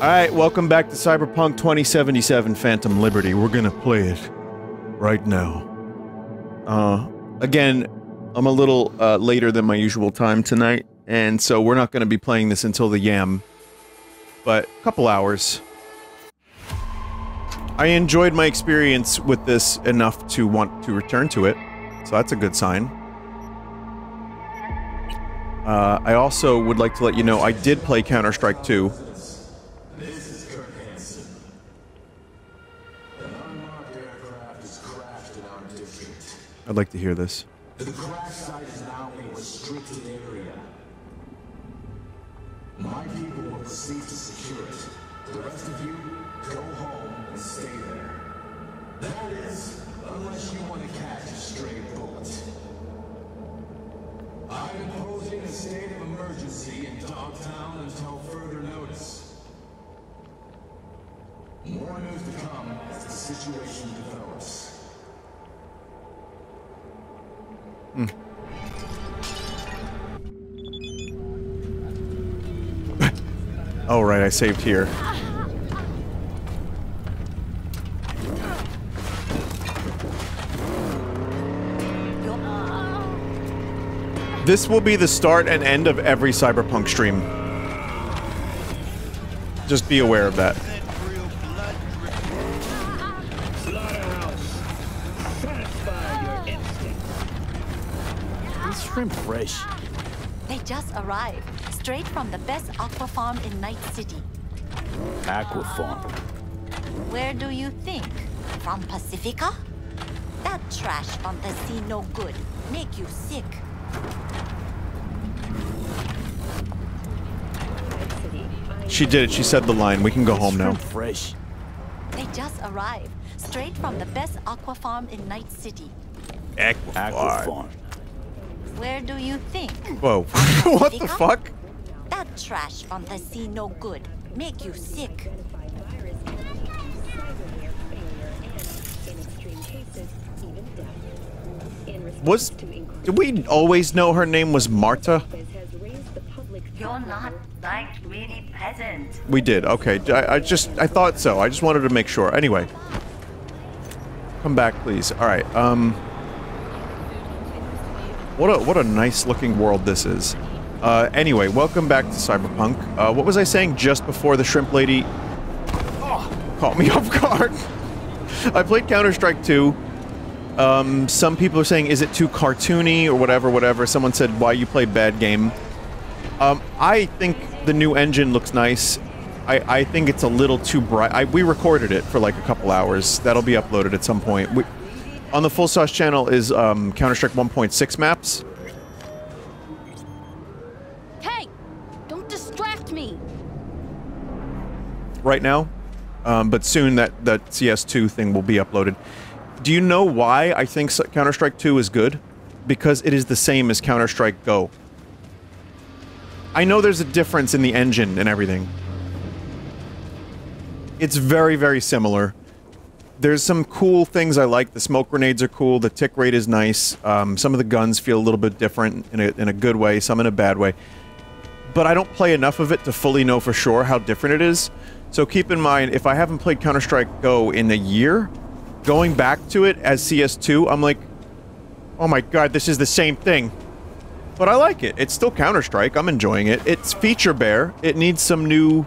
Alright, welcome back to Cyberpunk 2077 Phantom Liberty. We're gonna play it right now. Uh, again, I'm a little uh, later than my usual time tonight, and so we're not gonna be playing this until the YAM. But, a couple hours. I enjoyed my experience with this enough to want to return to it, so that's a good sign. Uh, I also would like to let you know I did play Counter-Strike 2. I'd like to hear this. The crash site is now a restricted area. My people will proceed to secure it. The rest of you, go home and stay there. That is, unless you want to catch a stray bullet. I'm imposing a state of emergency in Dogtown until further notice. More news to come as the situation develops. Oh, right, I saved here. This will be the start and end of every Cyberpunk stream. Just be aware of that. Fresh? They just arrived, straight from the best aqua farm in Night City. Aqua farm. Where do you think? From Pacifica? That trash from the sea no good. Make you sick. She did it. She said the line. We can go home now. Fresh. They just arrived, straight from the best aqua farm in Night City. Aqua farm. Where do you think? Whoa. what the fuck? That trash from the sea no good. Make you sick. Was... Did we always know her name was Marta? You're not like really peasant. We did. Okay. I, I just... I thought so. I just wanted to make sure. Anyway. Come back, please. Alright, um... What a, what a nice looking world this is. Uh, anyway, welcome back to Cyberpunk. Uh, what was I saying just before the shrimp lady... caught me off guard? I played Counter-Strike 2. Um, some people are saying, is it too cartoony or whatever, whatever. Someone said, why you play bad game. Um, I think the new engine looks nice. I, I think it's a little too bright. I, we recorded it for like a couple hours. That'll be uploaded at some point. We, on the Full Sauce channel is um, Counter-Strike 1.6 maps. Hey! Don't distract me! right now, um, but soon that, that CS2 thing will be uploaded. Do you know why I think Counter-Strike 2 is good? Because it is the same as Counter-Strike Go. I know there's a difference in the engine and everything. It's very, very similar. There's some cool things I like. The smoke grenades are cool. The tick rate is nice. Um, some of the guns feel a little bit different in a, in a good way, some in a bad way. But I don't play enough of it to fully know for sure how different it is. So keep in mind, if I haven't played Counter-Strike Go in a year, going back to it as CS2, I'm like, oh my god, this is the same thing. But I like it. It's still Counter-Strike. I'm enjoying it. It's feature bare. It needs some new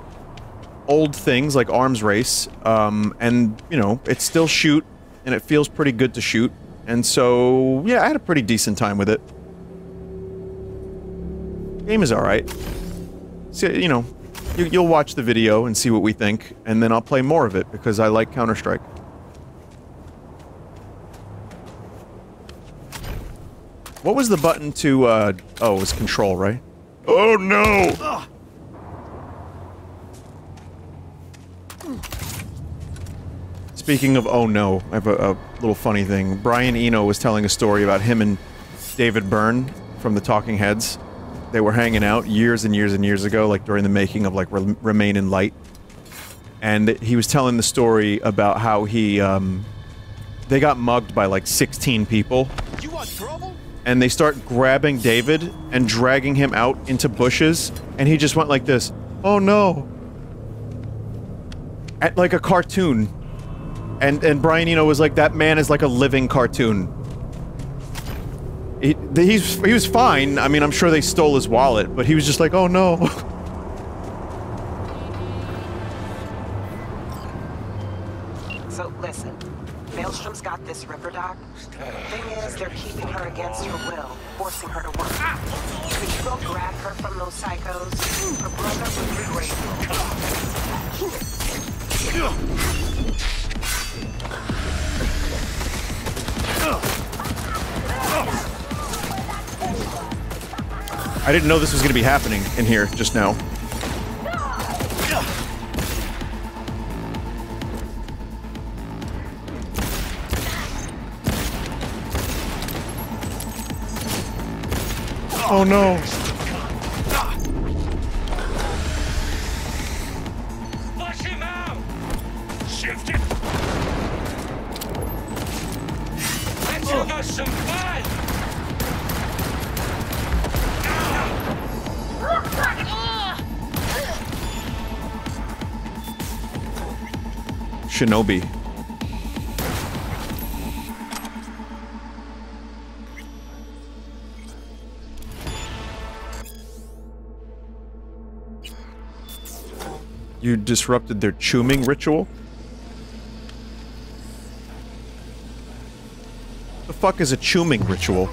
old things like arms race. Um, and, you know, it's still shoot, and it feels pretty good to shoot. And so, yeah, I had a pretty decent time with it. Game is alright. So, you know, you, you'll watch the video and see what we think, and then I'll play more of it because I like Counter-Strike. What was the button to, uh, oh, it was control, right? Oh no! Speaking of oh no, I have a, a little funny thing. Brian Eno was telling a story about him and David Byrne from the Talking Heads. They were hanging out years and years and years ago, like during the making of like Re Remain in Light. And he was telling the story about how he, um, they got mugged by like 16 people. You want trouble? and they start grabbing David and dragging him out into bushes, and he just went like this, "Oh no." at like a cartoon. And and Brian Eno was like, that man is like a living cartoon. He, he's he was fine. I mean, I'm sure they stole his wallet, but he was just like, oh no. I didn't know this was going to be happening in here just now. Oh no. Shinobi. You disrupted their chuming ritual? The fuck is a chuming ritual?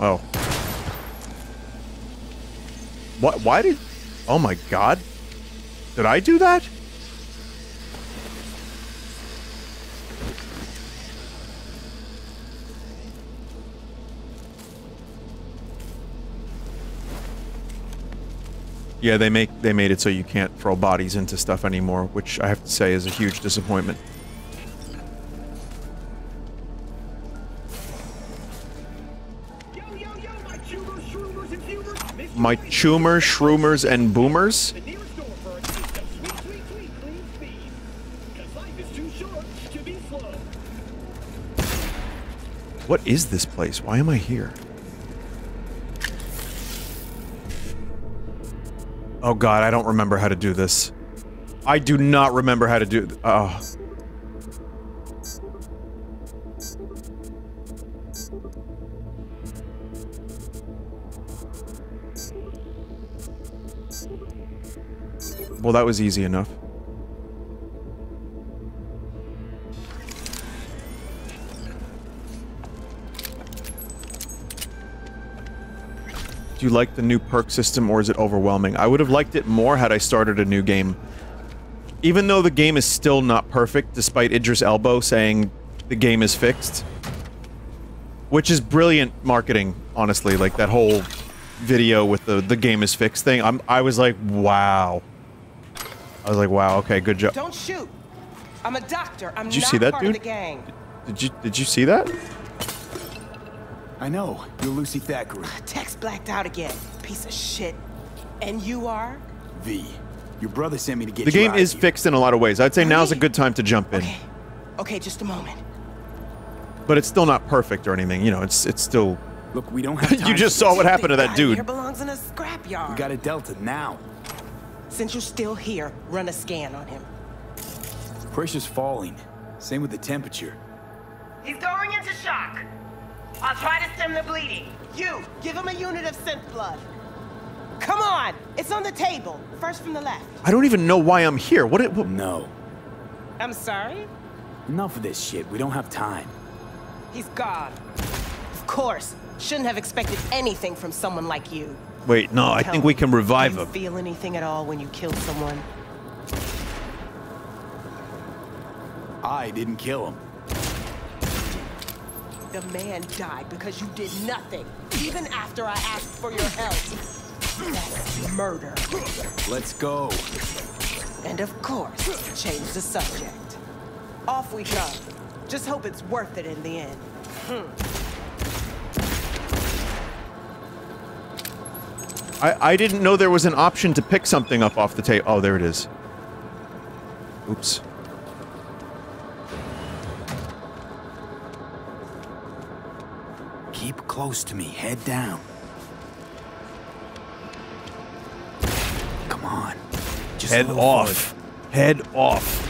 Oh. What? Why did? Oh my god! Did I do that? Yeah, they make they made it so you can't throw bodies into stuff anymore, which I have to say is a huge disappointment. My chumers, shroomers, and boomers? What is this place? Why am I here? Oh god, I don't remember how to do this. I do not remember how to do oh. Well, that was easy enough. Do you like the new perk system or is it overwhelming? I would have liked it more had I started a new game. Even though the game is still not perfect, despite Idris Elba saying the game is fixed. Which is brilliant marketing, honestly. Like that whole video with the the game is fixed thing. I'm I was like, wow. I was like, wow, okay, good job. Don't shoot. I'm a doctor. I'm Did you not see that, part dude? of the gang. Did you did you see that? I know. You're Lucy Thackeray. Ah, Text blacked out again. Piece of shit. And you are? V. Your brother sent me to get The you game out is here. fixed in a lot of ways. I'd say now's a good time to jump in. Okay. Okay, just a moment. But it's still not perfect or anything. You know, it's it's still Look, we don't have time You just saw what happened to that dude. Here belongs in a scrapyard. We got a Delta now. Since you're still here, run a scan on him. Pressure's falling. Same with the temperature. He's going into shock. I'll try to stem the bleeding. You, give him a unit of synth blood. Come on, it's on the table. First from the left. I don't even know why I'm here. What it what, No. I'm sorry? Enough of this shit. We don't have time. He's gone. Of course. Shouldn't have expected anything from someone like you. Wait, no, I Tell think we can revive him. feel anything at all when you killed someone? I didn't kill him. The man died because you did nothing, even after I asked for your help. That's murder. Let's go. And of course, change the subject. Off we go. Just hope it's worth it in the end. Hmm. I I didn't know there was an option to pick something up off the table. Oh, there it is. Oops. Keep close to me. Head down. Come on. Just Head off. Head off.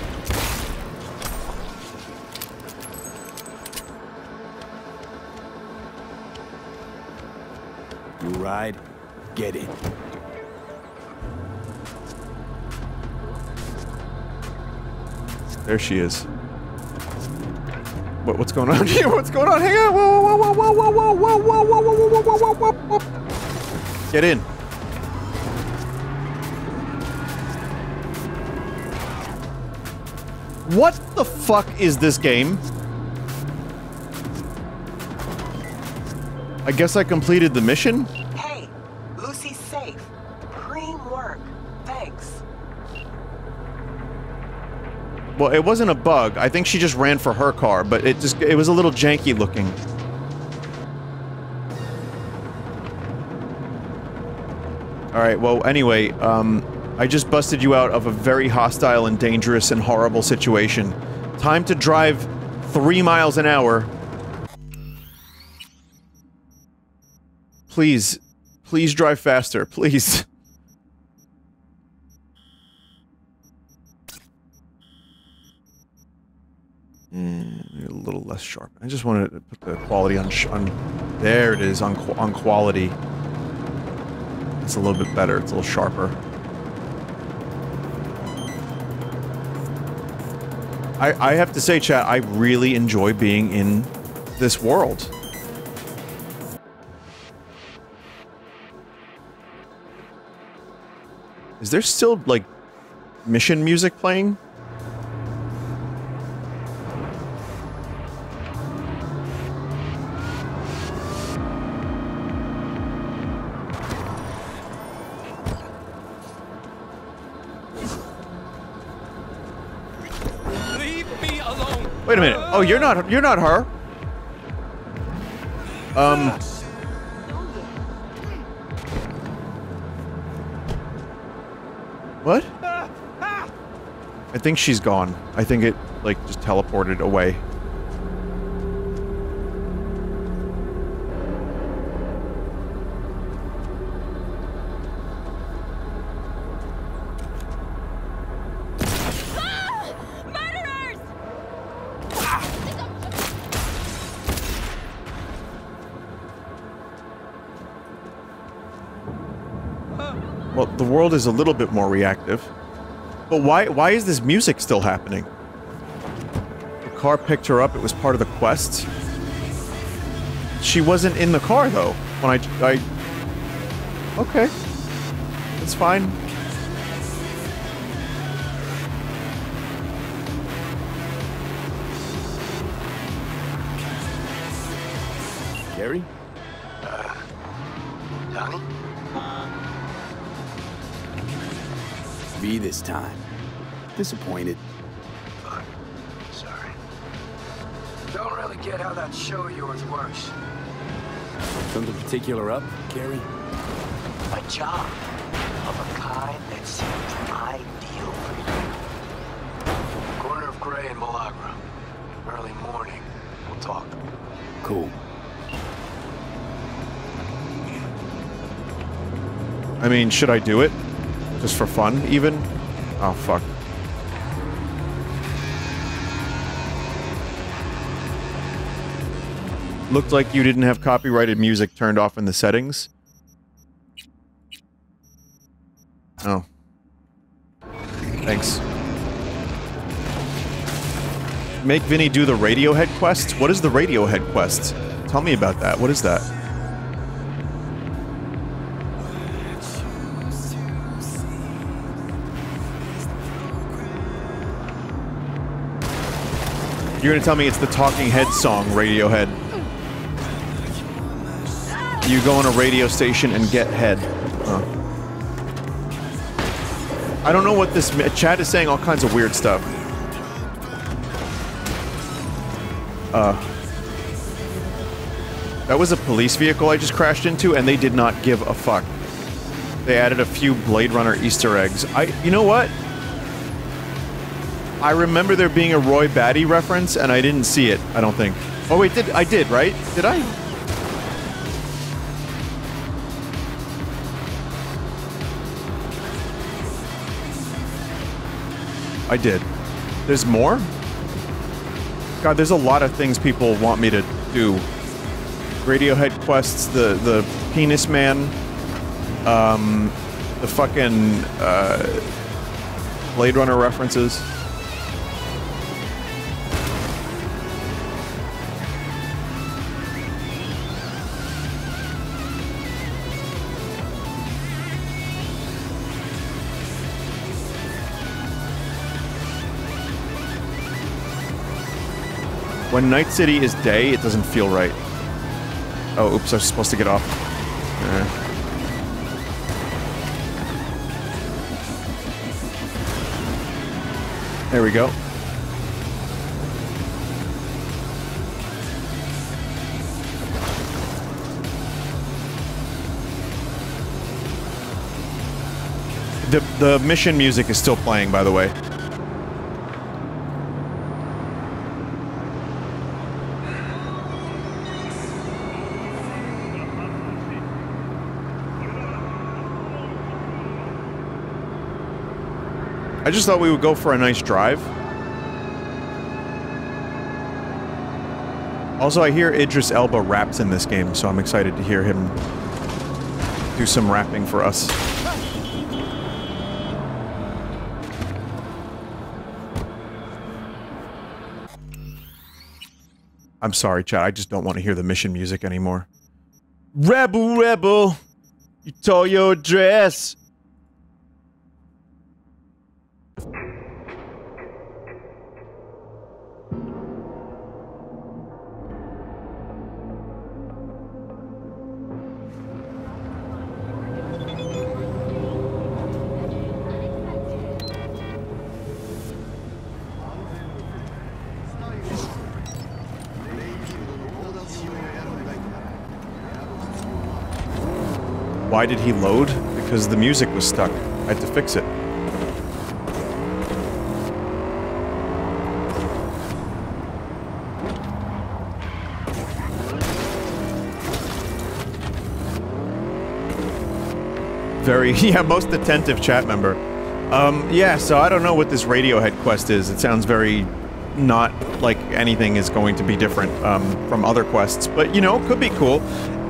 You ride, get in. There she is. What, what's going on here? What's going on? Hang on! Whoa, whoa, whoa, whoa, whoa, whoa, whoa, whoa, whoa, whoa, whoa, whoa, whoa, whoa, whoa. Get in. What the fuck is this game? I guess I completed the mission? Well, it wasn't a bug. I think she just ran for her car, but it just it was a little janky looking. All right. Well, anyway, um I just busted you out of a very hostile and dangerous and horrible situation. Time to drive 3 miles an hour. Please, please drive faster, please. Mm, a little less sharp. I just wanted to put the quality on. On there it is on on quality. It's a little bit better. It's a little sharper. I I have to say, chat. I really enjoy being in this world. Is there still like mission music playing? Oh, you're not you're not her. Um What? I think she's gone. I think it like just teleported away. World is a little bit more reactive. But why why is this music still happening? The car picked her up. It was part of the quest. She wasn't in the car though. When I I Okay. It's fine. This time. Disappointed. Fuck. Sorry. Don't really get how that show of yours works. Something particular up, Gary? A job of a kind that seems ideal for you. Corner of Gray and Malagra. Early morning. We'll talk. Cool. I mean, should I do it? Just for fun, even? Oh, fuck. Looked like you didn't have copyrighted music turned off in the settings. Oh. Thanks. Make Vinny do the Radiohead quest? What is the Radiohead quest? Tell me about that. What is that? You're gonna tell me it's the Talking Head song, Radiohead. You go on a radio station and get head. I don't know what this chat is saying. All kinds of weird stuff. Uh, that was a police vehicle I just crashed into, and they did not give a fuck. They added a few Blade Runner Easter eggs. I, you know what? I remember there being a Roy Batty reference, and I didn't see it. I don't think. Oh wait, did I did right? Did I? I did. There's more? God, there's a lot of things people want me to do. Radiohead quests, the the penis man, um, the fucking uh, Blade Runner references. When Night City is day, it doesn't feel right. Oh, oops, I was supposed to get off. Uh. There we go. The, the mission music is still playing, by the way. I just thought we would go for a nice drive. Also, I hear Idris Elba raps in this game, so I'm excited to hear him do some rapping for us. I'm sorry, Chad. I just don't want to hear the mission music anymore. Rebel, rebel, you tore your dress. Why did he load? Because the music was stuck. I had to fix it. Very, yeah, most attentive chat member. Um, yeah, so I don't know what this Radiohead quest is. It sounds very not like anything is going to be different um, from other quests, but you know, could be cool.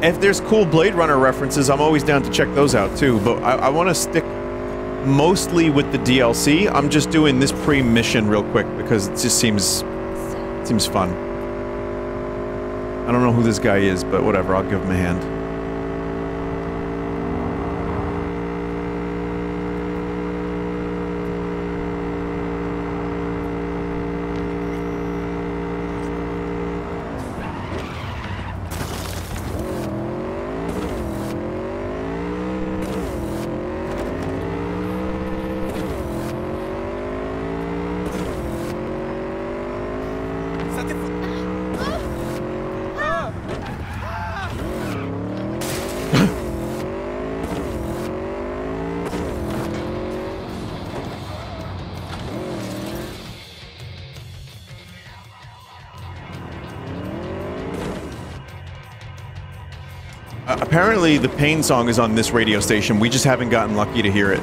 If there's cool Blade Runner references, I'm always down to check those out too, but I, I want to stick mostly with the DLC. I'm just doing this pre-mission real quick because it just seems seems fun. I don't know who this guy is, but whatever, I'll give him a hand. Apparently, the Pain song is on this radio station. We just haven't gotten lucky to hear it.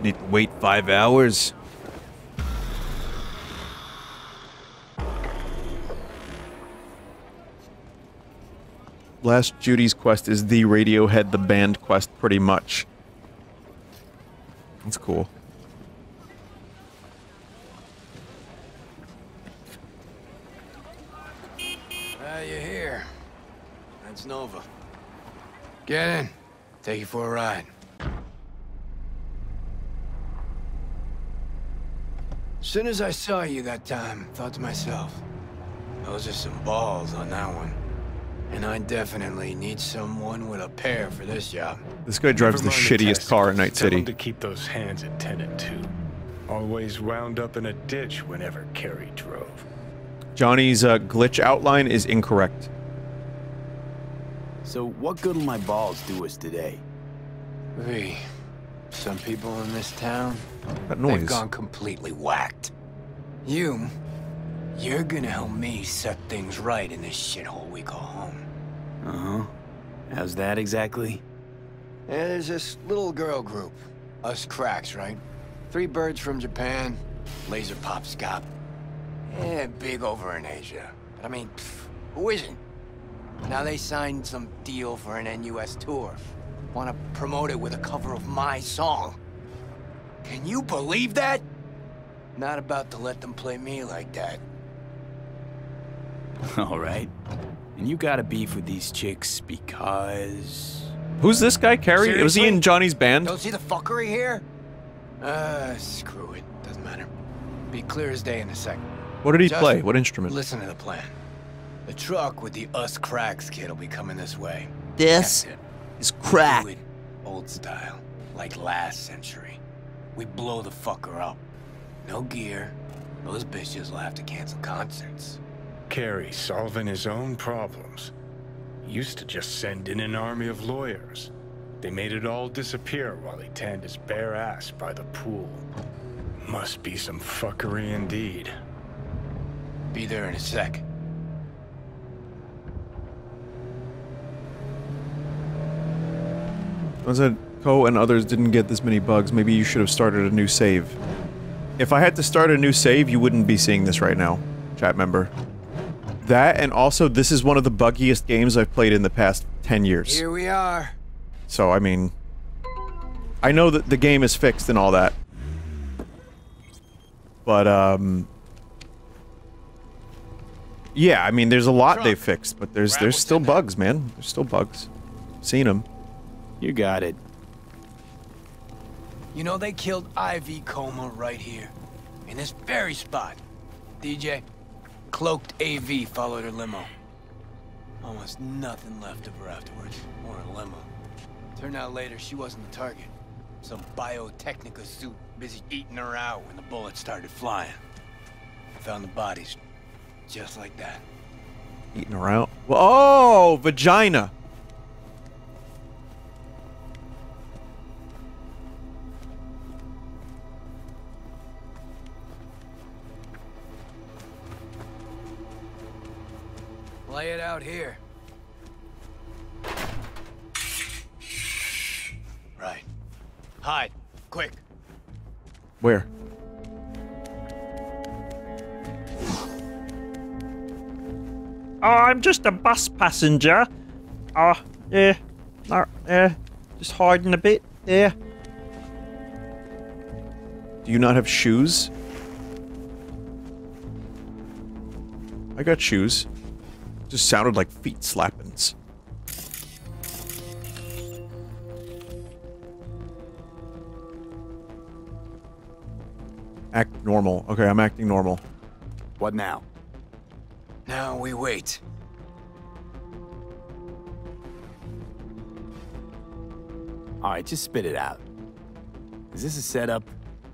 Need to wait five hours. Last Judy's quest is the Radiohead the band quest, pretty much. That's cool. Ah, you're here. That's Nova. Get in. Take you for a ride. Soon as I saw you that time, thought to myself, those are some balls on that one. And I definitely need someone with a pair for this job. This guy drives the shittiest testicles. car in Night Tell him City. to keep those hands attended to. Always wound up in a ditch whenever Kerry drove. Johnny's uh, glitch outline is incorrect. So what good will my balls do us today? We, some people in this town, That noise. they've gone completely whacked. You, you're gonna help me set things right in this shithole we call home. Uh-huh. How's that exactly? Yeah, there's this little girl group. Us cracks, right? Three birds from Japan, laser pop scop. Yeah, big over in Asia. But I mean, pff, who isn't? Now they signed some deal for an NUS tour. Want to promote it with a cover of my song. Can you believe that? Not about to let them play me like that. All right. And you got a beef with these chicks because... Who's this guy, Kerry? Was he in Johnny's band? Don't see the fuckery here? Uh, screw it. Doesn't matter. Be clear as day in a sec. What did he Just play? What instrument? Listen to the plan. The truck with the Us Cracks kid will be coming this way. This That's it. is Do crack. it old style, like last century. We blow the fucker up. No gear. Those bitches will have to cancel concerts. Kerry solving his own problems. He used to just send in an army of lawyers. They made it all disappear while he tanned his bare ass by the pool. Must be some fuckery indeed. Be there in a sec. I said Co and others didn't get this many bugs? Maybe you should have started a new save. If I had to start a new save, you wouldn't be seeing this right now, chat member. That and also this is one of the buggiest games I've played in the past 10 years. Here we are. So I mean I know that the game is fixed and all that. But um Yeah, I mean there's a lot they fixed, but there's there's still bugs, man. There's still bugs. Seen them. You got it. You know they killed Ivy Coma right here. In this very spot. DJ, cloaked AV followed her limo. Almost nothing left of her afterwards. Or a limo. Turned out later she wasn't the target. Some biotechnica suit busy eating her out when the bullets started flying. Found the bodies. Just like that. Eating her out? oh, vagina. Lay it out here. Right. Hide. Quick. Where? Oh, I'm just a bus passenger. Oh, yeah. No, yeah. Just hiding a bit. Yeah. Do you not have shoes? I got shoes. Just sounded like feet slappings. Act normal. Okay, I'm acting normal. What now? Now we wait. All right, just spit it out. Is this a setup?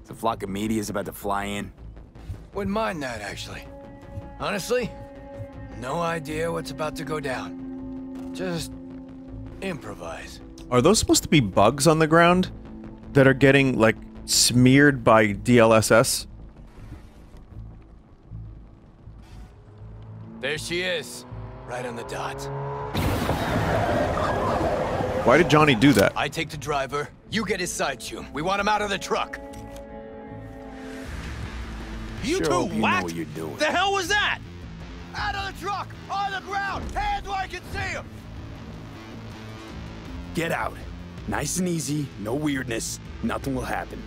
Is a flock of media's about to fly in? Wouldn't mind that, actually. Honestly, no idea what's about to go down. Just improvise. Are those supposed to be bugs on the ground that are getting like smeared by DLSS? There she is, right on the dot. Why did Johnny do that? I take the driver, you get his side tune. We want him out of the truck. You Sure two hope you know what you're doing. The hell was that? Out of the truck! On the ground! Hands where I can see him! Get out. Nice and easy, no weirdness, nothing will happen.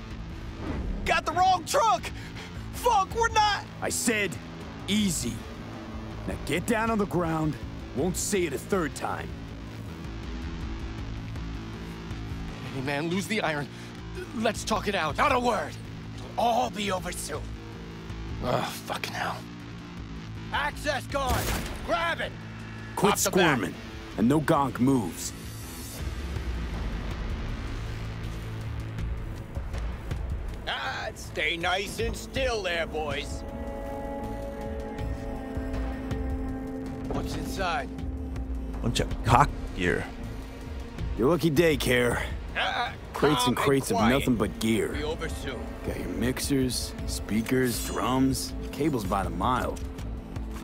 Got the wrong truck! Fuck, we're not! I said easy. Now get down on the ground. Won't say it a third time. Hey man, lose the iron. Let's talk it out. Not a word! It'll all be over soon. Oh, fucking hell. Access guard! Grab it! Quit Off back. squirming, and no gonk moves. Ah, stay nice and still there, boys. What's inside? Bunch of cock gear. Your lucky day, Care. Uh, Crates and crates of nothing but gear. Be over soon. Got your mixers, speakers, drums, cables by the mile.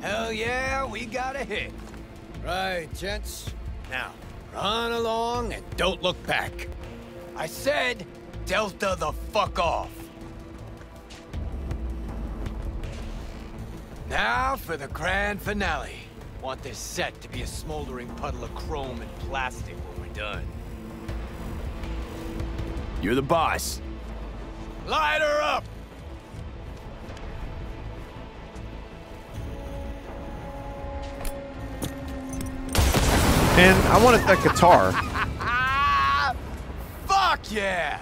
Hell yeah, we got a hit. Right, gents. Now, run along and don't look back. I said, Delta the fuck off. Now for the grand finale. Want this set to be a smoldering puddle of chrome and plastic when we're done. You're the boss. Light her up! And I wanted that guitar. Fuck yeah!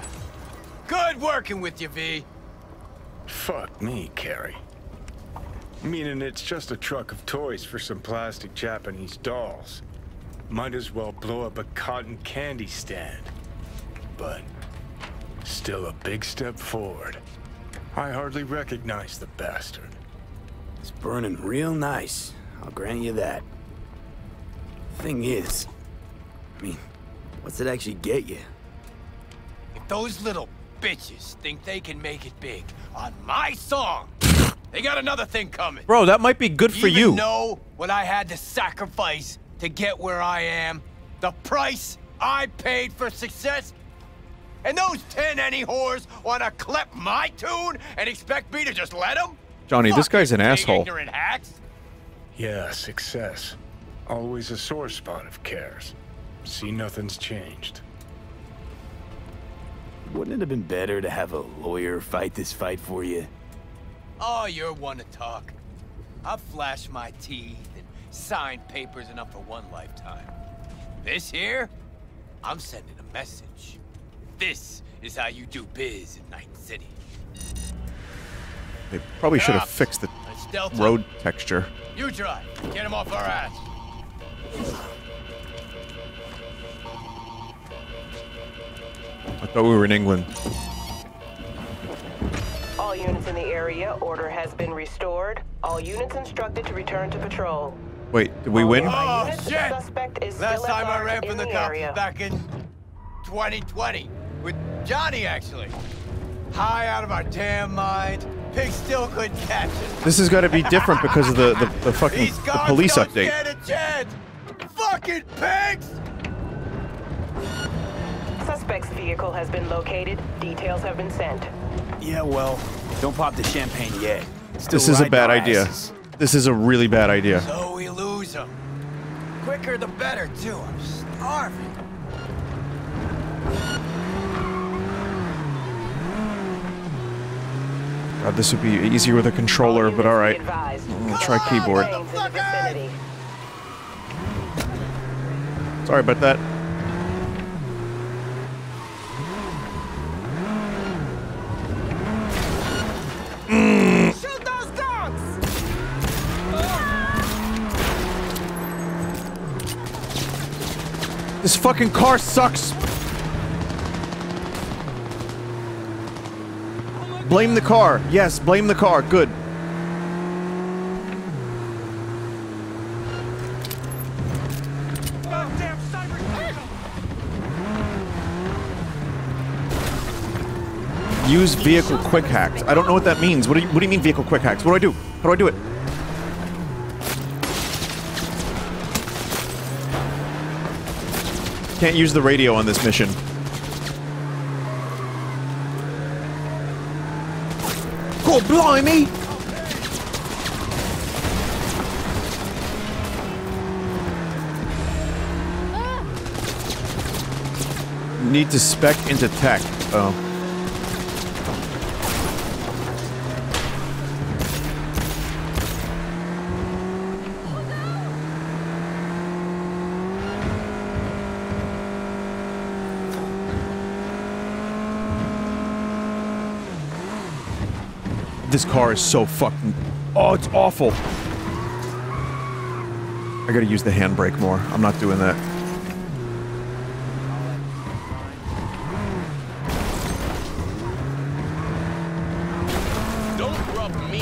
Good working with you, V. Fuck me, Kerry. Meaning it's just a truck of toys for some plastic Japanese dolls. Might as well blow up a cotton candy stand. But still a big step forward. I hardly recognize the bastard. It's burning real nice. I'll grant you that. Thing is, I mean, what's it actually get you? If those little bitches think they can make it big on my song, they got another thing coming. Bro, that might be good for Even you. know what I had to sacrifice to get where I am? The price I paid for success? And those 10 any whores want to clip my tune and expect me to just let them? Johnny, this guy's an asshole. Ignorant hacks. Yeah, success. Always a sore spot of cares. See, nothing's changed. Wouldn't it have been better to have a lawyer fight this fight for you? Oh, you're one to talk. I'll flash my teeth and sign papers enough for one lifetime. This here, I'm sending a message. This is how you do biz in Night City. They probably should have fixed the road texture. You drive. Get him off our ass. I thought we were in England. All units in the area, order has been restored. All units instructed to return to patrol. Wait, did we win? Oh, Units, the shit! suspect is Last still at time I ran from the, the cops area. back in 2020 with Johnny, actually. High out of our damn mind. Pig still couldn't catch us. This has got to be different because of the, the, the fucking the guards police don't update. Stand a chance. Fucking pigs! Suspect's vehicle has been located. Details have been sent. Yeah, well, don't pop the champagne yet. Still This is a bad idea. asses. This is a really bad idea. So we lose them. Quicker the better, too. I'm starving. God, this would be easier with a controller, but all right. Advised. I'll try keyboard. Planes in the vicinity. Sorry about that. Dogs! This fucking car sucks. Blame the car. Yes, blame the car. Good. Use vehicle quick hacks. I don't know what that means. What do you, what do you mean vehicle quick hacks? What do I do? How do I do it? Can't use the radio on this mission. God blimey! Need to spec into tech. Oh. This car is so fucking. Oh, it's awful. I gotta use the handbrake more. I'm not doing that. Don't rub me.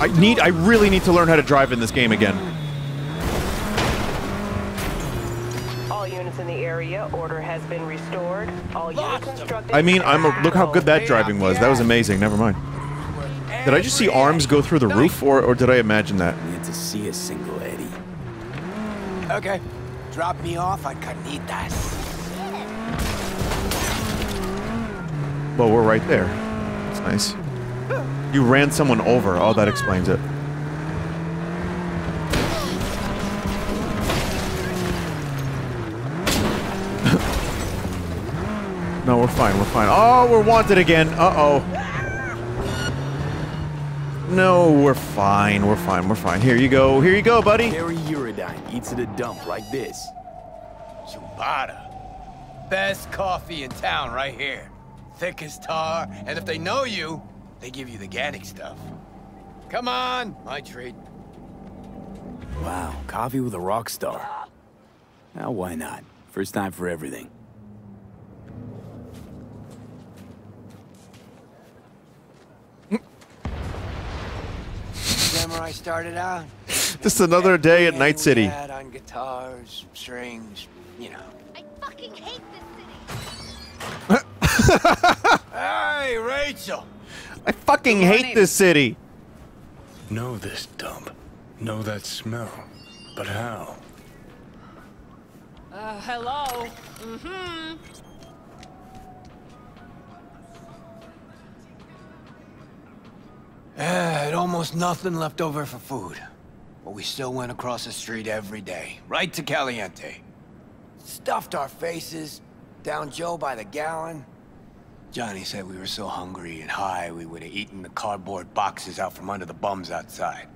I need. I really need to learn how to drive in this game again. All units in the area, order has been restored. All units instructed. I mean, I'm. A, look how good that driving was. That was amazing. Never mind. Did I just see arms go through the roof, or, or did I imagine that? Need to see a single Eddie. Okay. Drop me off at Carnitas. Well, we're right there. It's nice. You ran someone over. Oh, that explains it. no, we're fine. We're fine. Oh, we're wanted again. Uh-oh. No, we're fine. We're fine. We're fine. Here you go. Here you go, buddy. Kerry Eurodyne eats at a dump like this. Chubata. Best coffee in town right here. Thick as tar, and if they know you, they give you the Gannic stuff. Come on, my treat. Wow, coffee with a rock star. Now, why not? First time for everything. Samurai started out. Just another day at Night City. Had on guitars, strings, you know. I fucking hate this city. Hey, Rachel! I fucking hate this city. Know this dump. Know that smell. But how? Uh, hello. Mm-hmm. Eh, had almost nothing left over for food. But we still went across the street every day, right to Caliente. Stuffed our faces, down Joe by the gallon. Johnny said we were so hungry and high we would have eaten the cardboard boxes out from under the bums outside.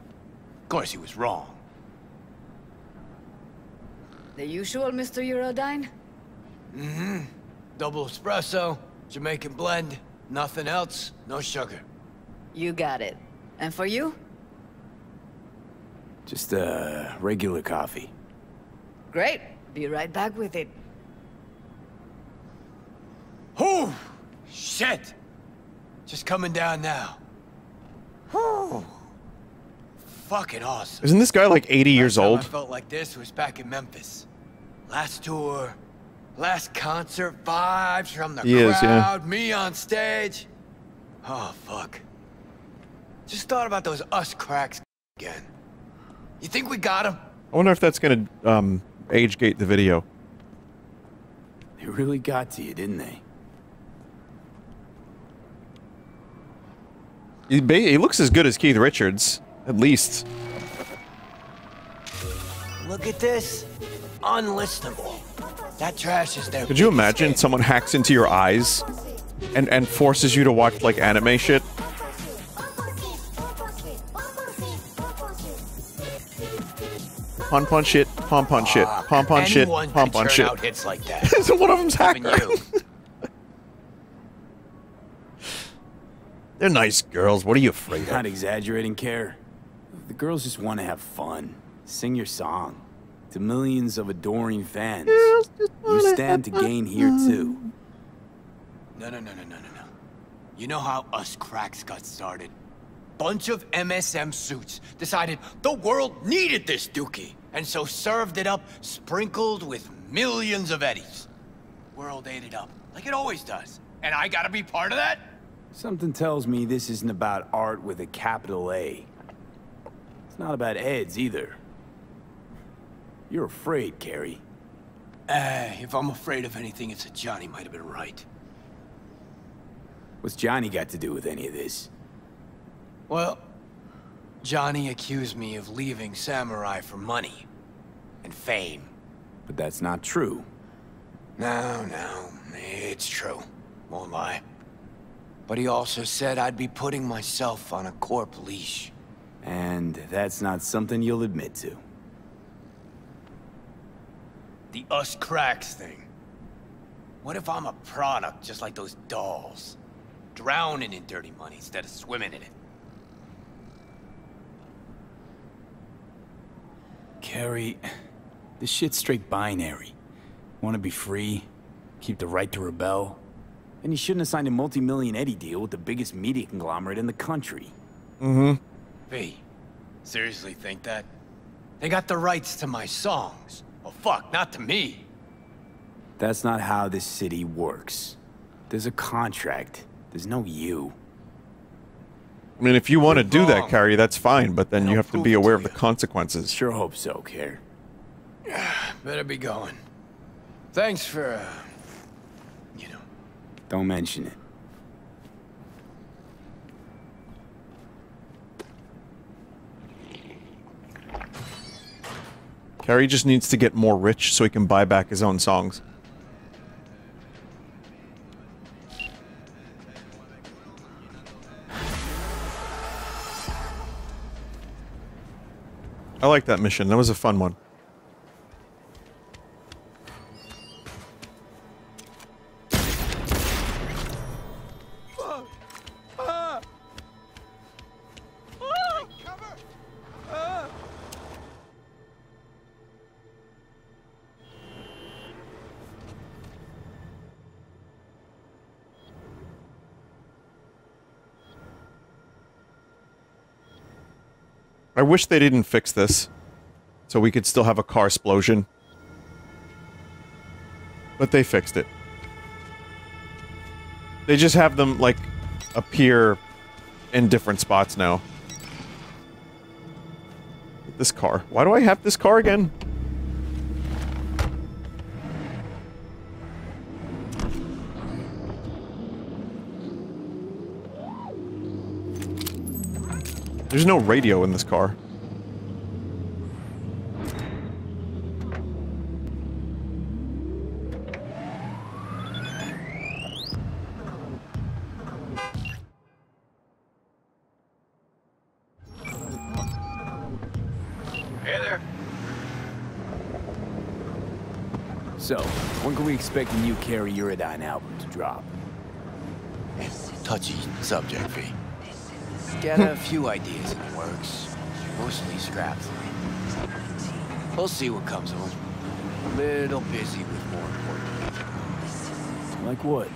Of course, he was wrong. The usual, Mr. Eurodyne? Mm-hmm. Double espresso, Jamaican blend, nothing else, no sugar. You got it. And for you? Just, uh, regular coffee. Great. Be right back with it. Whew! Shit! Just coming down now. Whew! Fucking awesome. Isn't this guy like 80 years Last time old? I felt like this was back in Memphis. Last tour, last concert, vibes from the He is, yeah. crowd, me on stage. Oh, fuck. Just thought about those us cracks again. You think we got them? I wonder if that's gonna um, age gate the video. They really got to you, didn't they? He, ba- he looks as good as Keith Richards, at least. Look at this. Unlistenable. That trash is there. Could you imagine hit. someone hacks into your eyes and and forces you to watch like anime shit? Pon pon shit, pon pon shit, ah, pon pon shit, pon pon shit. out hits like that. so one of them's Even hacker. you. They're nice girls. What are you afraid of? Not exaggerating, Care. The girls just want to have fun. Sing your song. To millions of adoring fans. You stand to gain here, too. No, no, no, no, no, no, no. You know how us cracks got started? Bunch of MSM suits decided the world needed this dookie, and so served it up sprinkled with millions of eddies. World ate it up, like it always does. And I gotta be part of that? Something tells me this isn't about art with a capital A. It's not about Eds either. You're afraid, Kerry. Eh, if I'm afraid of anything, it's that Johnny might have been right. What's Johnny got to do with any of this? Well, Johnny accused me of leaving Samurai for money and fame. But that's not true. No, no, it's true. Won't lie. But he also said I'd be putting myself on a corp leash. And that's not something you'll admit to. The us cracks thing. What if I'm a product just like those dolls? Drowning in dirty money instead of swimming in it. Kerry, this shit's straight binary. Want to be free, keep the right to rebel. And you shouldn't have signed a multi-million Eddie deal with the biggest media conglomerate in the country. Mm-hmm. V, seriously think that? They got the rights to my songs. Oh fuck, not to me. That's not how this city works. There's a contract. There's no you. I mean, if you want to do that, wrong. Kerry, that's fine, but then you I'll have to be it to aware of the consequences. Sure hope so, Care. Better be going. Thanks for, uh, you know. Don't mention it. Kerry just needs to get more rich so he can buy back his own songs. I like that mission. That was a fun one. I wish they didn't fix this. So we could still have a car explosion. But they fixed it. They just have them, like, appear in different spots now. This car. Why do I have this car again? There's no radio in this car. Hey there. So, when can we expect the new Kerry Eurodyne album to drop? Touchy subject, V. Got a few ideas in the works. Mostly scraps. We'll see what comes of them. Little busy with more important things. Like what?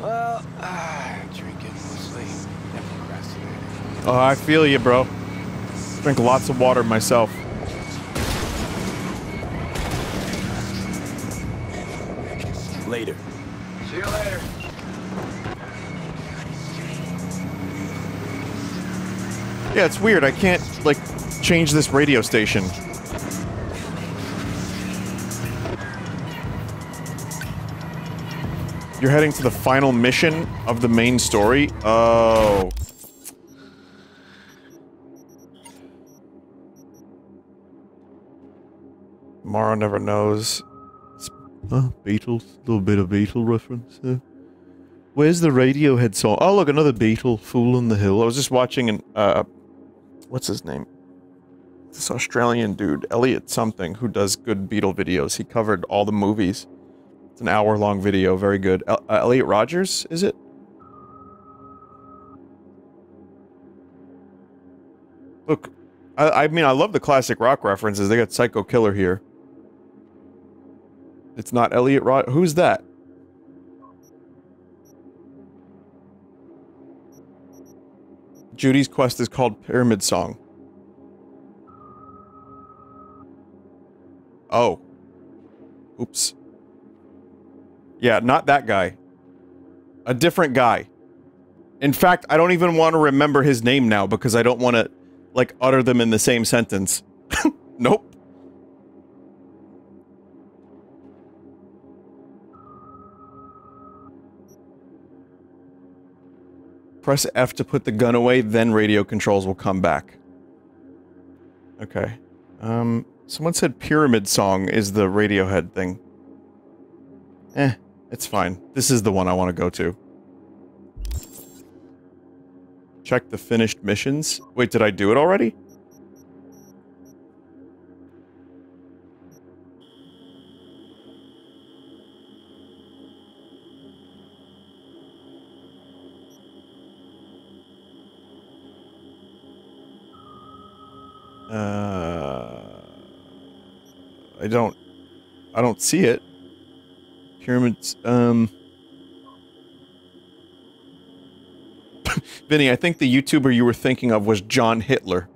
Well, ah, drinking mostly. And procrastinating. Oh, I feel you, bro. Drink lots of water myself. Yeah, it's weird. I can't, like, change this radio station. You're heading to the final mission of the main story? Oh. Mara never knows. Huh? Beatles? A little bit of Beatle reference. Yeah. Where's the Radiohead song? Oh, look, another Beatle, Fool on the Hill. I was just watching an, uh, what's his name? This Australian dude, Elliot something, who does good Beatle videos. He covered all the movies. It's an hour long video, very good. El uh, Elliot Rogers, is it? Look, I, I mean, I love the classic rock references. They got Psycho Killer here. It's not Elliot Rod. Who's that? Judy's quest is called Pyramid Song. Oh. Oops. Yeah, not that guy. A different guy. In fact, I don't even want to remember his name now because I don't want to, like, utter them in the same sentence. nope. Press F to put the gun away, then radio controls will come back. Okay. Um, someone said Pyramid Song is the Radiohead thing. Eh, it's fine. This is the one I want to go to. Check the finished missions. Wait, did I do it already? I don't, I don't see it. Pyramids, um, Vinny, I think the YouTuber you were thinking of was John Hitler.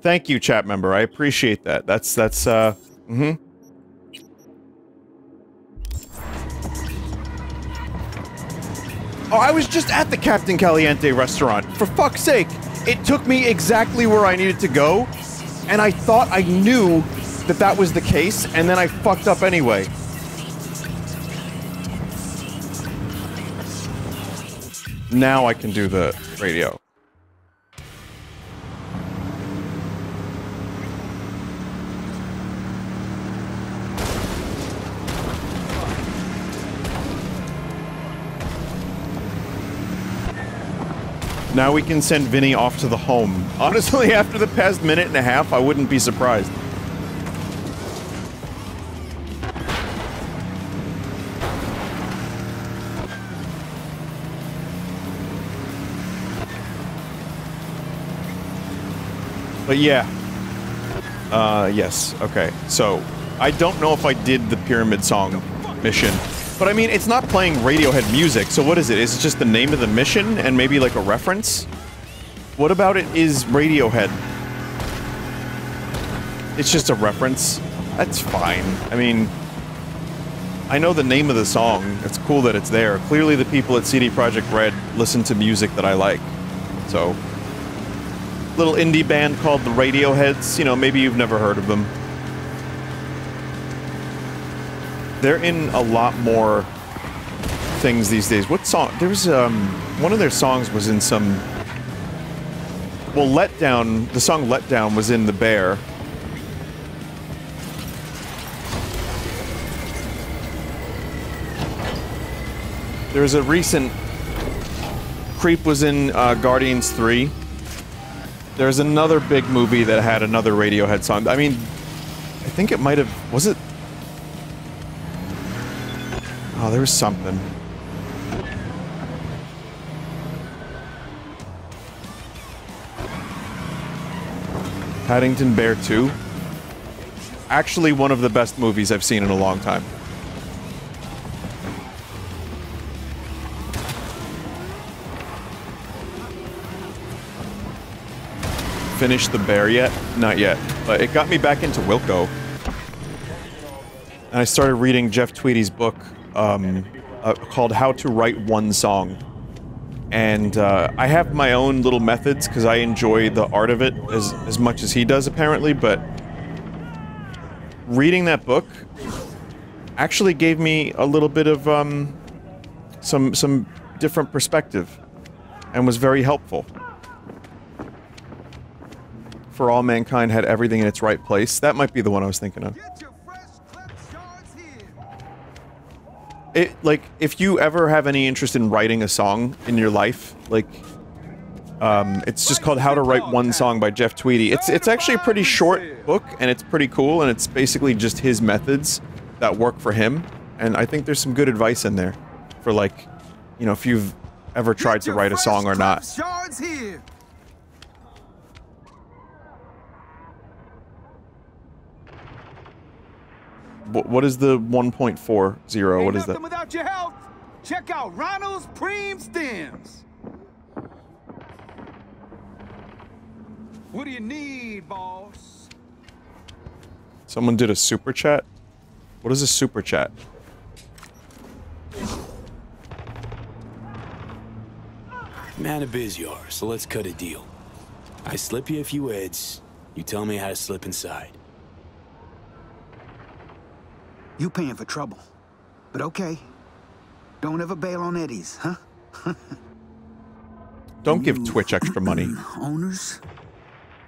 Thank you, chat member. I appreciate that. That's that's uh mm-hmm. Oh, I was just at the Captain Caliente restaurant. For fuck's sake, it took me exactly where I needed to go, and I thought I knew that that was the case, and then I fucked up anyway. Now I can do the radio. Now we can send Vinny off to the home. Honestly, after the past minute and a half, I wouldn't be surprised. But yeah. Uh, yes. Okay. So, I don't know if I did the Pyramid Song mission. But I mean, it's not playing Radiohead music, so what is it? Is it just the name of the mission and maybe like a reference? What about it is Radiohead? It's just a reference. That's fine. I mean, I know the name of the song. It's cool that it's there. Clearly the people at CD Projekt Red listen to music that I like. So, little indie band called the Radioheads. You know, maybe you've never heard of them. They're in a lot more things these days. What song? There's um one of their songs was in some. Well, Letdown. The song Letdown was in The Bear. There was a recent. Creep was in uh, Guardians 3. There's another big movie that had another Radiohead song. I mean, I think it might have. Was it? Oh, there was something. Paddington Bear 2. Actually, one of the best movies I've seen in a long time. Finished The Bear yet? Not yet. But it got me back into Wilco. And I started reading Jeff Tweedy's book um, uh, called How to Write One Song. And uh, I have my own little methods because I enjoy the art of it as, as much as he does, apparently, but reading that book actually gave me a little bit of um, some, some different perspective and was very helpful. For All Mankind had everything in its right place. That might be the one I was thinking of. It like if you ever have any interest in writing a song in your life, like um, it's just called How to Write One Song by Jeff Tweedy. It's it's actually a pretty short book and it's pretty cool and it's basically just his methods that work for him. And I think there's some good advice in there for like, you know, if you've ever tried to write a song or not. What, what is the 1.40? What Ain't nothing that? without your help. Check out Ronald's Preem Stems. What do you need, boss? Someone did a super chat? What is a super chat? Man of biz you are, so let's cut a deal. I slip you a few heads, you tell me how to slip inside. You paying for trouble. But okay. Don't ever bail on Eddie's, huh? Don't give Twitch extra money. Owners,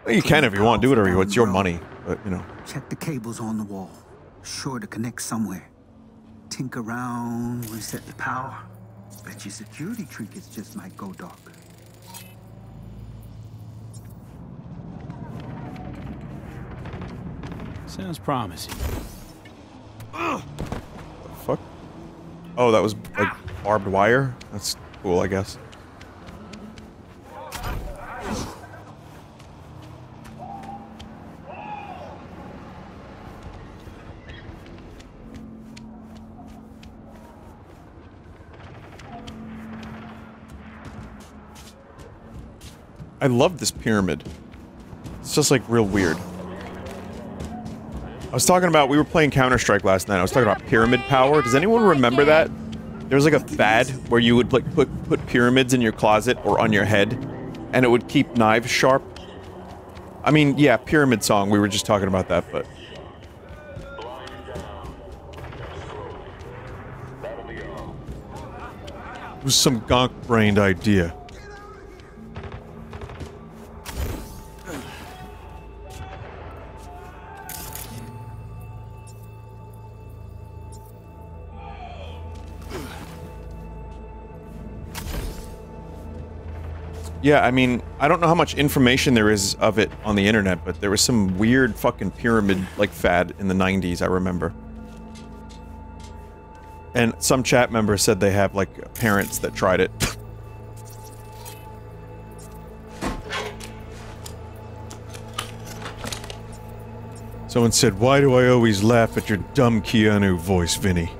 Well, you can if you want. Do whatever you want. It's your money. But, you know. check the cables on the wall. Sure to connect somewhere. Tink around, reset the power. Bet your security trinkets just might go dark. Sounds promising. Fuck. Oh, that was like barbed wire? That's cool, I guess. I love this pyramid. It's just like real weird. I was talking about, we were playing Counter-Strike last night. I was talking about pyramid power. Does anyone remember that? There was like a fad where you would like put, put pyramids in your closet or on your head and it would keep knives sharp. I mean, yeah, pyramid song. We were just talking about that, but it was some gonk-brained idea. Yeah, I mean, I don't know how much information there is of it on the internet, but there was some weird fucking pyramid, like, fad in the 90s, I remember. And some chat members said they have, like, parents that tried it. Someone said, why do I always laugh at your dumb Keanu voice, Vinny?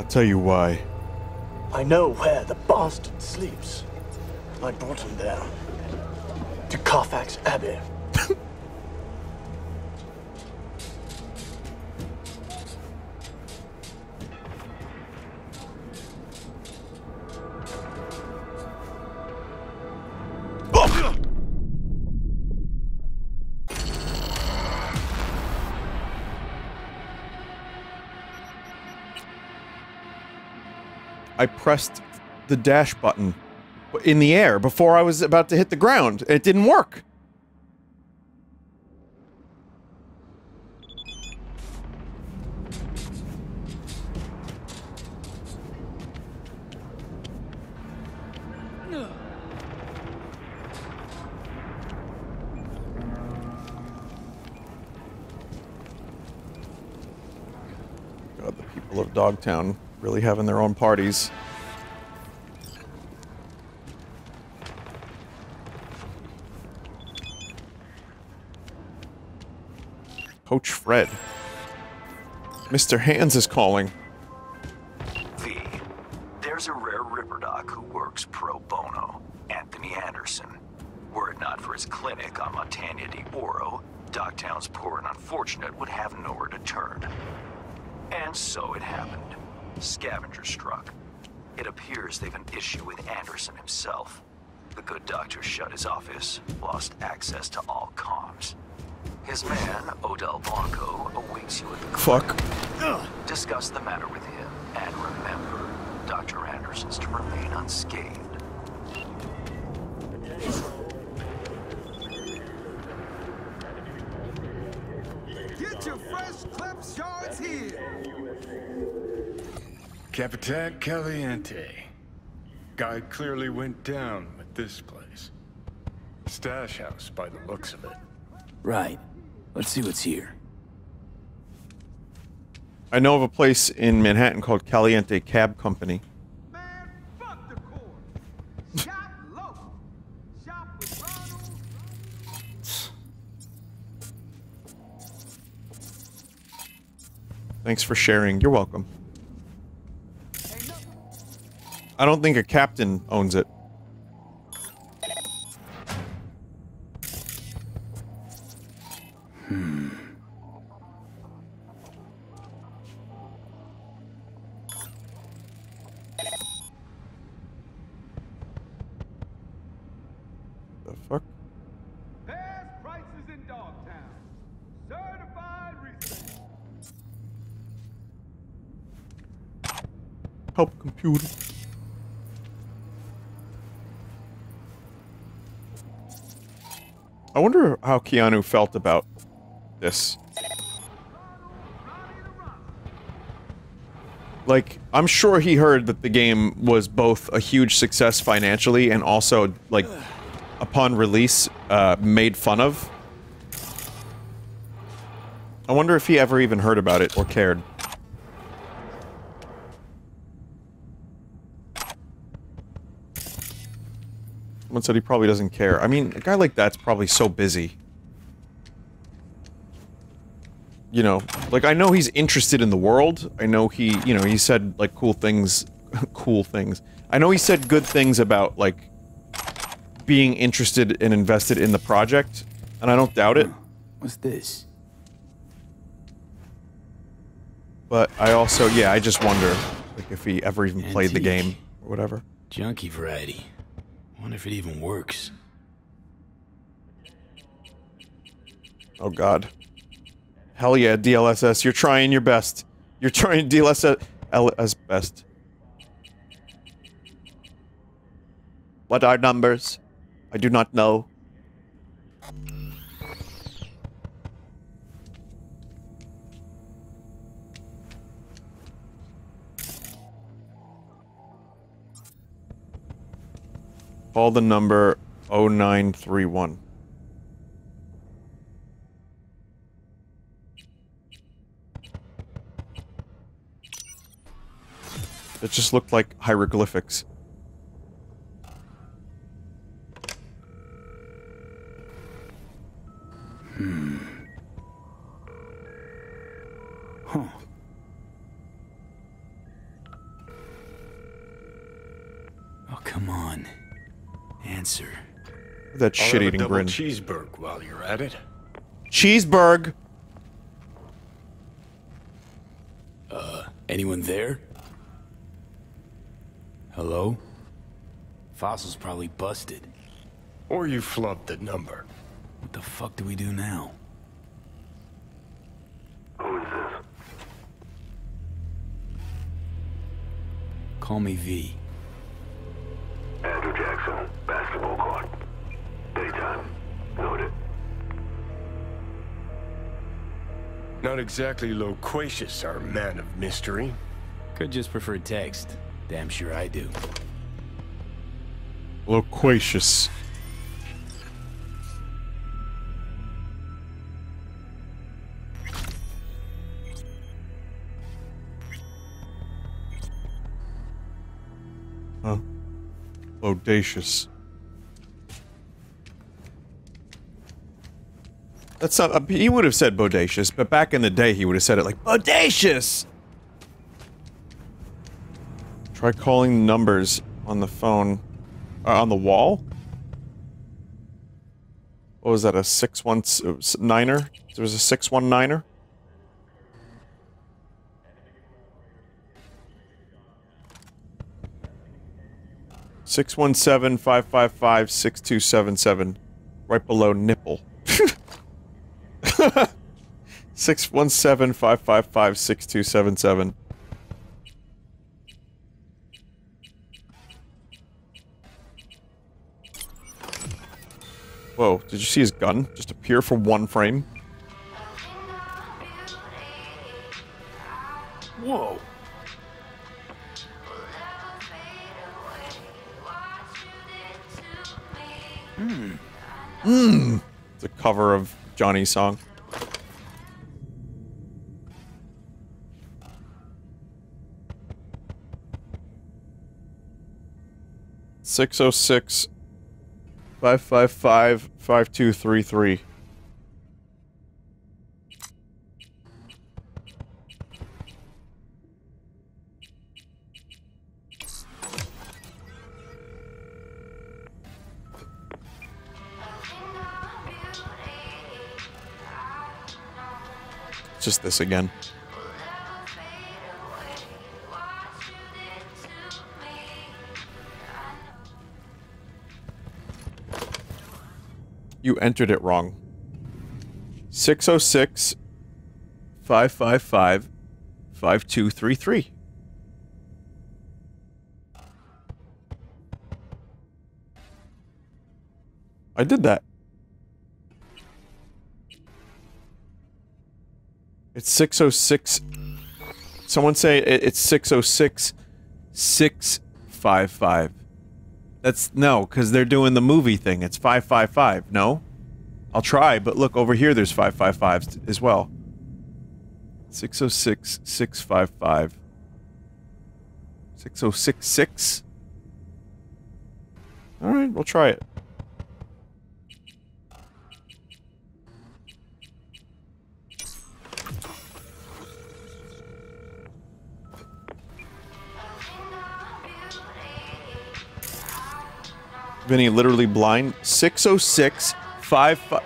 I'll tell you why. I know where the bastard sleeps. I brought him there. To Carfax Abbey. I pressed the dash button in the air before I was about to hit the ground. It didn't work. God, the people of Dogtown really having their own parties. Coach Fred. Mr. Hands is calling. V, there's a rare river Ripperdoc who works pro bono, Anthony Anderson. Were it not for his clinic on Montana de Oro, Dogtown's poor and unfortunate would have nowhere to turn. And so it happened. Scavenger struck. It appears they've an issue with Anderson himself. The good doctor shut his office, lost access to all comms. His man, Odell Blanco, awaits you at the Fuck. Discuss the matter with him, and remember, Dr. Anderson's to remain unscathed. Get your fresh clip shards here. Capitan Caliente. Guy clearly went down with this place. Stash house by the looks of it. Right. Let's see what's here. I know of a place in Manhattan called Caliente Cab Company. Thanks for sharing. You're welcome. I don't think a captain owns it. Hmm. The fuck? Best prices in Dogtown. Certified resale. Help computer. I wonder how Keanu felt about this. Like, I'm sure he heard that the game was both a huge success financially and also, like, upon release, uh, made fun of. I wonder if he ever even heard about it or cared. Someone said he probably doesn't care. I mean, a guy like that's probably so busy. You know, like, I know he's interested in the world. I know he, you know, he said, like, cool things. cool things. I know he said good things about, like, being interested and invested in the project, and I don't doubt it. What's this? But I also, yeah, I just wonder like if he ever even played the game or whatever. Junkie variety. Wonder if it even works. Oh God. Hell yeah, DLSS, you're trying your best. You're trying DLSS as best. What are numbers? I do not know. Call the number 0931. It just looked like hieroglyphics. Hmm. Huh. Oh, come on. Answer. That I'll shit-eating double grin. cheeseburger while you're at it. Cheeseburg. Uh, anyone there? Hello? Fossil's probably busted. Or you flubbed the number. What the fuck do we do now? Who is this? Call me V. Andrew Jackson, basketball court. Daytime. Noted. Not exactly loquacious, our man of mystery. Could just prefer text. Damn sure I do. Loquacious. Huh. Bodacious. That's not. He would have said bodacious, but back in the day, he would have said it like bodacious. Try calling numbers on the phone, uh, on the wall. What was that? A six one s- uh, niner? There was a six one niner. Six one seven five five five six two seven seven, right below nipple. Six one seven five five five six two seven seven. Whoa, did you see his gun just appear for one frame? Whoa. Hmm. Mmm. It's a cover of Johnny's song. Six oh six five five five five two three three. Just this again. You entered it wrong. 606 555 5233. I did that. It's 606. Someone say it- it's 606 655. That's no, because they're doing the movie thing. It's 555. No? I'll try, but look over here, there's 555s as well. 606 655. 6066. Alright, we'll try it. Vinny literally blind. 606 55.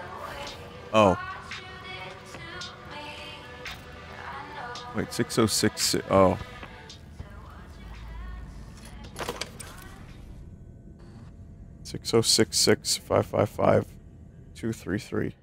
Oh. Wait, 606. Oh. Six oh six six five five five two three three.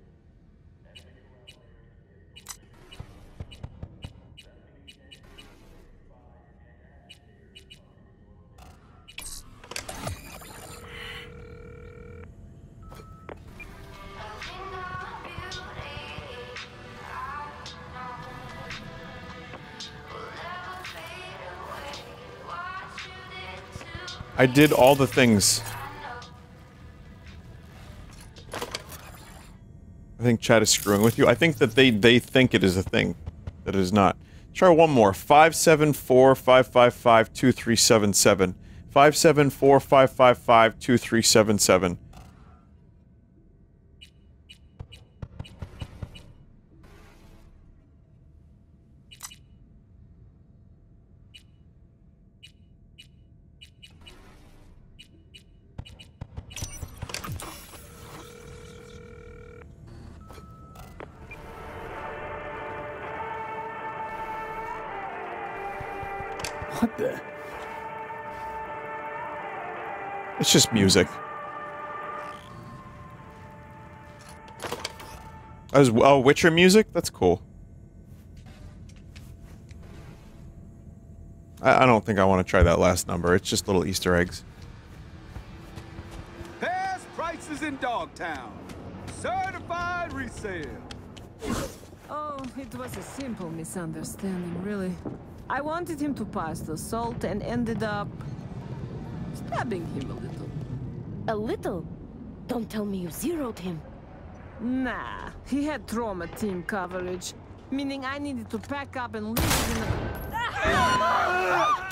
I did all the things. I think chat is screwing with you. I think that they they think it is a thing that it is not. Try one more. Five seven four five five five two three seven seven. Five seven four five five five two three seven seven. What the? It's just music. As oh, Witcher music? That's cool. I, I don't think I want to try that last number. It's just little Easter eggs. Best prices in Dogtown. Certified resale. Oh, it was a simple misunderstanding, really. I wanted him to pass the salt and ended up stabbing him a little. A little? Don't tell me you zeroed him. Nah, he had trauma team coverage, meaning I needed to pack up and leave in a...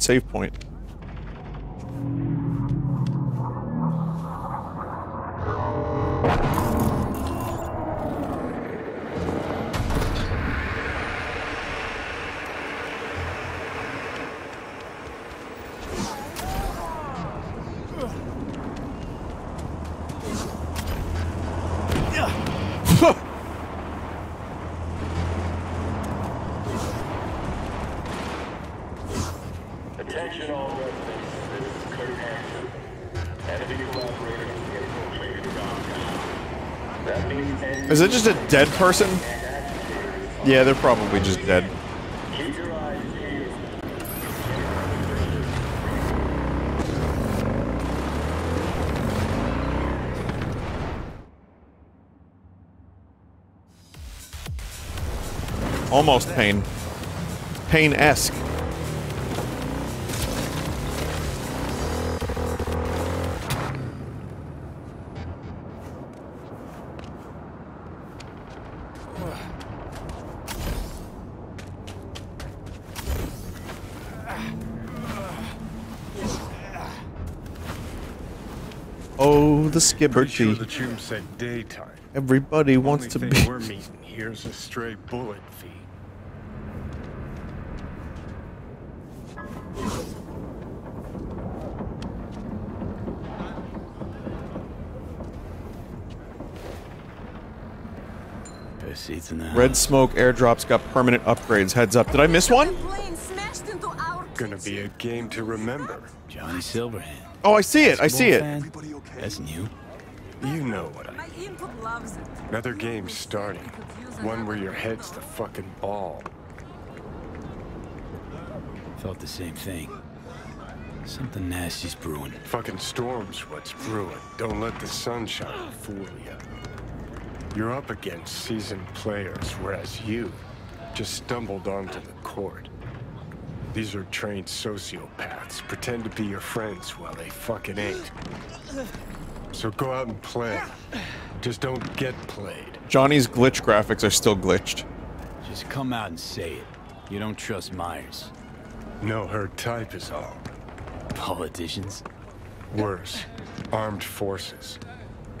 save point. Enemy just a dead person? Yeah, they're probably just dead. Almost pain. Pain-esque. The Pretty sure the tune said daytime. Everybody wants to be. we're meeting here's a stray bullet fee. Best seats in the Red smoke airdrops got permanent upgrades. Heads up. Did I miss one? Gonna be a game to remember. Johnny Silverhand. Oh, I see it. I see it. Fan? That's new. You know what I My input loves it. Another game starting. One where your head's the fucking ball. Felt the same thing. Something nasty's brewing. Fucking storm's what's brewing. Don't let the sunshine fool you. You're up against seasoned players, whereas you just stumbled onto the court. These are trained sociopaths. Pretend to be your friends while they fucking ain't. So go out and play. Just don't get played. Johnny's glitch graphics are still glitched. Just come out and say it. You don't trust Myers. No, her type is all. Politicians? Worse, armed forces.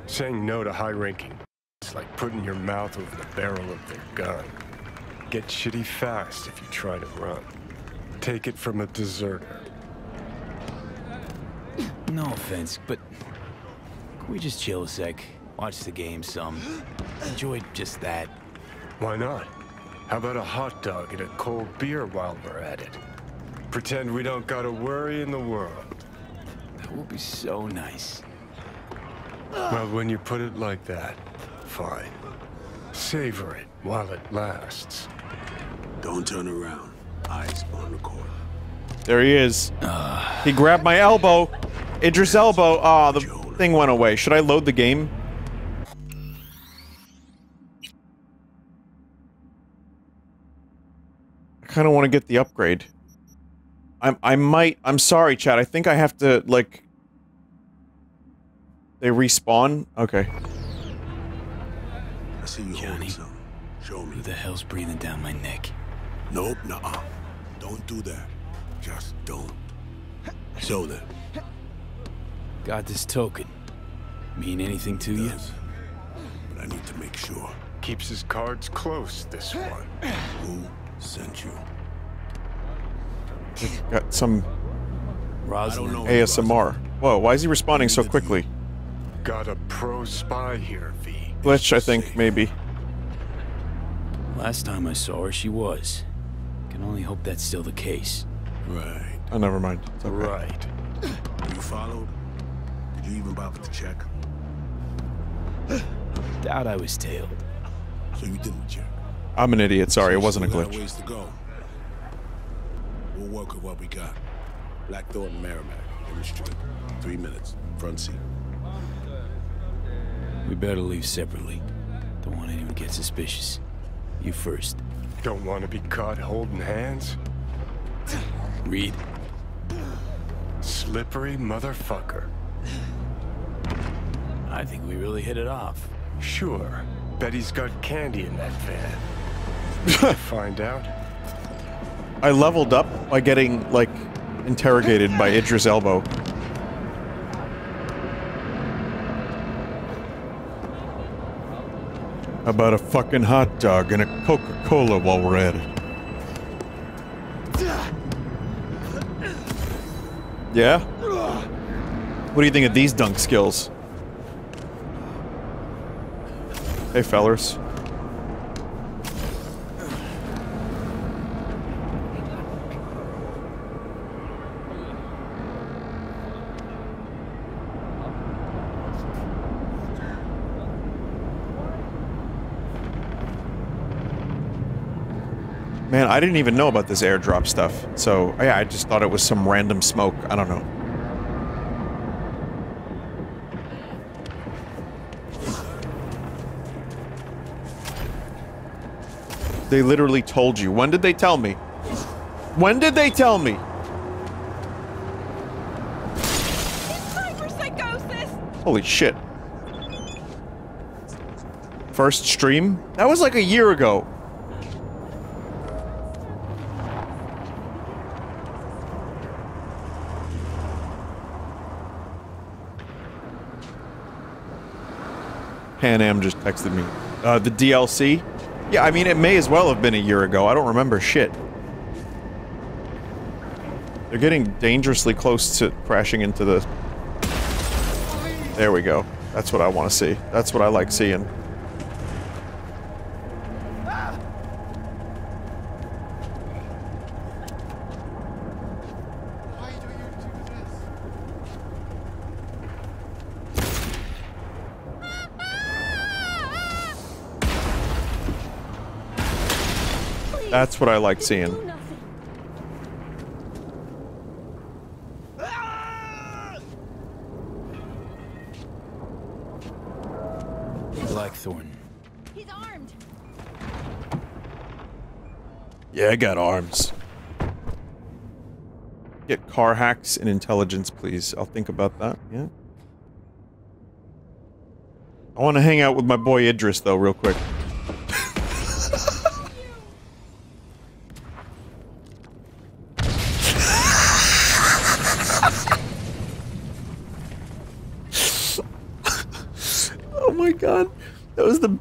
Saying no to high-ranking it's like putting your mouth over the barrel of their gun. Get shitty fast if you try to run. Take it from a deserter. No offense, but can we just chill a sec? Watch the game some. Enjoy just that. Why not? How about a hot dog and a cold beer while we're at it? Pretend we don't got a worry in the world. That will be so nice. Well, when you put it like that, fine. Savor it while it lasts. Don't turn around. Eyes on the court. There he is. he grabbed my elbow. Idris elbow. Ah, the thing went away. Should I load the game? I kind of want to get the upgrade. I'm, I might. I'm sorry, Chad. I think I have to like. They respawn. Okay. I see you Johnny, holding some. Show me. Who the hell's breathing down my neck? Nope, nuh-uh. Don't do that. Just don't. Show them. Got this token. Mean anything to you? But I need to make sure. Keeps his cards close, this one. Who sent you? Got some Rosalind. ASMR. Whoa, why is he responding so quickly? Got a pro spy here, V. Glitch, I think, maybe. Last time I saw her, she was. Can only hope that's still the case. Right. Oh, never mind. It's okay. Right. You followed? Did you even bother to check? Doubt I was tailed. So you didn't check? I'm an idiot. Sorry, it wasn't a glitch. ways to go. We'll work with what we got. Black Thorton Merrimac, in the street. Three minutes. Front seat. We better leave separately. Don't want anyone to get suspicious. You first. Don't want to be caught holding hands? Reed. Slippery motherfucker. I think we really hit it off. Sure. Bet he's got candy in that van. Find out. I leveled up by getting, like, interrogated by Idris Elbow. How about a fucking hot dog and a Coca-Cola while we're at it? Yeah? What do you think of these dunk skills? Hey, fellers. Man, I didn't even know about this airdrop stuff. So, yeah, I just thought it was some random smoke. I don't know. They literally told you. When did they tell me? When did they tell me? Holy shit. First stream? That was like a year ago. Pan Am just texted me. Uh, the DLC? Yeah, I mean, it may as well have been a year ago. I don't remember shit. They're getting dangerously close to crashing into the... There we go. That's what I want to see. That's what I like seeing. That's what I like seeing. Blackthorn. Yeah, I got arms. Get car hacks and intelligence, please. I'll think about that. Yeah. I want to hang out with my boy Idris though, real quick.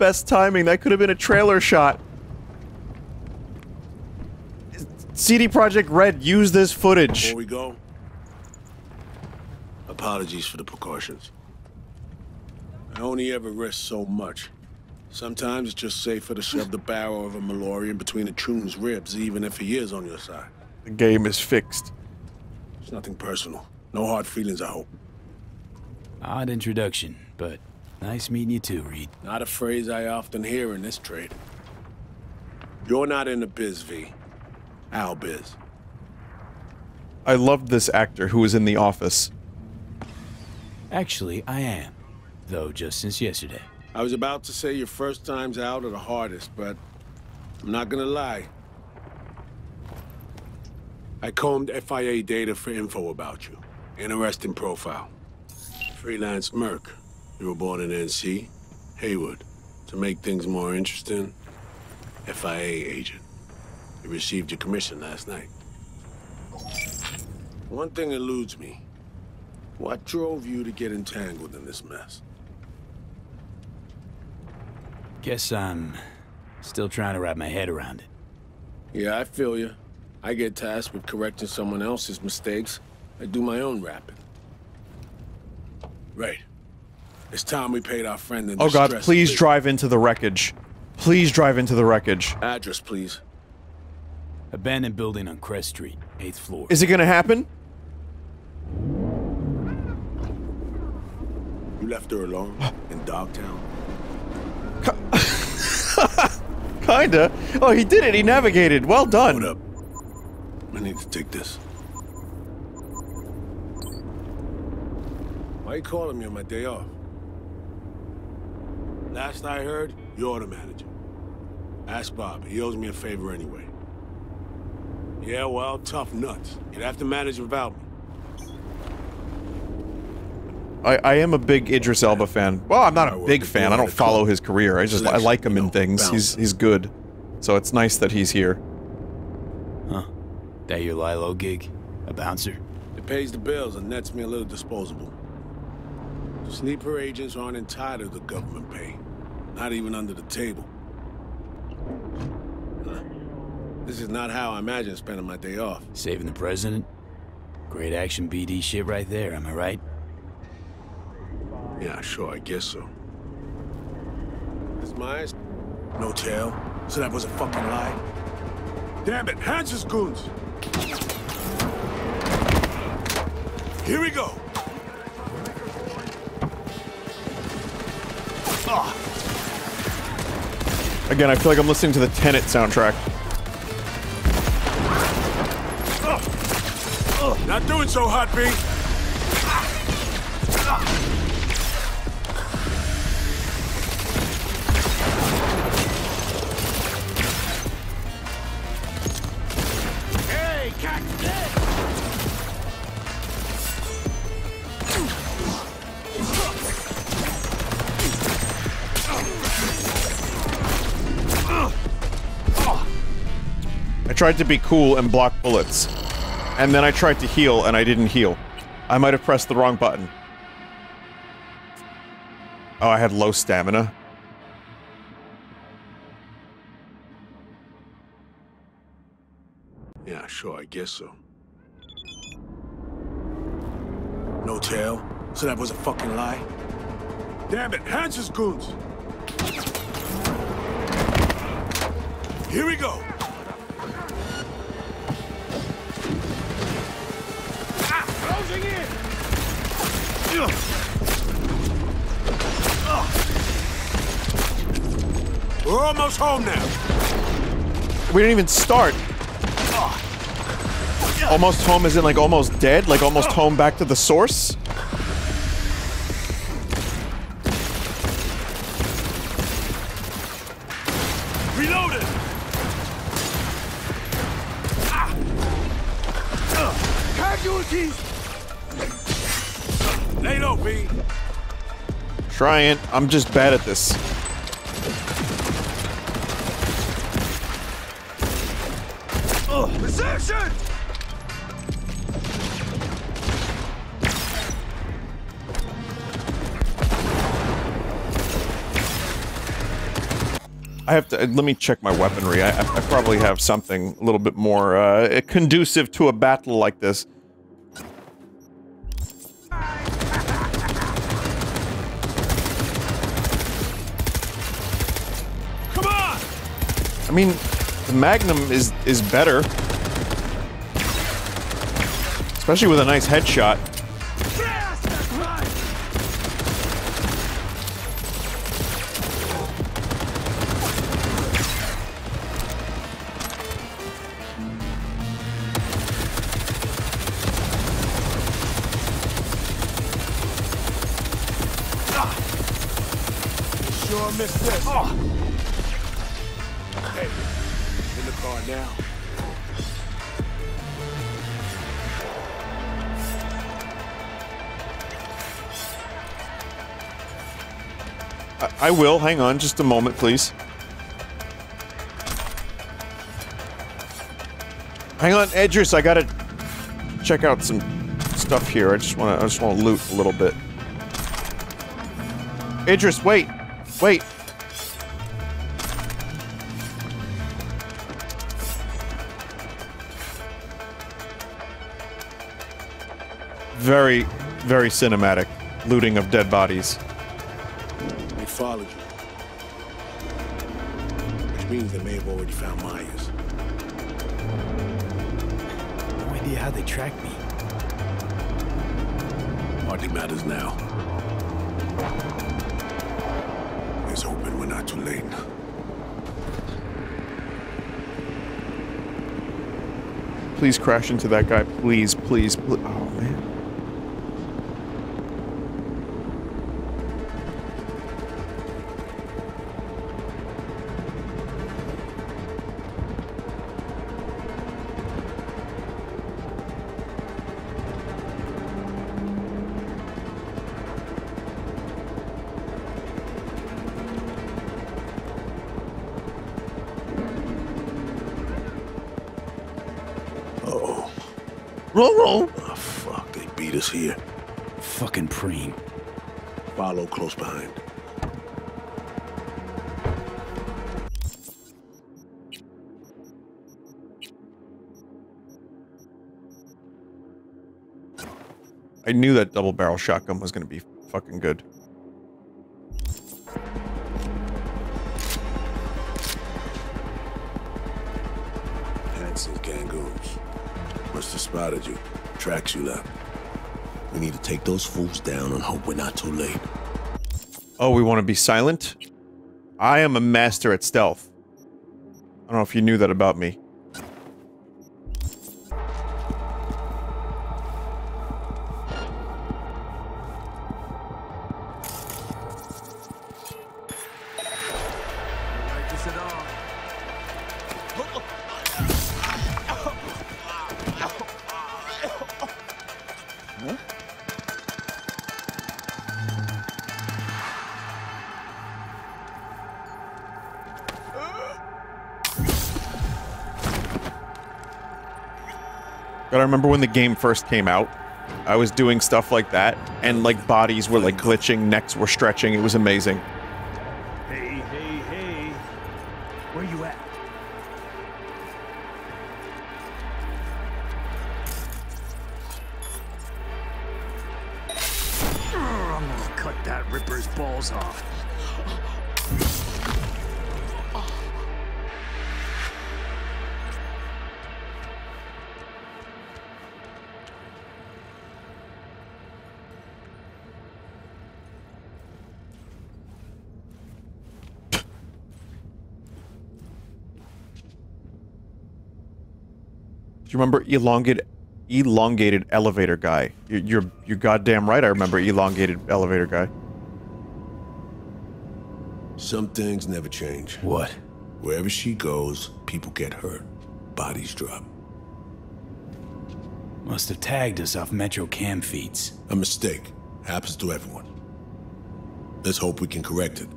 Best timing. That could have been a trailer shot. CD Projekt Red, use this footage. Before we go, apologies for the precautions. I only ever risk so much. Sometimes it's just safer to shove the barrel of a Malorian between a Troon's ribs, even if he is on your side. The game is fixed. It's nothing personal. No hard feelings, I hope. Odd introduction, but nice meeting you too, Reed. Not a phrase I often hear in this trade. You're not in the biz, V. Al biz. I loved this actor who was in The Office. Actually, I am. Though just since yesterday. I was about to say your first times out are the hardest, but I'm not gonna lie. I combed FIA data for info about you. Interesting profile. Freelance merc. You were born in NC, Heywood. To make things more interesting, FIA agent. You received your commission last night. One thing eludes me. What drove you to get entangled in this mess? Guess I'm still trying to wrap my head around it. Yeah, I feel you. I get tasked with correcting someone else's mistakes. I do my own rapping. Right. It's time we paid our friend in Oh god, please visit. drive into the wreckage. Please drive into the wreckage. Address, please. Abandoned building on Crest Street, 8th floor. Is it gonna happen? You left her alone in Dogtown? Kinda. Oh, he did it. He navigated. Well done. Hold up. I need to take this. Why are you calling me on my day off? Last I heard, you're the manager. Ask Bob. He owes me a favor anyway. Yeah, well, tough nuts. You'd have to manage without me. I, I am a big Idris Elba fan. Well, I'm not a big fan. I don't follow his career. I just I like him in things. He's he's good. So it's nice that he's here. Huh. That your Lilo gig? A bouncer? It pays the bills and nets me a little disposable. Sleeper agents aren't entitled to government pay. Not even under the table. Huh. This is not how I imagine spending my day off. Saving the president? Great action BD shit right there, am I right? Yeah, sure, I guess so. This Myers? No tail? So that was a fucking lie? Damn it, Hansen's goons! Here we go! Ah, Again, I feel like I'm listening to the Tenet soundtrack. not doing so hot, V. I tried to be cool and block bullets. And then I tried to heal and I didn't heal. I might have pressed the wrong button. Oh, I had low stamina. Yeah, sure, I guess so. No tail? So that was a fucking lie? Damn it, Hansen's goons! Here we go! We're almost home now. We didn't even start. Almost home is in like almost dead? Like almost home back to the source? Trying. I'm just bad at this. Possession! I have to. Let me check my weaponry. I, I probably have something a little bit more uh, conducive to a battle like this. I mean, the Magnum is is better, especially with a nice headshot. Sure missed this. Hey, now. I, I will. Hang on, just a moment, please. Hang on, Idris. I gotta check out some stuff here. I just want to. I just want to loot a little bit. Idris, wait, wait. Very, very cinematic looting of dead bodies. They followed you. Which means they may have already found Myers. No idea how they tracked me. Hardly matters now. Let's hoping we're not too late. Please crash into that guy. Please, please, please. Oh, man. Roll, roll. Oh, fuck. They beat us here. Fucking preem. Follow close behind. I knew that double barrel shotgun was going to be fucking good. Have spotted you. Tracks you left. We need to take those fools down and hope we're not too late. Oh, we want to be silent? I am a master at stealth. I don't know if you knew that about me. Remember when the game first came out, I was doing stuff like that, and like bodies were like glitching, necks were stretching. It was amazing. You remember elongated, elongated elevator guy? You're, you're you're goddamn right. I remember elongated elevator guy. Some things never change. What? Wherever she goes, people get hurt. Bodies drop. Must have tagged us off Metro cam feeds. A mistake. Happens to everyone. Let's hope we can correct it.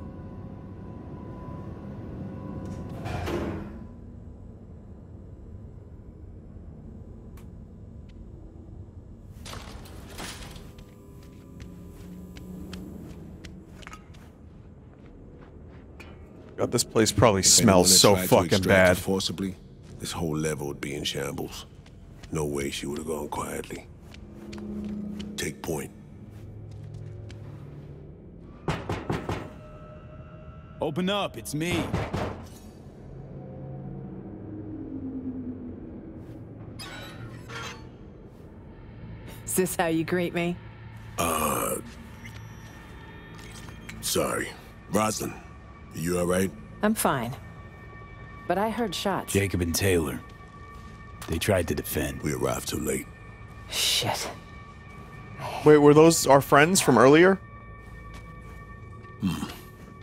God, this place probably If smells so fucking bad. Forcibly, this whole level would be in shambles. No way she would have gone quietly. Take point. Open up, it's me. Is this how you greet me? Uh. Sorry. Rosalind, you alright? I'm fine. But I heard shots. Jacob and Taylor. They tried to defend. We arrived too late. Shit. Wait, were those our friends from earlier? Hmm.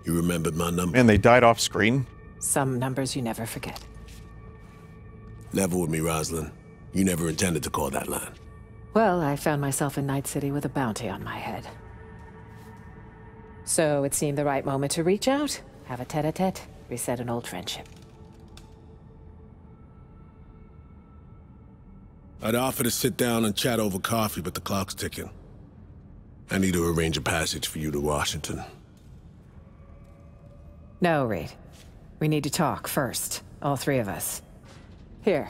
You remembered my number? And they died off screen. Some numbers you never forget. Level with me, Rosalind. You never intended to call that line. Well, I found myself in Night City with a bounty on my head. So it seemed the right moment to reach out, have a tete-a-tete, reset an old friendship. I'd offer to sit down and chat over coffee, but the clock's ticking. I need to arrange a passage for you to Washington. No, Reed. We need to talk first. All three of us. Here.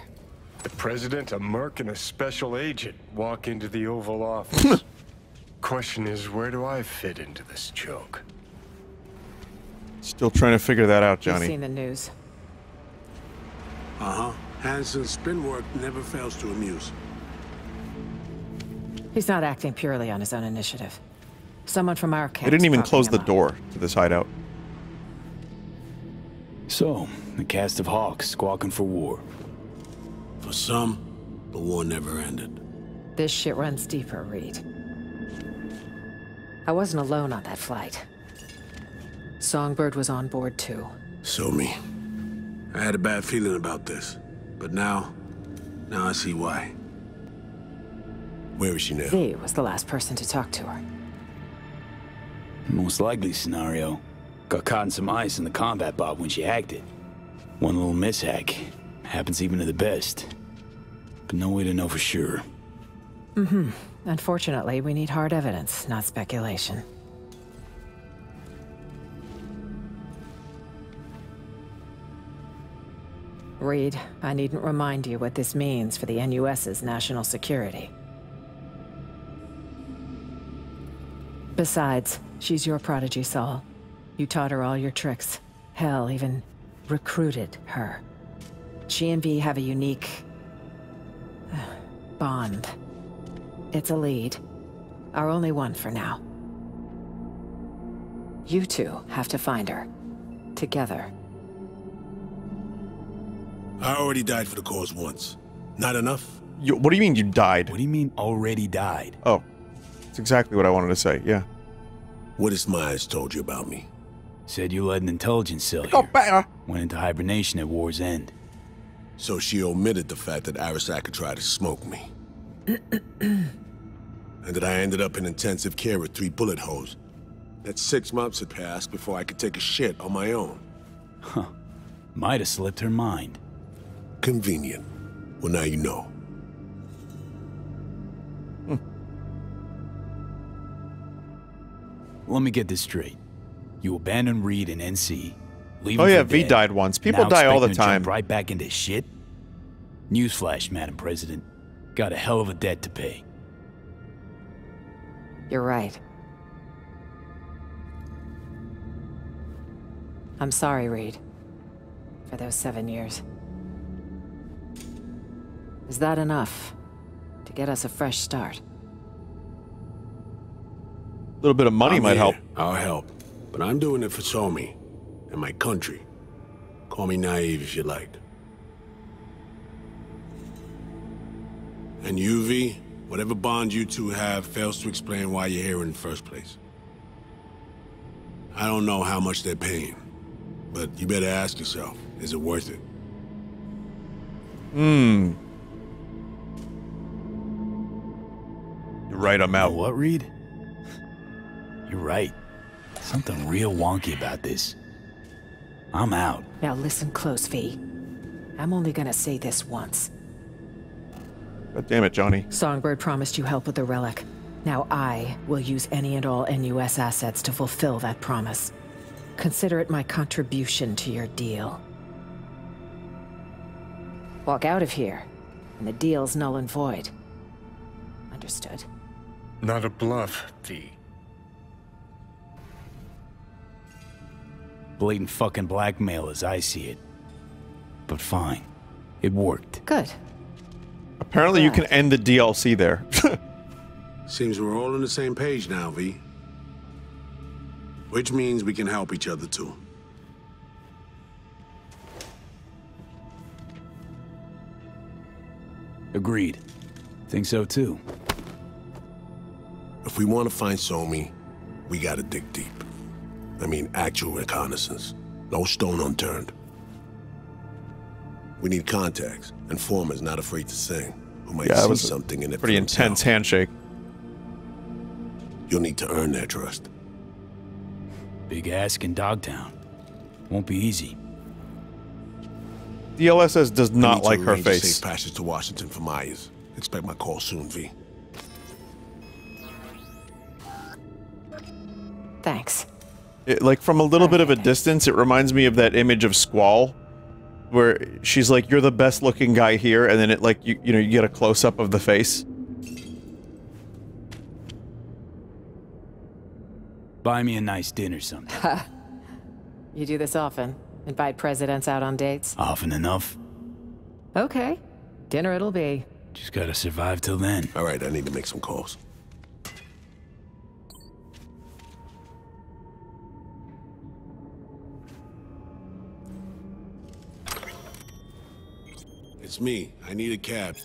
The president, a merc, and a special agent walk into the Oval Office. Question is, where do I fit into this joke? Still trying to figure that out, Johnny. You've seen the news. Uh-huh. Hansen's spin work never fails to amuse. He's not acting purely on his own initiative. Someone from our camp. They didn't even close the door to this hideout. So, the cast of Hawks squawking for war. For some, the war never ended. This shit runs deeper, Reed. I wasn't alone on that flight. Songbird was on board too. Somi. I had a bad feeling about this. But now, now I see why. Where is she now? V was the last person to talk to her. Most likely scenario. Got caught in some ice in the combat bot when she acted. One little mishack. Happens even to the best. But no way to know for sure. Mm-hmm. Unfortunately, we need hard evidence, not speculation. Reed, I needn't remind you what this means for the NUS's national security. Besides, she's your prodigy, Sol. You taught her all your tricks. Hell, even recruited her. She and V have a unique... uh, bond. It's a lead. Our only one for now. You two have to find her. Together. I already died for the cause once. Not enough? You, what do you mean you died? What do you mean already died? Oh, that's exactly what I wanted to say. Yeah. What has Myers told you about me? Said you led an intelligence cell Go here. back. Went into hibernation at war's end. So she omitted the fact that Arasaka tried to smoke me. and that I ended up in intensive care with three bullet holes. That six months had passed before I could take a shit on my own. Huh. Might have slipped her mind. Convenient. Well, now you know. Hmm. Let me get this straight. You abandoned Reed and NC. Leave Oh, yeah, for V dead, died once. People now die all the expecting jump time. Right back into shit. Newsflash, Madam President. Got a hell of a debt to pay. You're right. I'm sorry, Reed. For those seven years. Is that enough? To get us a fresh start? A little bit of money I'm might here. help. I'll help. But I'm doing it for Somi and my country. Call me naive if you like. And you, V, whatever bond you two have fails to explain why you're here in the first place. I don't know how much they're paying, but you better ask yourself, is it worth it? Hmm. You're right, I'm out. What, Reed? You're right. Something real wonky about this. I'm out. Now listen close, V. I'm only gonna say this once. God damn it, Johnny. Songbird promised you help with the relic. Now I will use any and all NUS assets to fulfill that promise. Consider it my contribution to your deal. Walk out of here, and the deal's null and void. Understood. Not a bluff, V. Blatant fucking blackmail as I see it. But fine. It worked. Good. Apparently, you can end the DLC there. Seems we're all on the same page now, V. Which means we can help each other too. Agreed. Think so too. If we want to find Somi, we gotta dig deep. I mean, actual reconnaissance. No stone unturned. We need contacts, and informers not afraid to sing, who might yeah, it see was a something in it. pretty intense themselves. handshake. You'll need to earn their trust. Big ask in Dogtown. Won't be easy. DLSS does not like her arrange a face. Safe passage to Washington for Myers. Expect my call soon, V. Thanks. It, like from a little bit of a distance, it reminds me of that image of Squall, where she's like, "You're the best looking guy here," and then it like you you know you get a close up of the face. Buy me a nice dinner sometime. you do this often? Invite presidents out on dates? Often enough. Okay. Dinner it'll be. Just gotta survive till then. All right, I need to make some calls. It's me. I need a cab.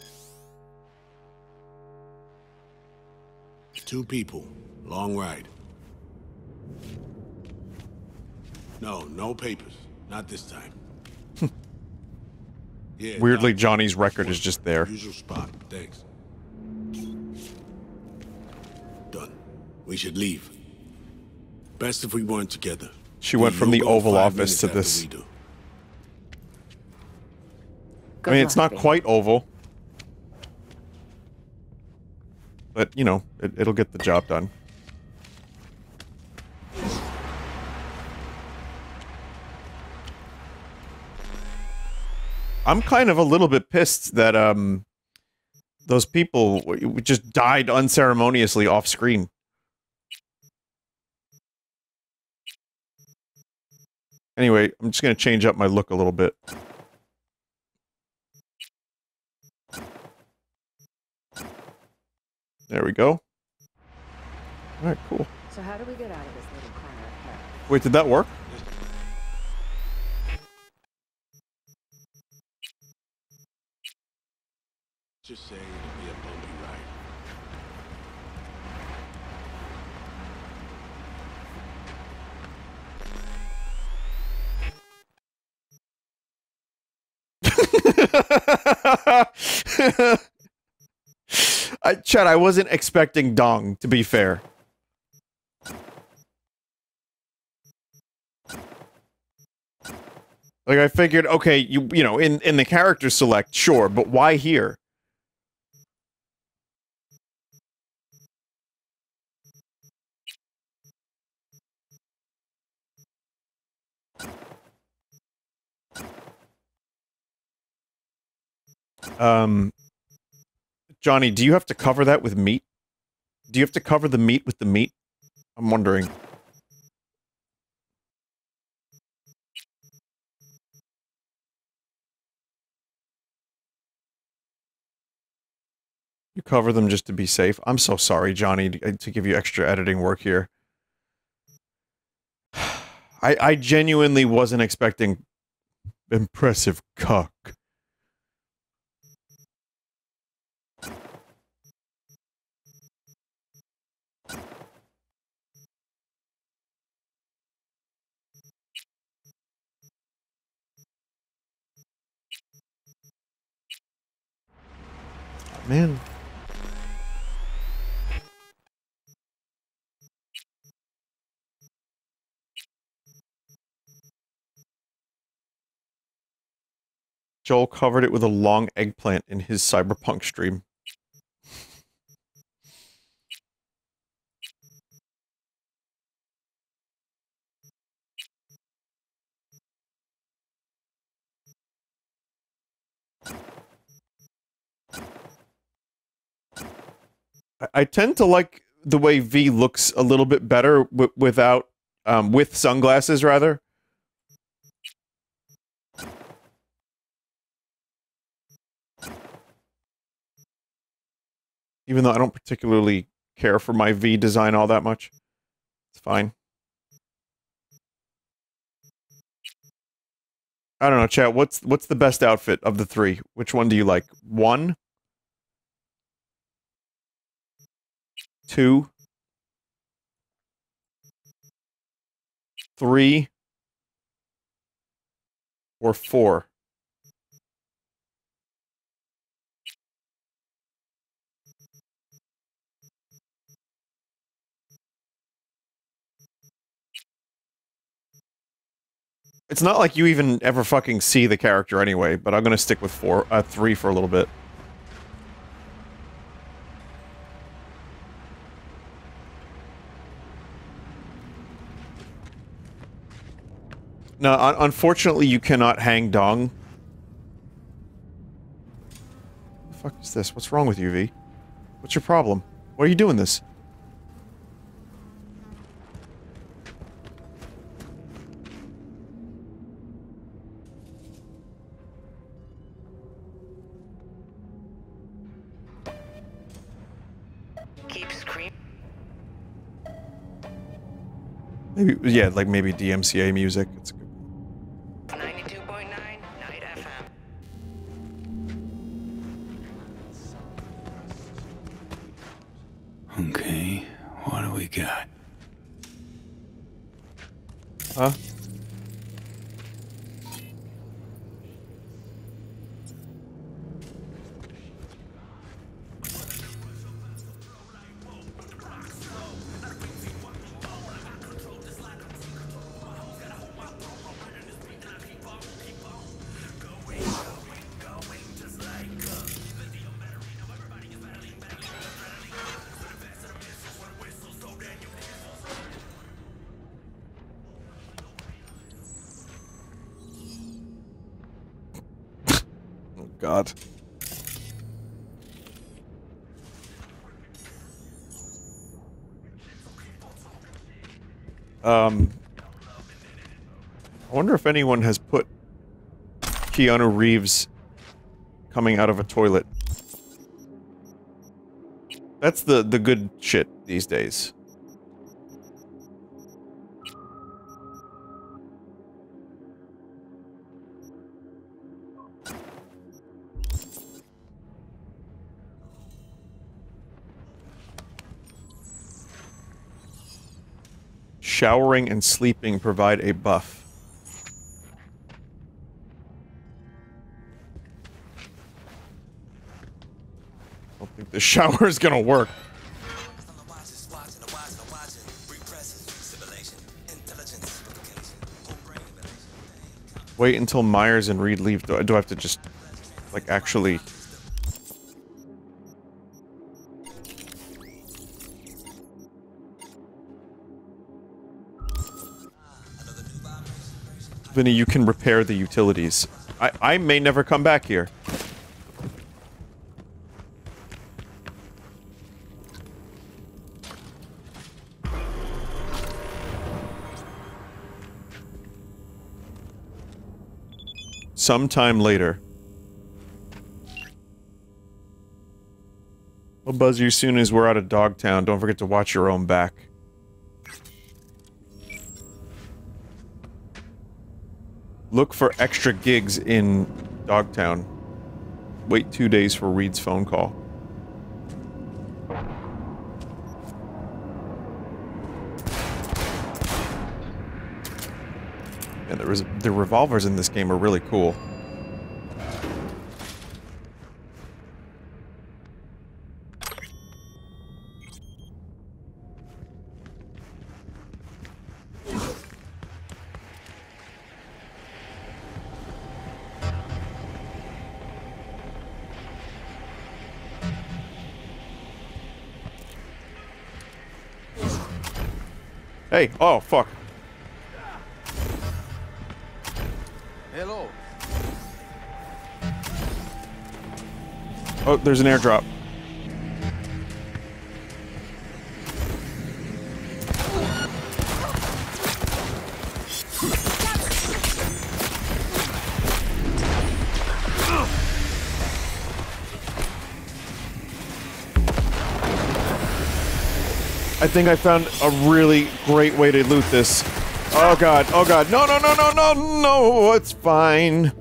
Two people. Long ride. No, no papers. Not this time. yeah, Weirdly, Johnny's record is just there. Usual spot. Thanks. Done. We should leave. Best if we weren't together. She went from the Oval Office to this. Do. I mean, it's not quite oval, but you know, it, it'll get the job done. I'm kind of a little bit pissed that um those people just died unceremoniously off screen. Anyway, I'm just going to change up my look a little bit. There we go. All right, cool. So how do we get out of this little corner of hell? Wait, did that work? Just say it'll be a bumpy ride. I, Chad, I wasn't expecting Dong, to be fair. Like I figured, okay, you you know, in in the character select, sure, but why here? Um, Johnny, do you have to cover that with meat? Do you have to cover the meat with the meat? I'm wondering. You cover them just to be safe. I'm so sorry, Johnny, to, give you extra editing work here. I I genuinely wasn't expecting impressive cock. man. Joel covered it with a long eggplant in his cyberpunk stream. I- tend to like the way V looks a little bit better without, um, with sunglasses rather. Even though I don't particularly care for my V design all that much, it's fine. I don't know, chat. What's what's the best outfit of the three? Which one do you like? One, two, three, or four? It's not like you even ever fucking see the character anyway, but I'm gonna stick with four, uh, three for a little bit. No, un unfortunately, you cannot hang dong. The fuck is this? What's wrong with you, V? What's your problem? Why are you doing this? Keep screaming. Maybe, yeah, like maybe DMCA music. It's good. Huh? God. Um, I wonder if anyone has put Keanu Reeves coming out of a toilet. That's the the good shit these days. Showering and sleeping provide a buff. I don't think the shower is gonna work. Wait until Myers and Reed leave. Do I, do I have to just, like, actually... Vinny, you can repair the utilities. I, I may never come back here. Sometime later. We'll buzz you soon as we're out of Dogtown. Don't forget to watch your own back. Look for extra gigs in Dogtown. Wait two days for Reed's phone call. And the, res- the revolvers in this game are really cool. Hey, oh, fuck. Hello. Oh, there's an airdrop. Think I found a really great way to loot this. Oh god, oh god, no, no, no, no, no, no, it's fine.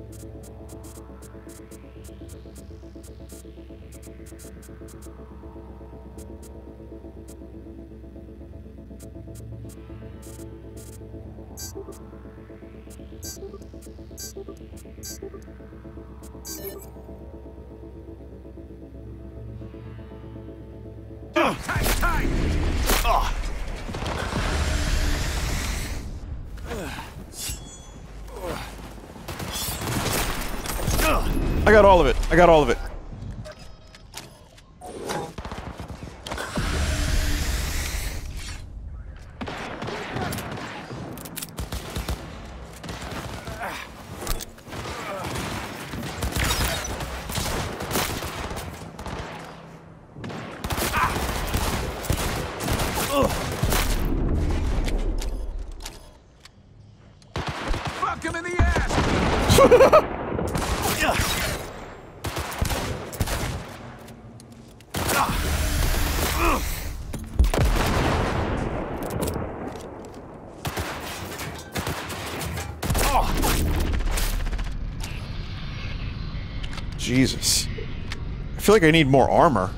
Feel like I need more armor.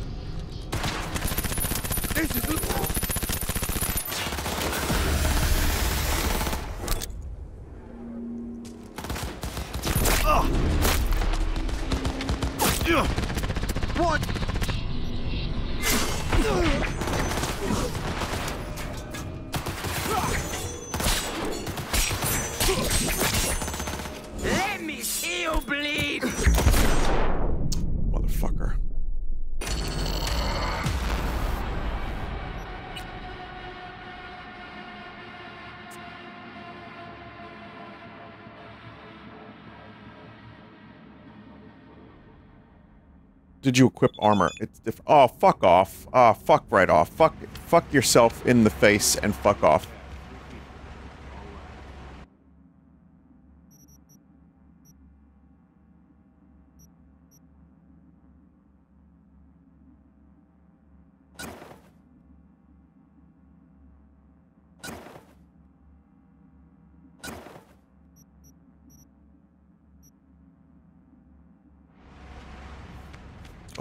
Did you equip armor? It's diff- Oh, fuck off. Ah, fuck right off. Fuck, fuck yourself in the face and fuck off.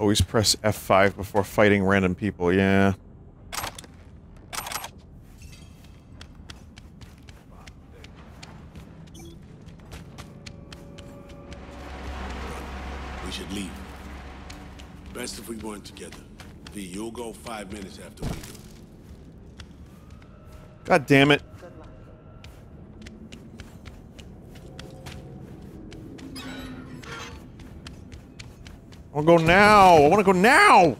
Always press F5 before fighting random people, yeah. We should leave. Best if we weren't together. V, you'll go five minutes after we do. God damn it. I wanna go now! I wanna go now!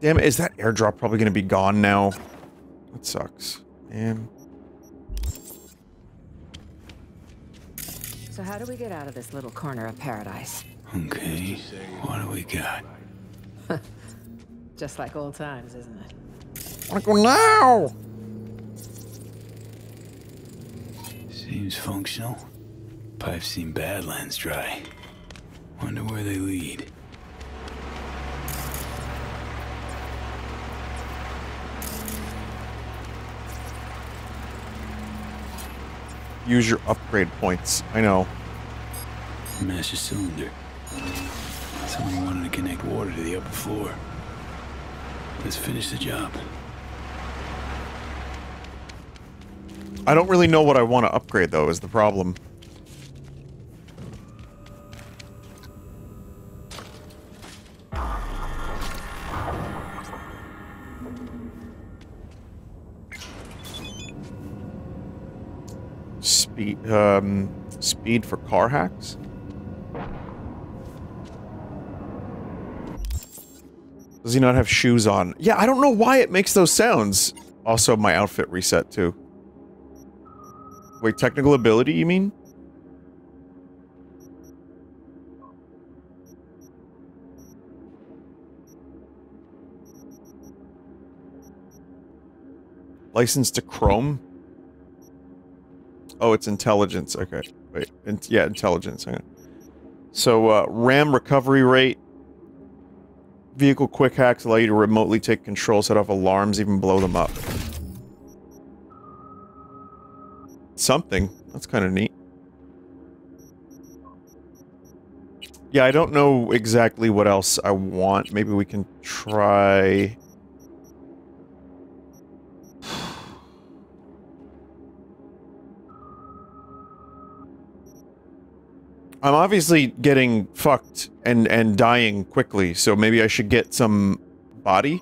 Damn it, is that airdrop probably gonna be gone now? That sucks. Man. So how do we get out of this little corner of paradise? Okay, what do we got? Just like old times, isn't it? I wanna go now! Seems functional. Pipe's seen Badlands dry. Wonder where they lead. Use your upgrade points. I know. Master cylinder. Someone wanted to connect water to the upper floor. Let's finish the job. I don't really know what I want to upgrade, though, is the problem. Speed, um, speed for car hacks? Does he not have shoes on? Yeah, I don't know why it makes those sounds. Also, my outfit reset too. Wait, technical ability, you mean? License to Chrome? Oh, it's intelligence. Okay. Wait. In yeah, intelligence. So, uh, RAM recovery rate. Vehicle quick hacks allow you to remotely take control, set off alarms, even blow them up. Something. That's kind of neat. Yeah, I don't know exactly what else I want. Maybe we can try... I'm obviously getting fucked and and dying quickly, so maybe I should get some body.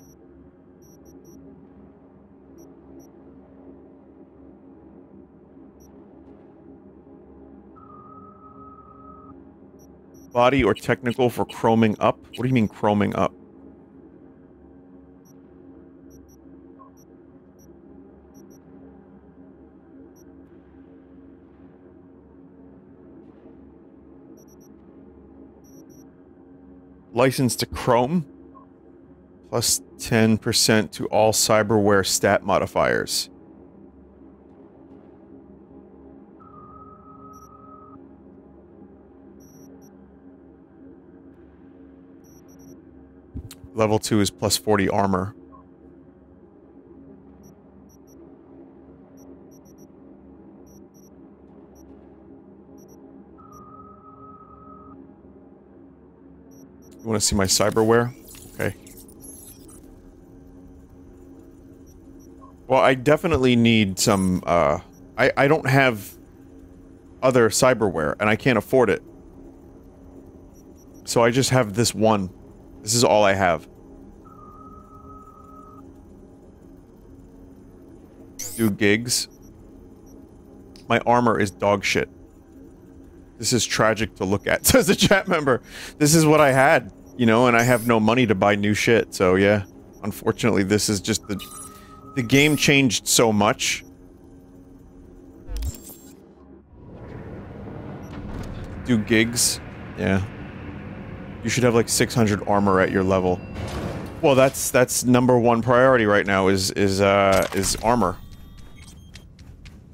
Body or technical for chroming up? What do you mean chroming up? License to Chrome. Plus 10% to all cyberware stat modifiers. Level 2 is plus 40 armor. You want to see my cyberware? Okay. Well, I definitely need some, uh... I, I don't have other cyberware, and I can't afford it. So I just have this one. This is all I have. Do gigs. My armor is dog shit. This is tragic to look at, says a chat member. This is what I had, you know, and I have no money to buy new shit, so yeah. Unfortunately, this is just the... The game changed so much. Do gigs. Yeah. You should have like 600 armor at your level. Well, that's that's number one priority right now is is uh is armor.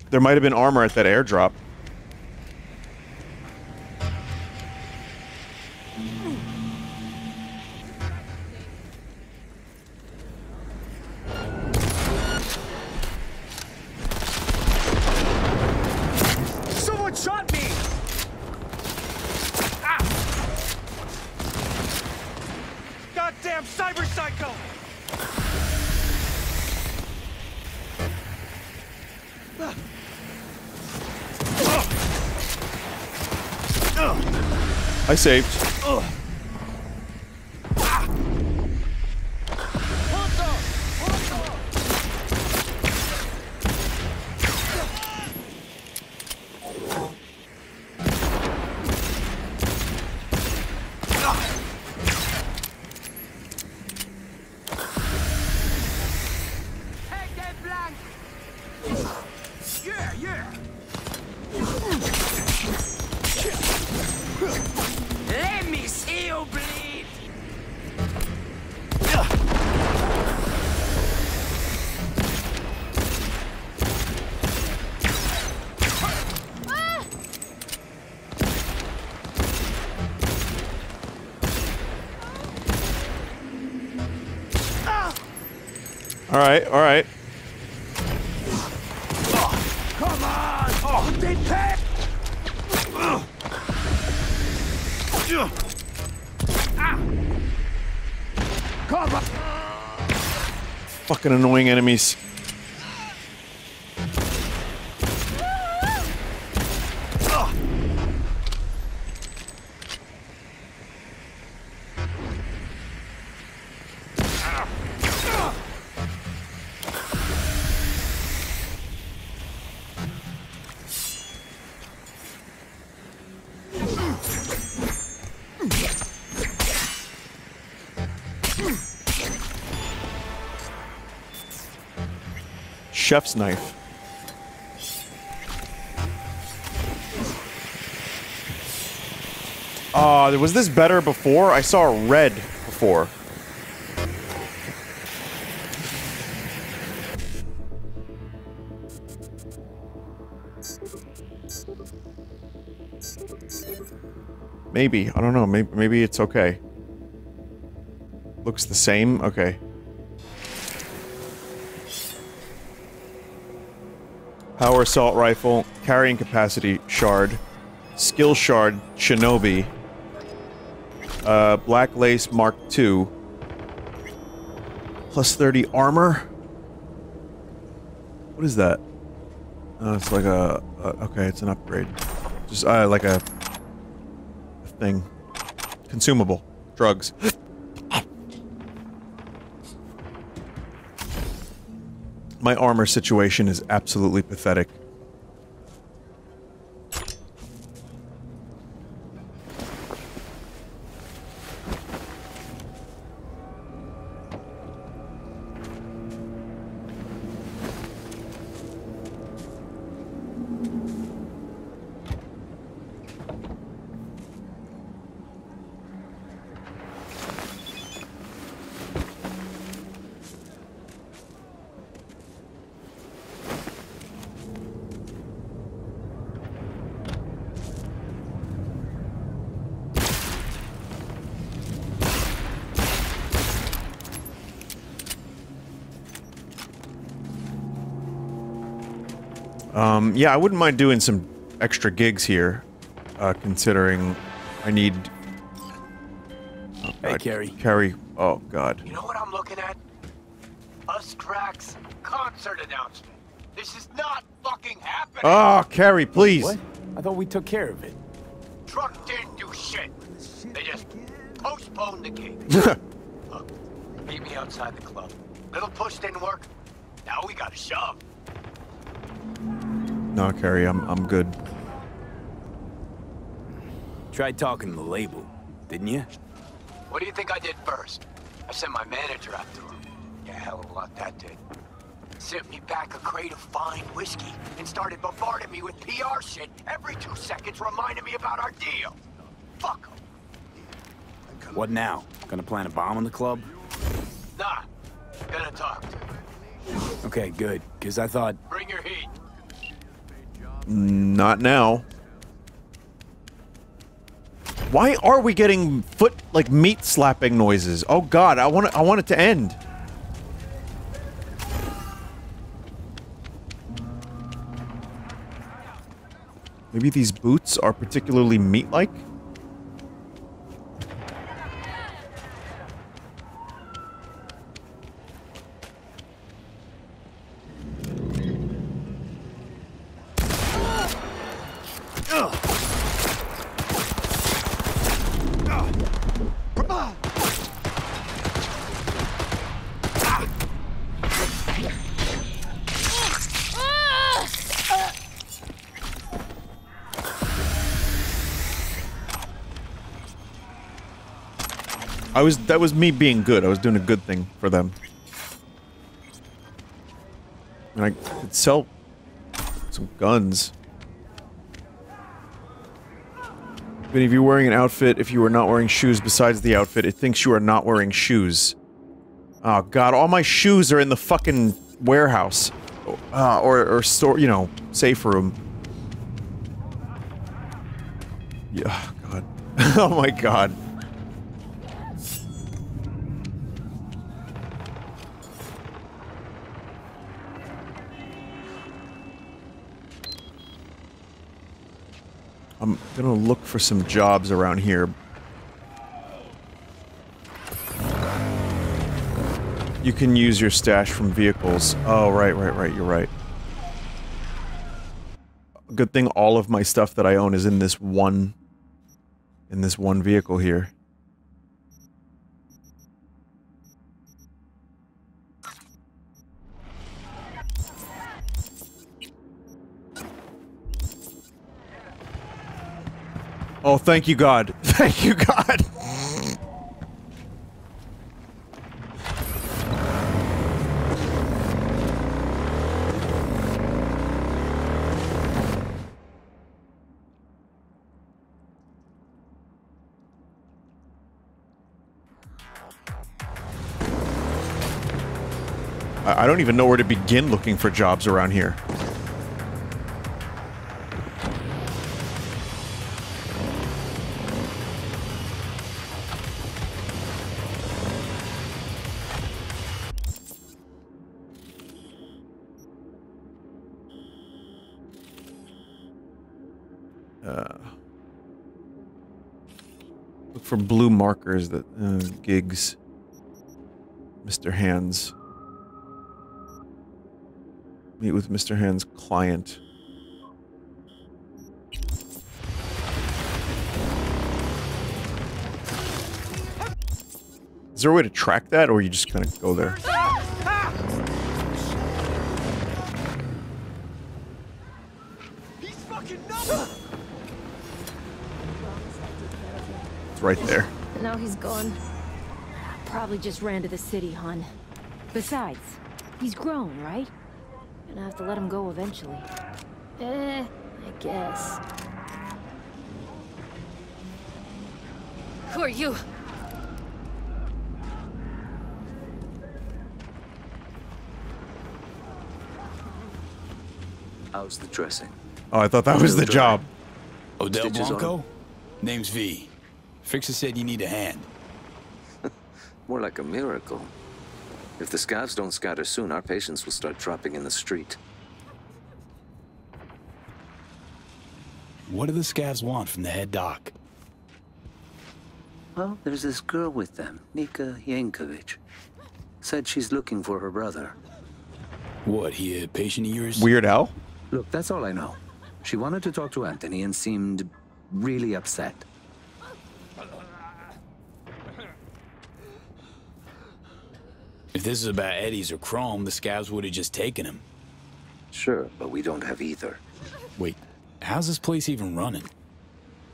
There might have been armor at that airdrop. Saved. Chef's knife. Ah, uh, was this better before? I saw red before. Maybe. I don't know. Maybe, maybe it's okay. Looks the same? Okay. Power assault rifle, carrying capacity shard, skill shard shinobi, uh, black lace mark II, plus 30 armor. What is that? Oh, it's like a, a okay, it's an upgrade. Just uh, like a, a thing. Consumable. Drugs. My armor situation is absolutely pathetic. Um, yeah, I wouldn't mind doing some extra gigs here, uh, considering I need... Oh, Hey, God. Kerry. Kerry. Oh, God. You know what I'm looking at? Us cracks concert announcement. This is not fucking happening. Oh, Kerry, please. What? I thought we took care of it. Truck didn't do shit. They just postponed the gig. No, Kerry, I'm, I'm good. Tried talking to the label, didn't you? What do you think I did first? I sent my manager out to him. Yeah, hell of a lot that did. Sent me back a crate of fine whiskey and started bombarding me with PR shit every two seconds reminding me about our deal. Fuck 'em. What now? Gonna plant a bomb in the club? Nah, gonna talk to him. Okay, good. Cause I thought Bring your heat. Not now. Why are we getting foot like meat slapping noises? Oh God, I want I want it to end. Maybe these boots are particularly meat-like? I was that was me being good. I was doing a good thing for them. And I could sell some guns. If you're wearing an outfit, if you are not wearing shoes besides the outfit, it thinks you are not wearing shoes. Oh god, all my shoes are in the fucking warehouse. Uh, or, or store, you know, safe room. Yeah, oh god. oh my god. Gonna look for some jobs around here. You can use your stash from vehicles. Oh, right, right, right, you're right. Good thing all of my stuff that I own is in this one... in this one vehicle here. Oh, thank you, God. Thank you, God. I don't even know where to begin looking for jobs around here. For blue markers that uh, gigs. Mr. Hands. Meet with Mr. Hands' client. Is there a way to track that, or you just kind of go there? It's right there. Now he's gone. Probably just ran to the city, hon. Besides, he's grown, right? Gonna have to let him go eventually. Eh, I guess. Who are you? How's the dressing? Oh, I thought that was the job. Odell Stitches on? Blanco? Name's V. Fixer said you need a hand. More like a miracle. If the scavs don't scatter soon, our patients will start dropping in the street. What do the scavs want from the head doc? Well, there's this girl with them, Nika Yankovic. Said she's looking for her brother. What, he a patient of yours? Weird Al? Look, that's all I know. She wanted to talk to Anthony and seemed really upset. If this is about eddies or Chrome, the scavs would have just taken him. Sure, but we don't have either. Wait, how's this place even running?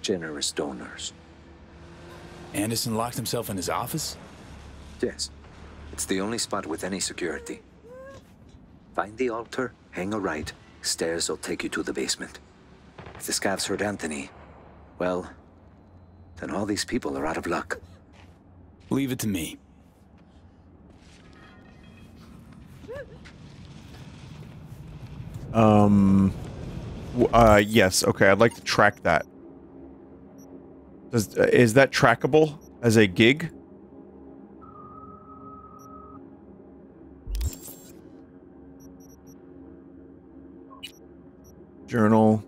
Generous donors. Anderson locked himself in his office? Yes. It's the only spot with any security. Find the altar, hang a right. Stairs will take you to the basement. If the scavs hurt Anthony, well, then all these people are out of luck. Leave it to me. Um. Uh. Yes. Okay. I'd like to track that. Does uh, is that trackable as a gig? Journal.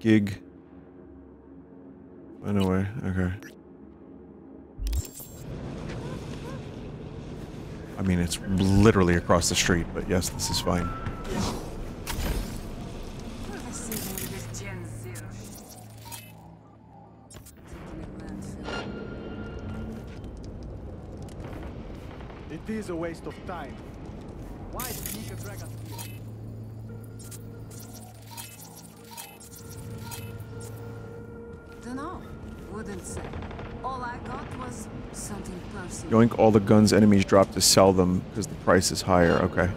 Gig. Anyway. Okay. I mean, it's literally across the street, but yes, this is fine. It is a waste of time. Why did Nika drag us here? Dunno. Wouldn't say. All I got was something personal. Yoink all the guns enemies drop to sell them because the price is higher. Okay.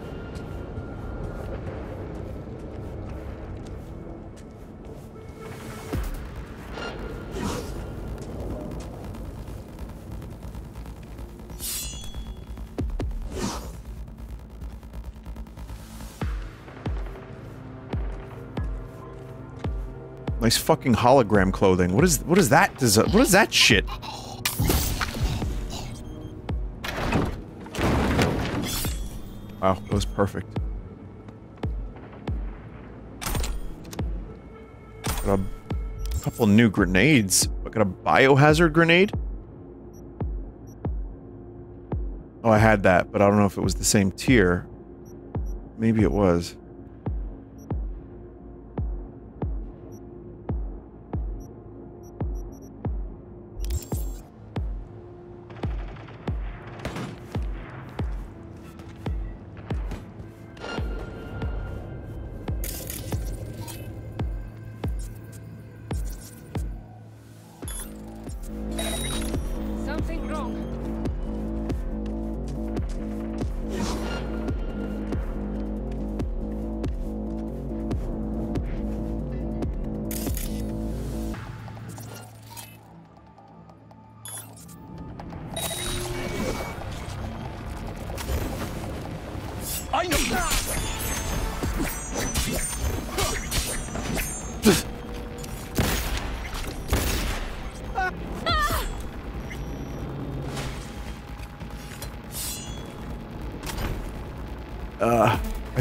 Nice fucking hologram clothing. What is what is that? What is that shit? Wow, that was perfect. Got a couple new grenades. I got a biohazard grenade. Oh, I had that, but I don't know if it was the same tier. Maybe it was.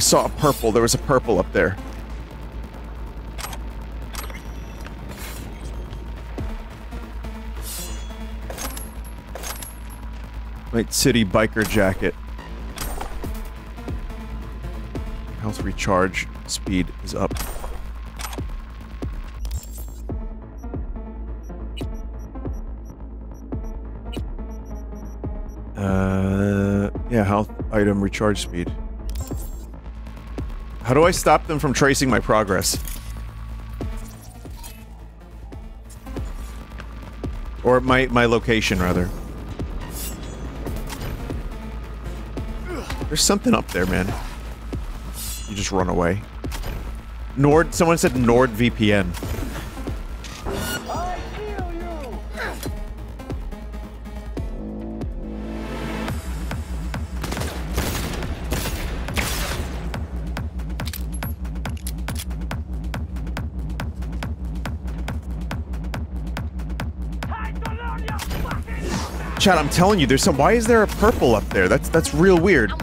Saw a purple. There was a purple up there. Night City biker jacket. Health recharge speed is up. Uh, yeah, health item recharge speed. How do I stop them from tracing my progress? Or my, my location, rather. There's something up there, man. You just run away. Nord, someone said Nord Chad, I'm telling you, there's some. Why is there a purple up there? That's that's real weird.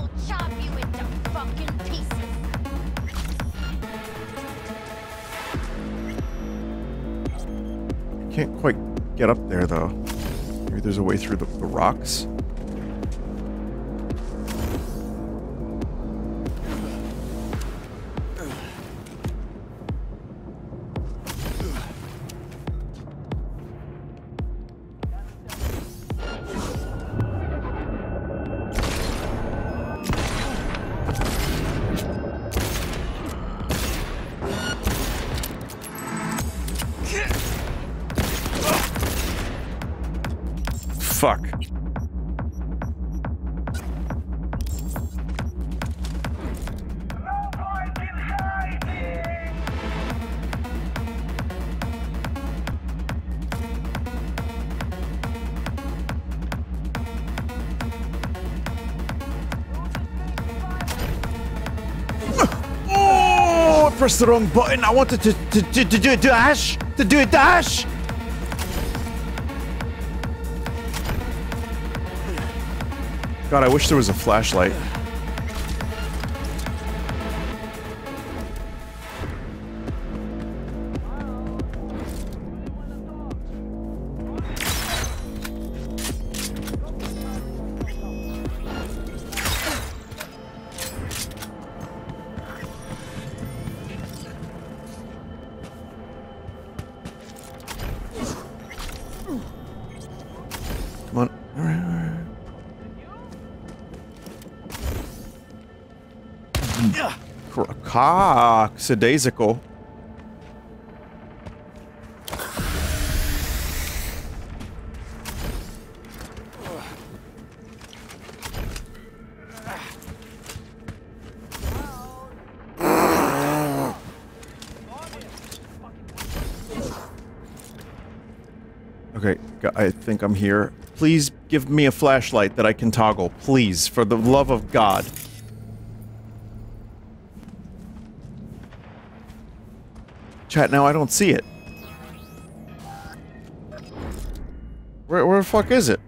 Can't quite get up there though. Maybe there's a way through the, the rocks. Pressed the wrong button. I wanted to, to, to, to do a dash. To do a dash. God, I wish there was a flashlight. Coxadaisical. Okay, I think I'm here. Please give me a flashlight that I can toggle. Please, for the love of God. Chat, now I don't see it. Where, where the fuck is it?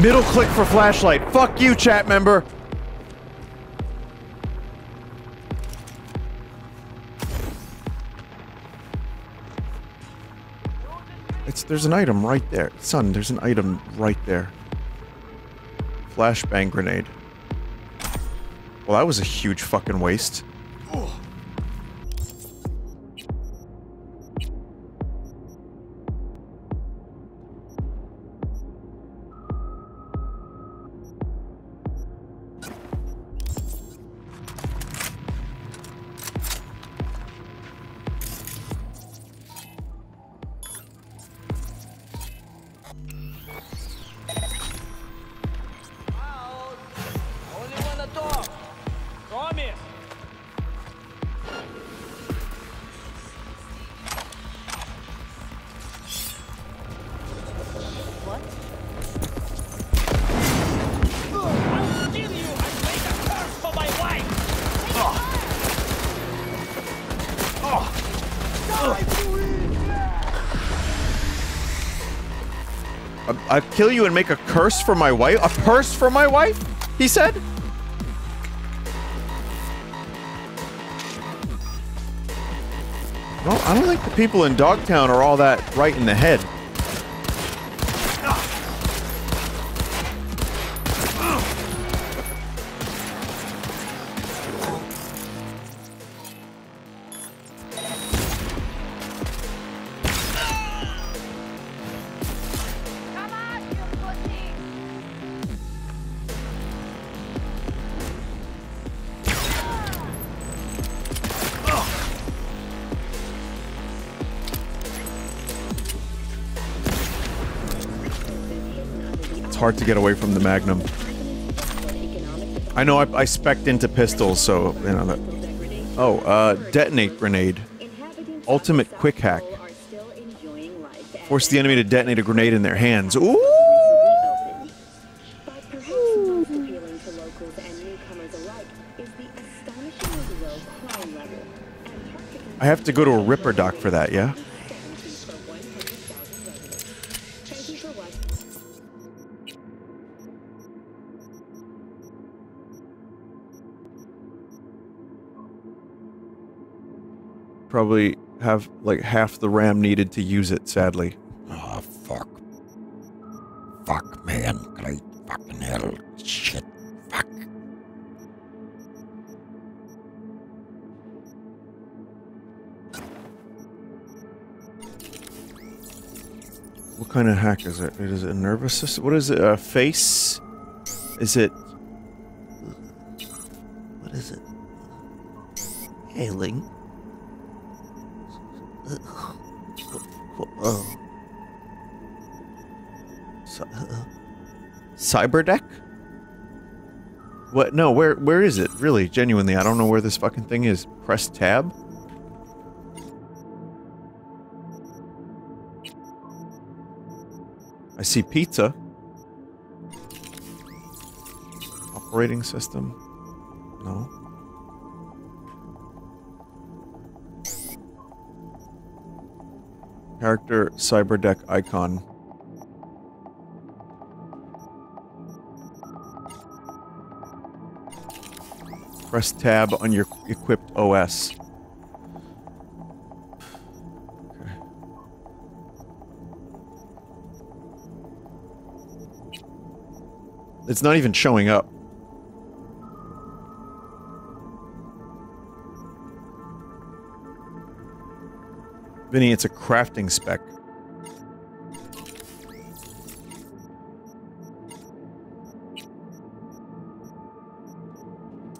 Middle click for flashlight. Fuck you, chat member. It's there's an item right there. Son, there's an item right there. Flashbang grenade. Well, that was a huge fucking waste. Kill you and make a curse for my wife? A purse for my wife? He said? Well, I don't think the people in Dogtown are all that right in the head. To get away from the Magnum. I know I, I spec'd into pistols, so, you know that. Oh, uh, detonate grenade. Ultimate quick hack. Force the enemy to detonate a grenade in their hands. Ooh! I have to go to a ripperdoc for that, yeah? Probably have like half the RAM needed to use it, sadly. Oh, fuck. Fuck, man. Great fucking hell. Shit. Fuck. What kind of hack is it? Is it a nervous system? What is it? A face? Is it? What is it? Hailing. Oh. Uh, Cyberdeck? What? No, where where is it? Really, genuinely, I don't know where this fucking thing is. Press tab. I see pizza. Operating system. No. Character cyberdeck icon. Press tab on your equipped OS. It's not even showing up. Vinny, it's a crafting spec.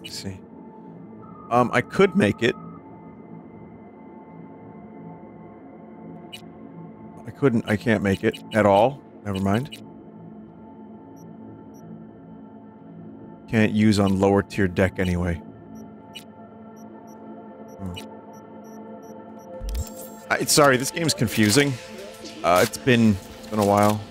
Let's see. Um, I could make it. I couldn't, I can't make it at all. Never mind. Can't use on lower tier deck anyway. I, sorry, this game's confusing. Uh, it's been it's been a while.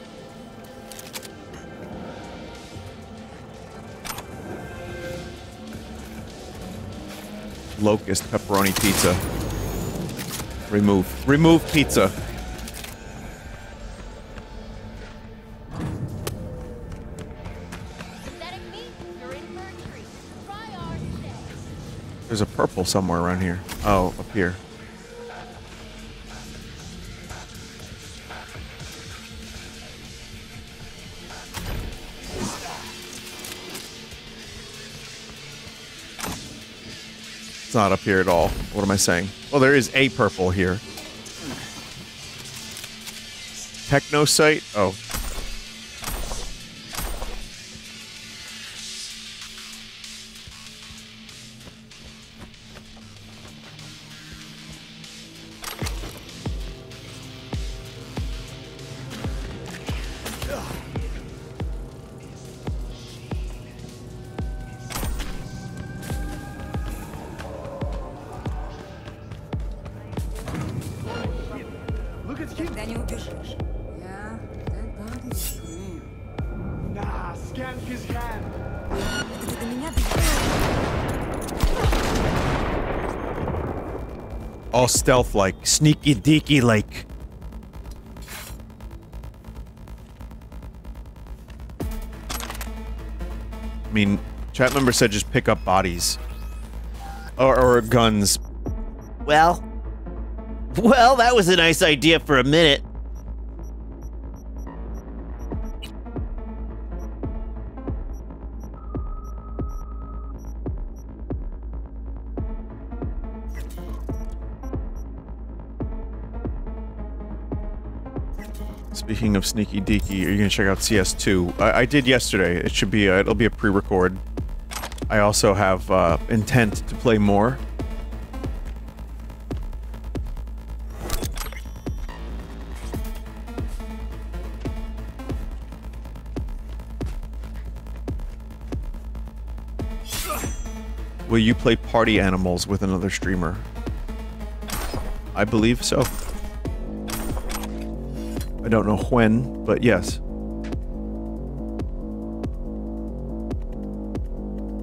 Locust pepperoni pizza. Remove. Remove pizza. There's a purple somewhere around here. Oh, up here. Not up here at all. What am I saying? Well, there is a purple here. Technosite? Oh. stealth-like, sneaky-deaky-like. I mean, chat member said just pick up bodies. Or, or guns. Well... Well, that was a nice idea for a minute. Speaking of sneaky deaky, are you gonna check out CS2? I, I did yesterday. It should be. A, it'll be a pre-record. I also have uh, intent to play more. Will you play party animals with another streamer? I believe so. I don't know when, but yes.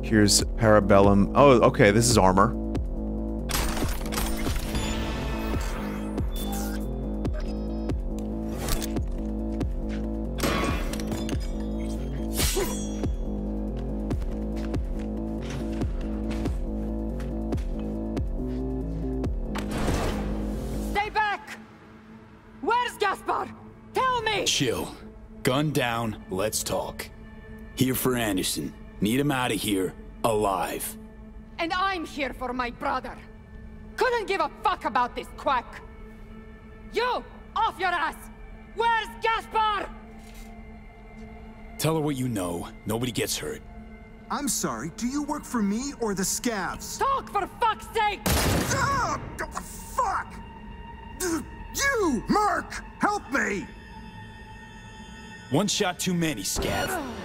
Here's Parabellum. Oh, okay, this is armor. For Anderson. Need him out of here, alive. And I'm here for my brother. Couldn't give a fuck about this quack. You! Off your ass! Where's Gaspar? Tell her what you know. Nobody gets hurt. I'm sorry, do you work for me or the scavs? Talk for fuck's sake! Ah, fuck! You, Merc! Help me! One shot too many, Scav.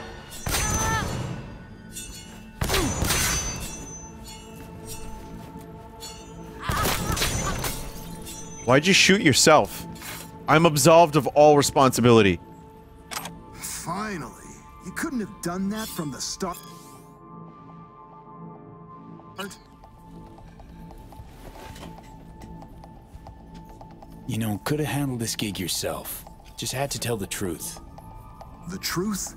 Why'd you shoot yourself? I'm absolved of all responsibility. Finally. You couldn't have done that from the start. You know, could have handled this gig yourself. Just had to tell the truth. The truth?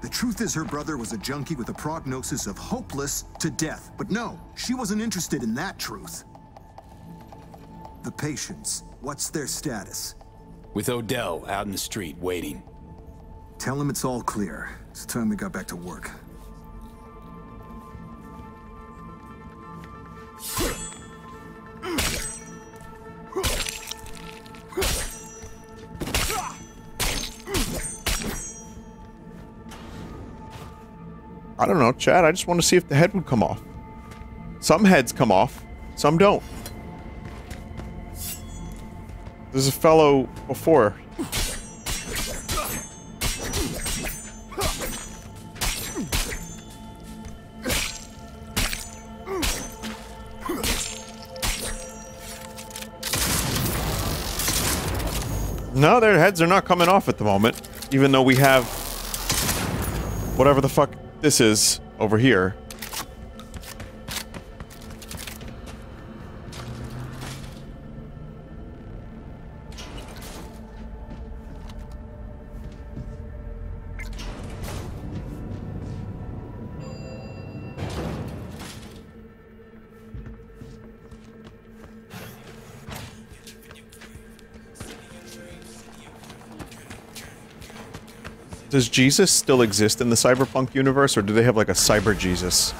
The truth is her brother was a junkie with a prognosis of hopeless to death. But no, she wasn't interested in that truth. The patients, what's their status? With Odell out in the street, waiting. Tell him it's all clear. It's time we got back to work. I don't know, Chad. I just want to see if the head would come off. Some heads come off, some don't. There's a fellow before. No, their heads are not coming off at the moment, even though we have whatever the fuck this is over here. Does Jesus still exist in the cyberpunk universe, or do they have like a cyber Jesus?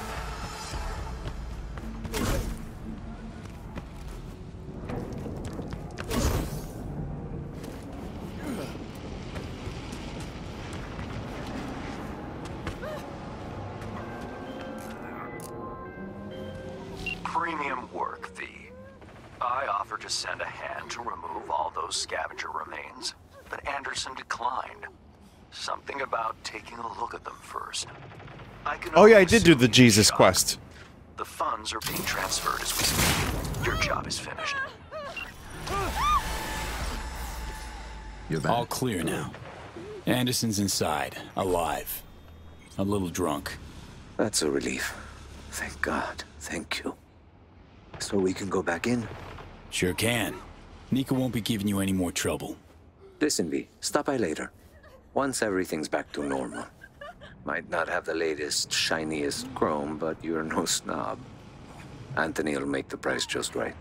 Premium work. I offered to send a hand to remove all those scavenger remains, but Anderson declined. Something about taking a look at them first. I can Oh yeah, I did do the Jesus shot. quest. The funds are being transferred as we speak. Your job is finished. You're back. All clear now. Anderson's inside, alive. A little drunk. That's a relief. Thank God. Thank you. So we can go back in? Sure can. Nika won't be giving you any more trouble. Listen, V, stop by later. Once everything's back to normal. Might not have the latest, shiniest chrome, but you're no snob. Anthony'll make the price just right.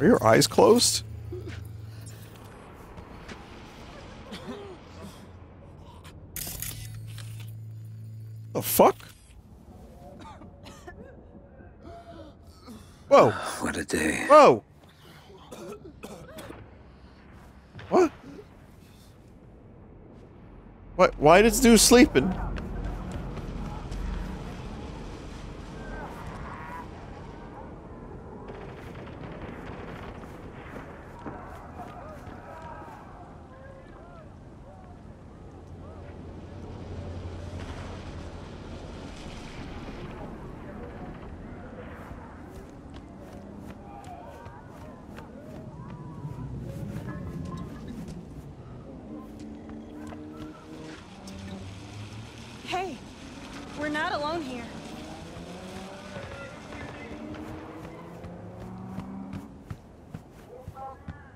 Are your eyes closed? The fuck? Whoa. What a day. Whoa. What? What? Why did dude sleeping? Hey, we're not alone here.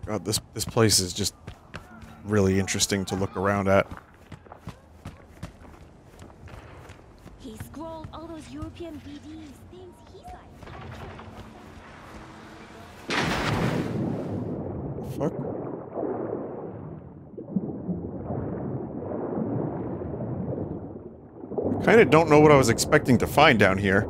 God, this this place is just really interesting to look around at. He scrolled all those European BDs, things like. Fuck. I kind of don't know what I was expecting to find down here.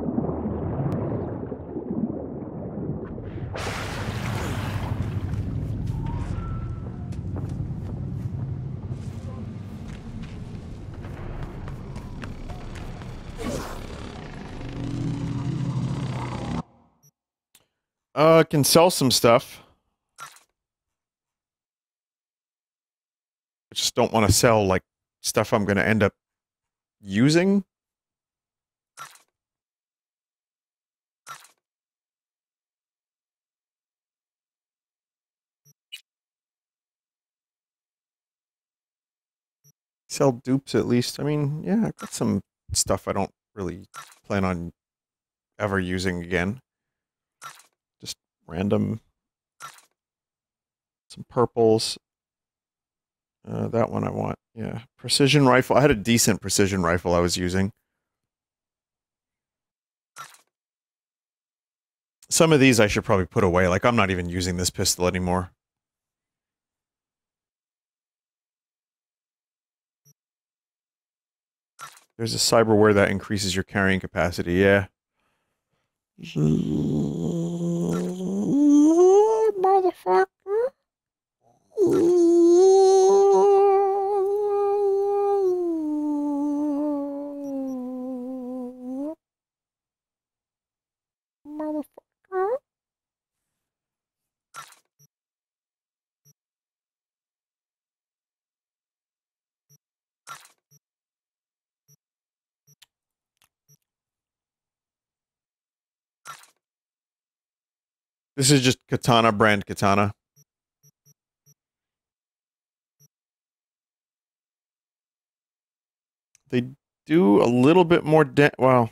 Can sell some stuff. I just don't want to sell, like, stuff I'm going to end up using. Sell dupes at least. I mean, yeah, I've got some stuff I don't really plan on ever using again. Random. Some purples. Uh, that one I want. Yeah. Precision rifle. I had a decent precision rifle I was using. Some of these I should probably put away. Like, I'm not even using this pistol anymore. There's a cyberware that increases your carrying capacity. Yeah. Motherfucker. Motherfucker. This is just Katana brand Katana. They do a little bit more da- well.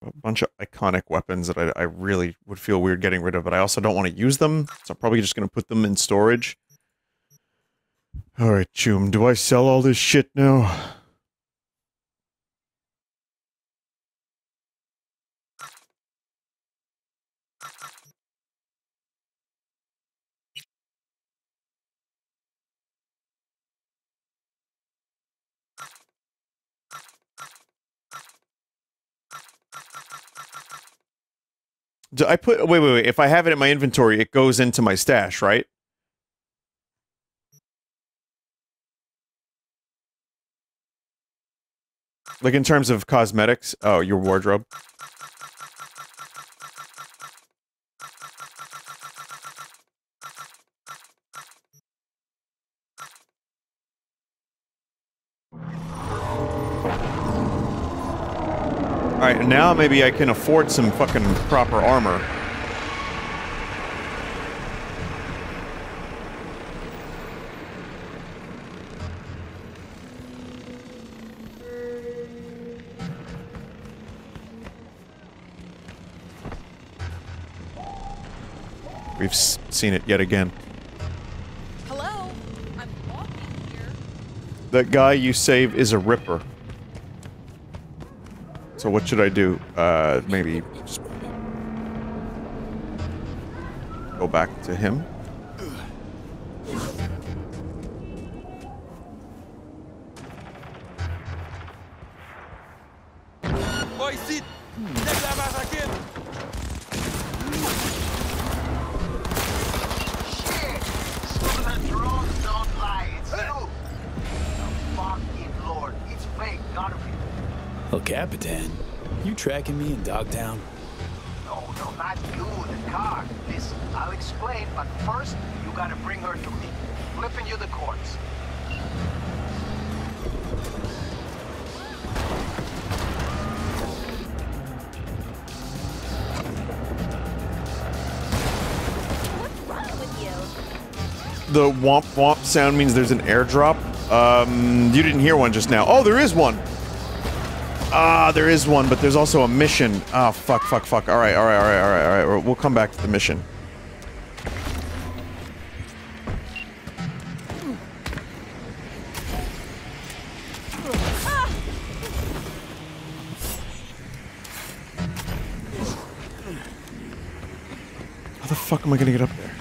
A bunch of iconic weapons that I, I really would feel weird getting rid of, but I also don't want to use them, so I'm probably just going to put them in storage. Alright, Chum, do I sell all this shit now? Do I put wait, wait, wait. If I have it in my inventory, it goes into my stash, right? Like in terms of cosmetics. Oh, your wardrobe. Alright, now maybe I can afford some fucking proper armor. We've seen it yet again. Hello? I'm walking here. That guy you save is a ripper. So what should I do? Uh, maybe just go back to him. El Capitan, you tracking me in Dogtown? No, no, not you, the car. Listen, I'll explain, but first, you gotta bring her to me. Flipping you the corpse. The womp womp sound means there's an airdrop. Um, you didn't hear one just now. Oh, there is one. Ah, there is one, but there's also a mission. Ah, fuck, fuck, fuck. All right, all right, all right, all right, all right. We'll come back to the mission. How the fuck am I gonna get up there?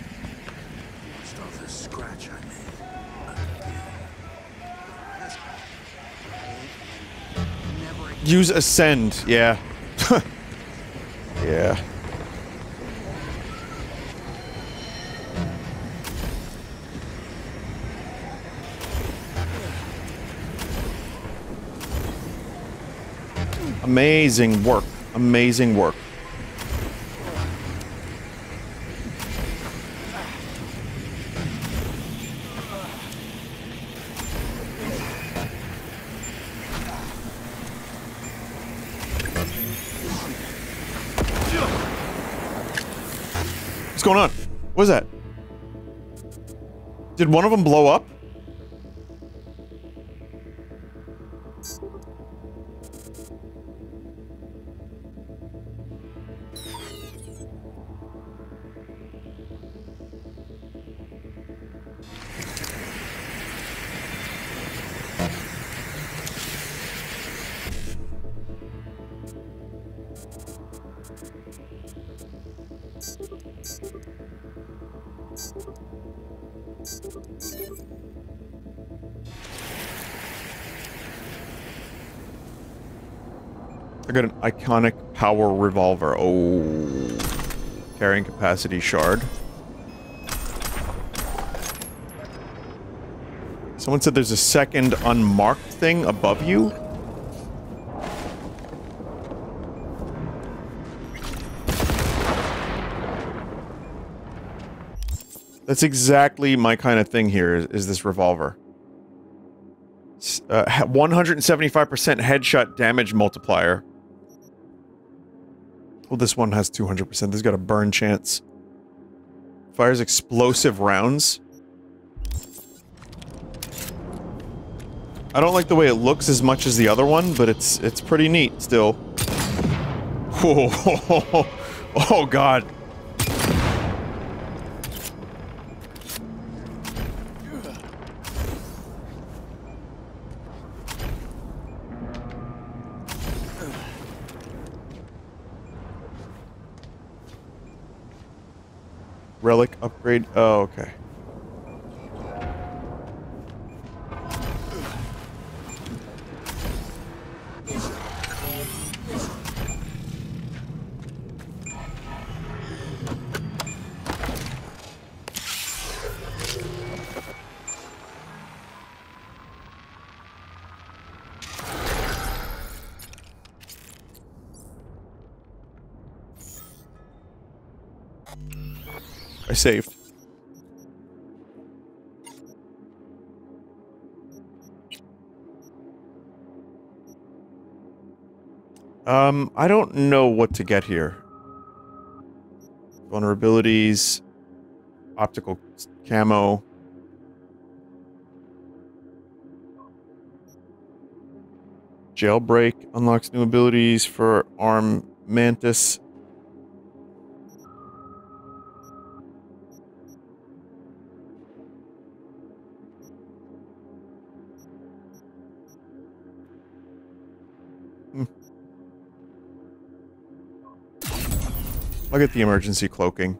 Use ascend. Yeah. yeah. Amazing work. Amazing work. What's going is that? Did one of them blow up? Got an iconic power revolver. Oh. Carrying capacity shard. Someone said there's a second unmarked thing above you. That's exactly my kind of thing here, is, is this revolver. Uh, 175% headshot damage multiplier. Well, this one has 200%. This has got a burn chance. Fires explosive rounds. I don't like the way it looks as much as the other one, but it's it's pretty neat still. Whoa. Oh, oh, oh god. Relic upgrade. Oh, okay. Saved. Um, I don't know what to get here. Vulnerabilities, optical camo. Jailbreak unlocks new abilities for Arm Mantis. I'll get the emergency cloaking.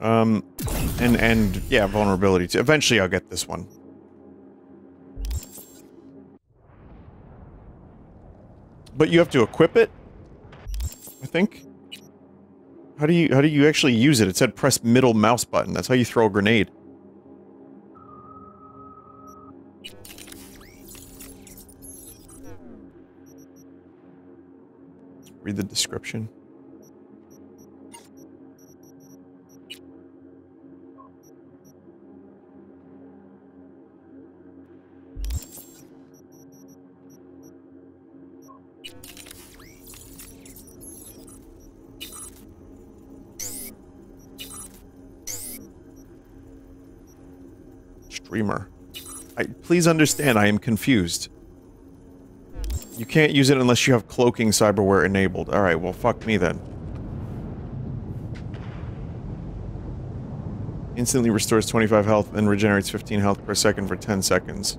Um, and and yeah, vulnerability. Too. Eventually, I'll get this one. But you have to equip it. I think. How do you how do you actually use it? It said press middle mouse button. That's how you throw a grenade. Read the description. Streamer. I, please understand, I am confused. You can't use it unless you have cloaking cyberware enabled. Alright, well fuck me then. Instantly restores 25 health and regenerates 15 health per second for 10 seconds.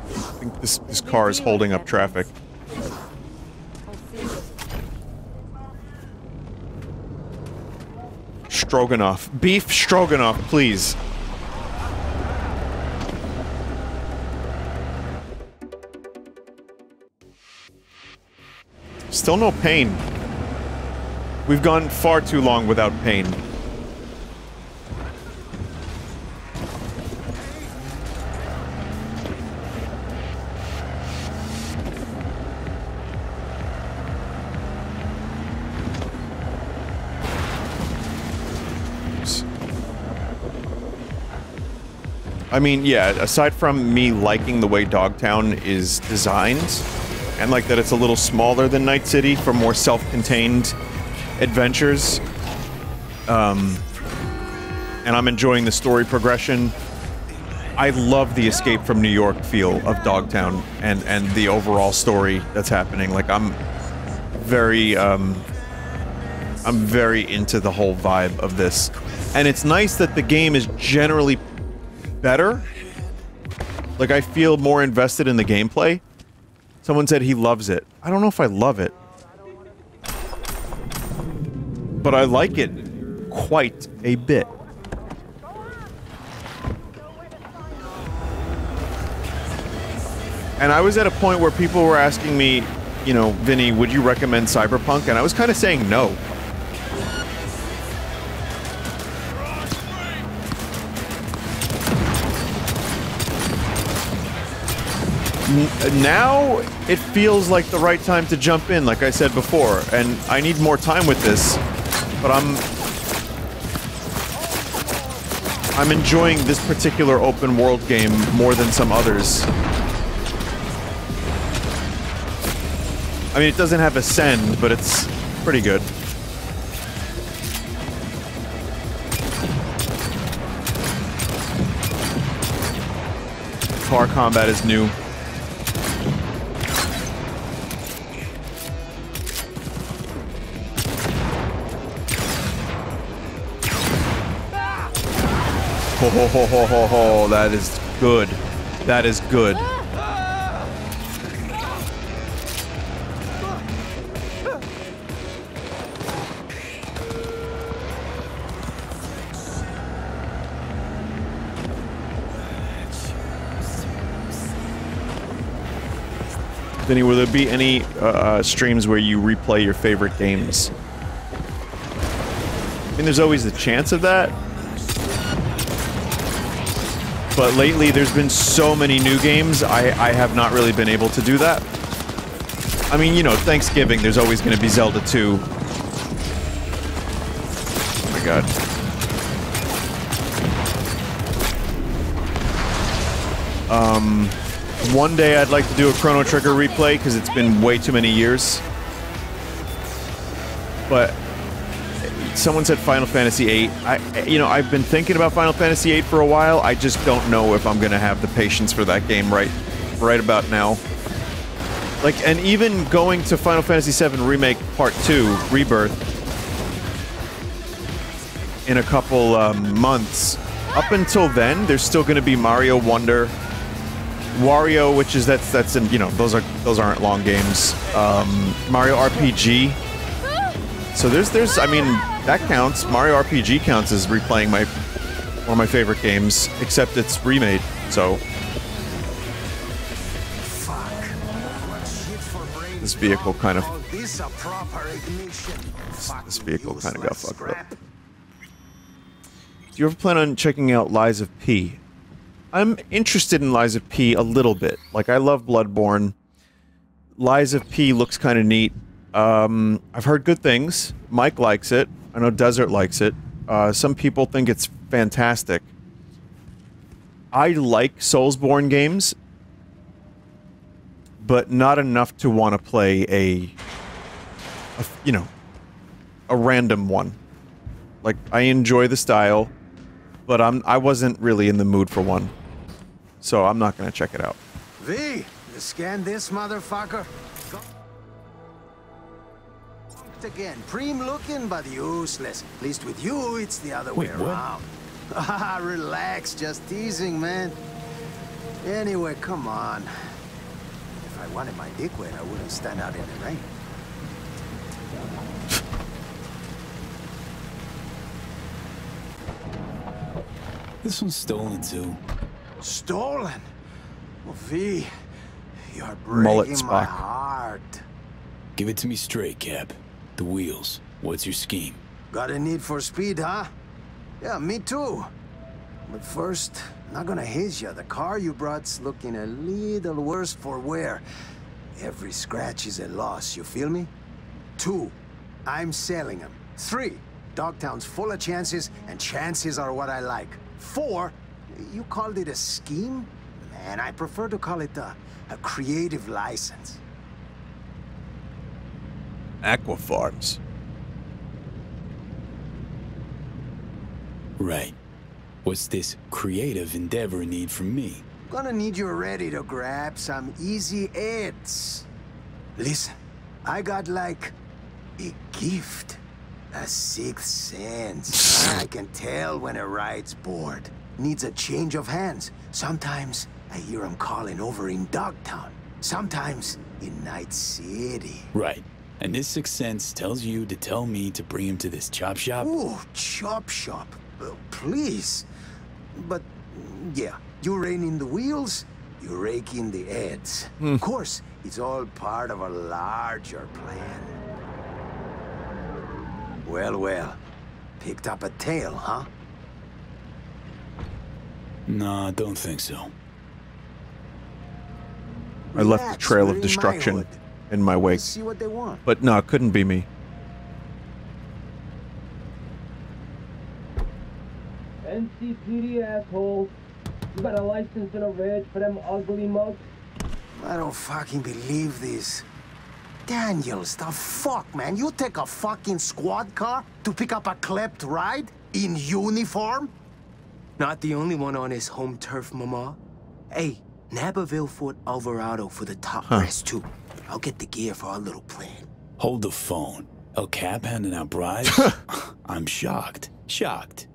I think this, this car is holding up traffic. Stroganoff. Beef stroganoff, please. Still no pain. We've gone far too long without pain. I mean, yeah, aside from me liking the way Dogtown is designed, and like that it's a little smaller than Night City for more self-contained adventures, um, and I'm enjoying the story progression. I love the escape from New York feel of Dogtown and and the overall story that's happening. Like I'm very um, I'm very into the whole vibe of this, and it's nice that the game is generally better. Like I feel more invested in the gameplay. Someone said he loves it. I don't know if I love it. But I like it quite a bit. And I was at a point where people were asking me, you know, Vinny, would you recommend Cyberpunk? And I was kind of saying no. Now it feels like the right time to jump in like i said before and i need more time with this but i'm i'm enjoying this particular open world game more than some others. I mean it doesn't have ascend but it's pretty good. Car combat is new Ho ho ho ho ho ho, that is good. That is good. Vinny, will there be any uh, uh, streams where you replay your favorite games? I mean, there's always the chance of that, but lately there's been so many new games, I, I have not really been able to do that. I mean, you know, Thanksgiving, there's always going to be Zelda 2. Oh my god. Um, one day I'd like to do a Chrono Trigger replay, because it's been way too many years. But someone said Final Fantasy VIII. I, you know, I've been thinking about Final Fantasy VIII for a while. I just don't know if I'm to have the patience for that game right, right about now. Like, and even going to Final Fantasy VII Remake Part 2, Rebirth, in a couple um, months, up until then, there's still to be Mario Wonder, Wario, which is that's that's in you know those are those aren't long games. Um, Mario RPG. So there's there's I mean that counts. Mario RPG counts as replaying my one of my favorite games, except it's remade. So this vehicle kind of This this vehicle kind of got fucked up. Do you ever plan on checking out Lies of P? I'm interested in Lies of P a little bit. Like I love Bloodborne. Lies of P looks kind of neat. Um, I've heard good things. Mike likes it. I know Desert likes it. Uh, some people think it's fantastic. I like Soulsborne games, but not enough to want to play a, a, you know, a random one. Like I enjoy the style, but I'm I wasn't really in the mood for one, so I'm not gonna check it out. V, you scan this motherfucker. Again, prim looking but useless. At least with you, it's the other Wait, way what? around. Ah, relax, just teasing, man. Anyway, come on. If I wanted my dick wet, I wouldn't stand out in the rain. This one's stolen too. Stolen? Well, V, you're Mullet breaking my Spock. heart. Give it to me straight, Cap. The wheels. What's your scheme? Got a need for speed, huh? Yeah, me too. But first, not gonna hit you. The car you brought's looking a little worse for wear. Every scratch is a loss, you feel me? Two, I'm selling them. Three, Dogtown's full of chances, and chances are what I like. Four, you called it a scheme? Man, I prefer to call it a, a creative license. Aqua Farms. Right. What's this creative endeavor need from me? Gonna need you ready to grab some easy hits. Listen, I got like a gift. A sixth sense. I can tell when a ride's bored. Needs a change of hands. Sometimes I hear hear 'em calling over in Dogtown. Sometimes in Night City. Right. And this sixth sense tells you to tell me to bring him to this chop shop? Ooh, chop shop. Uh, please. But, mm, yeah, you rein in the wheels, you rake in the heads. Of course, it's all part of a larger plan. Well, well. Picked up a tail, huh? Nah, don't think so. I left a Relax, trail of in my destruction hood. In my wake. See what they want. But no, it couldn't be me. NCPD asshole. You got a license and a reg for them ugly mugs? I don't fucking believe this. Daniels, the fuck, man? You take a fucking squad car to pick up a klept ride? In uniform? Not the only one on his home turf, Mama. Hey, Naperville Fort Alvarado for the top Huh. brass too. I'll get the gear for our little plan. Hold the phone. El Cap handing out bribes? I'm shocked. Shocked.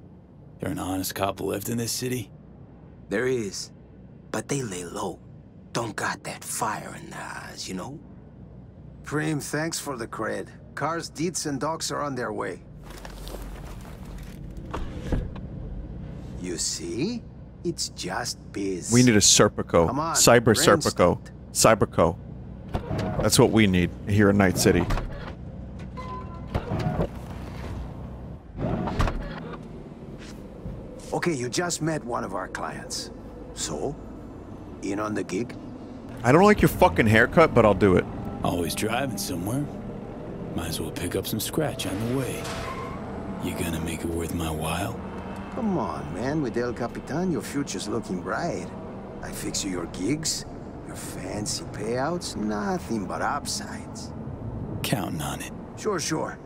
There an honest couple left in this city? There is, but they lay low. Don't got that fire in their eyes, you know? Prim, thanks for the cred. Cars, deeds, and dogs are on their way. You see? It's just biz. We need a Serpico. Come on, Cyber brainstorm. Serpico. Cyberco. That's what we need here in Night City. Okay, you just met one of our clients. So? In on the gig? I don't like your fucking haircut, but I'll do it. Always driving somewhere. Might as well pick up some scratch on the way. You gonna make it worth my while? Come on, man. With El Capitan, your future's looking bright. I fix you your gigs, your fancy payouts, nothing but upsides. Counting on it. Sure, sure.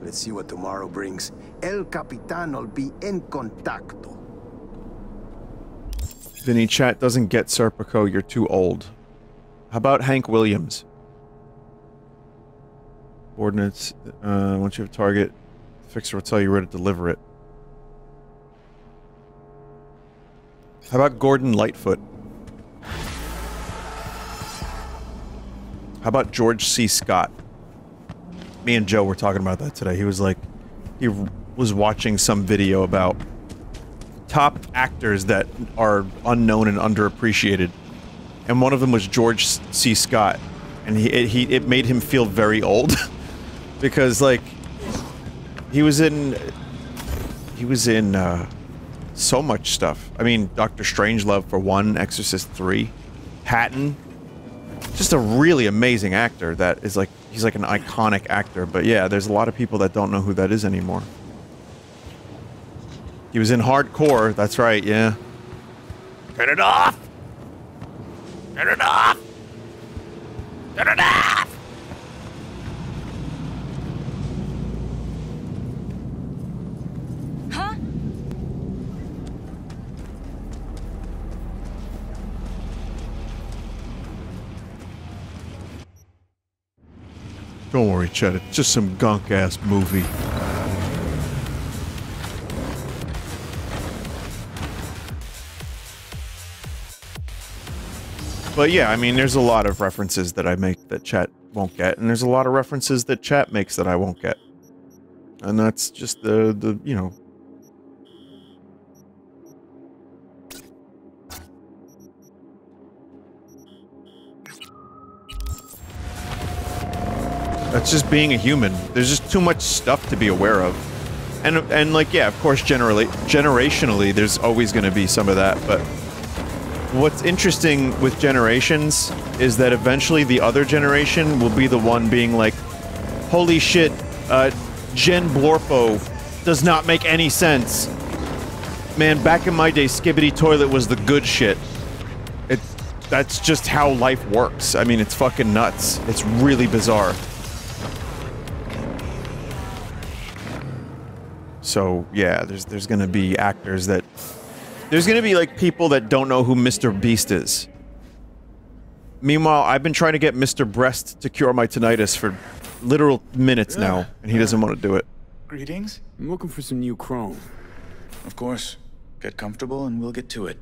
Let's see what tomorrow brings. El Capitan will be en contacto. Vinny, chat doesn't get Serpico. You're too old. How about Hank Williams? Coordinates. Uh, once you have a target, the fixer will tell you where to deliver it. How about Gordon Lightfoot? How about George C. Scott? Me and Joe were talking about that today. He was like, he was watching some video about top actors that are unknown and underappreciated, and one of them was George C. Scott, and he it, he it made him feel very old because like he was in he was in uh, so much stuff. I mean, Doctor Strangelove for one, Exorcist three, Patton. Just a really amazing actor. That is like he's like an iconic actor. But yeah, there's a lot of people that don't know who that is anymore. He was in Hardcore. That's right. Yeah. Turn it off! Turn it off! Turn it off! Don't worry, Chet. It's just some gunk ass movie. But yeah, I mean, there's a lot of references that I make that chat won't get, and there's a lot of references that chat makes that I won't get. And that's just the, the you know. That's just being a human. There's just too much stuff to be aware of. And, and like, yeah, of course, generally, generationally, there's always going to be some of that, but what's interesting with generations is that eventually the other generation will be the one being like, holy shit, uh, Gen Blorpo does not make any sense. Man, back in my day, Skibidi Toilet was the good shit. It, that's just how life works. I mean, it's fucking nuts. It's really bizarre. So yeah, there's there's gonna be actors that there's gonna be like people that don't know who Mr. Beast is. Meanwhile, I've been trying to get Mr. Breast to cure my tinnitus for literal minutes now, and he doesn't want to do it. Greetings. I'm looking for some new chrome. Of course. Get comfortable and we'll get to it.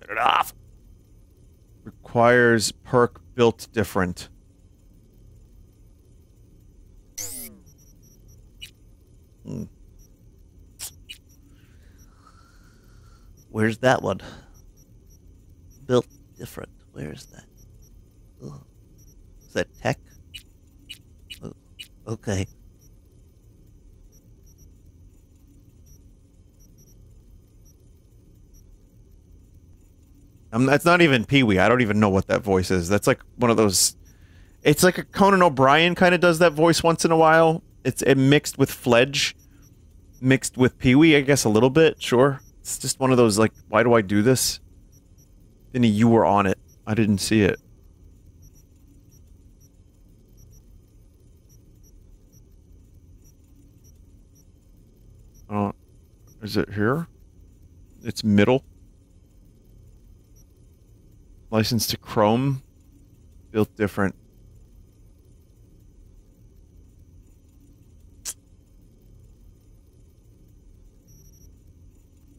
Turn it off! Requires perk built different. Hmm. Where's that one? Built different. Where's that? Ugh. Is that tech? Oh, okay. Um, that's not even Pee Wee. I don't even know what that voice is. That's like one of those. It's like a Conan O'Brien kind of does that voice once in a while. It's it mixed with Fledge, mixed with Pee Wee, I guess a little bit. Sure, it's just one of those like, why do I do this? Vinny, you were on it. I didn't see it. Uh, is it here? It's middle. License to Chrome. Built different.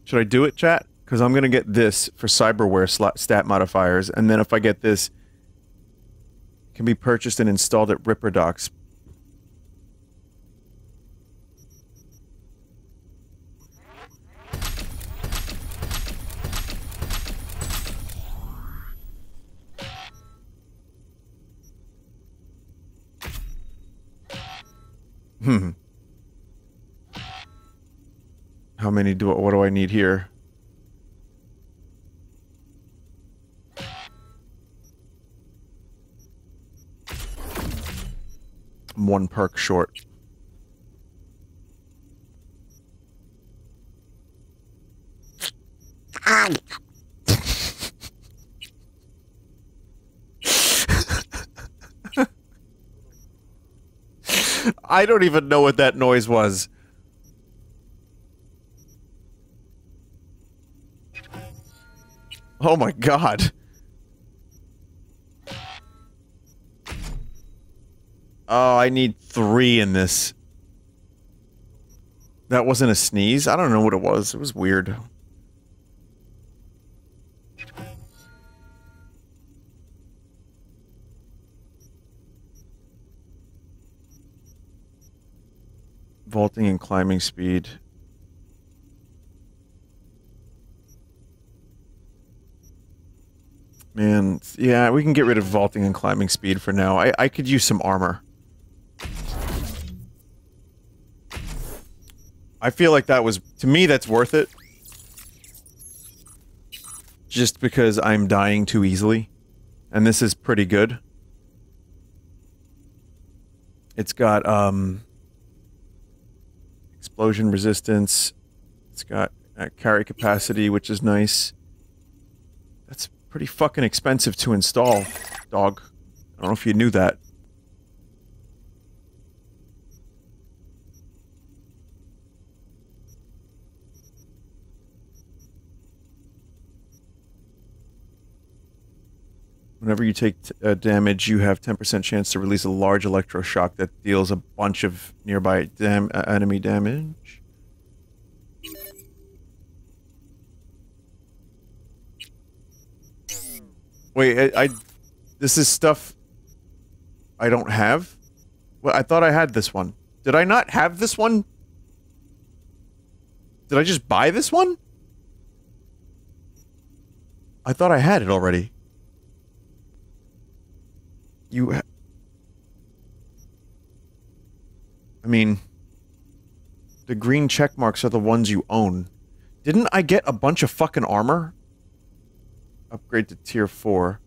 Should I do it, chat? Because I'm going to get this for cyberware stat modifiers, and then if I get this, can be purchased and installed at ripperdocs. Hmm. How many do what do I need here? I'm one perk short. I don't even know what that noise was. Oh my god. Oh, I need three in this. That wasn't a sneeze? I don't know what it was. It was weird. Vaulting and climbing speed. Man, yeah, we can get rid of vaulting and climbing speed for now. I, I could use some armor. I feel like that was, to me, that's worth it. Just because I'm dying too easily. And this is pretty good. It's got, um... Explosion resistance. It's got uh, carry capacity, which is nice. Pretty fucking expensive to install, dog. I don't know if you knew that. Whenever you take uh, damage, you have 10% chance to release a large electroshock that deals a bunch of nearby dam uh, enemy damage. Wait, I, I... This is stuff I don't have? Well, I thought I had this one. Did I not have this one? Did I just buy this one? I thought I had it already. You I mean, the green check marks are the ones you own. Didn't I get a bunch of fucking armor? Upgrade to tier 4.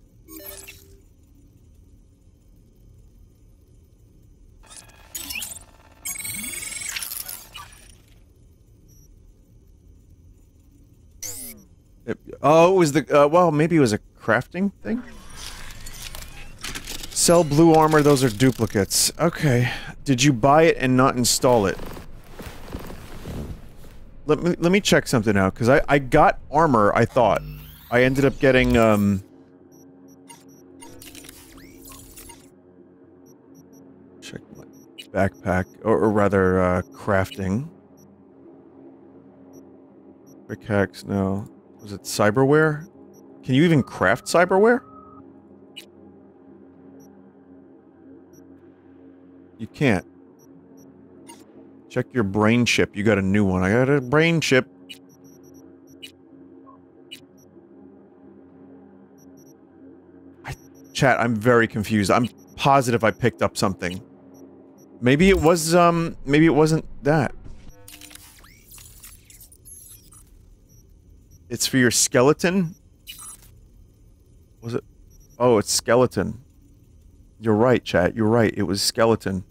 It- oh, it was the, uh, well, maybe it was a crafting thing? Sell blue armor, those are duplicates. Okay. Did you buy it and not install it? Let me, let me check something out, because I, I got armor, I thought. I ended up getting, um... Check my backpack, or, or rather, uh, crafting. Pickaxe, no. Was it cyberware? Can you even craft cyberware? You can't. Check your brain chip. You got a new one. I got a brain chip. Chat, I'm very confused. I'm positive I picked up something. Maybe it was, um, maybe it wasn't that. It's for your skeleton? Was it? Oh, it's skeleton. You're right, chat. You're right. It was skeleton.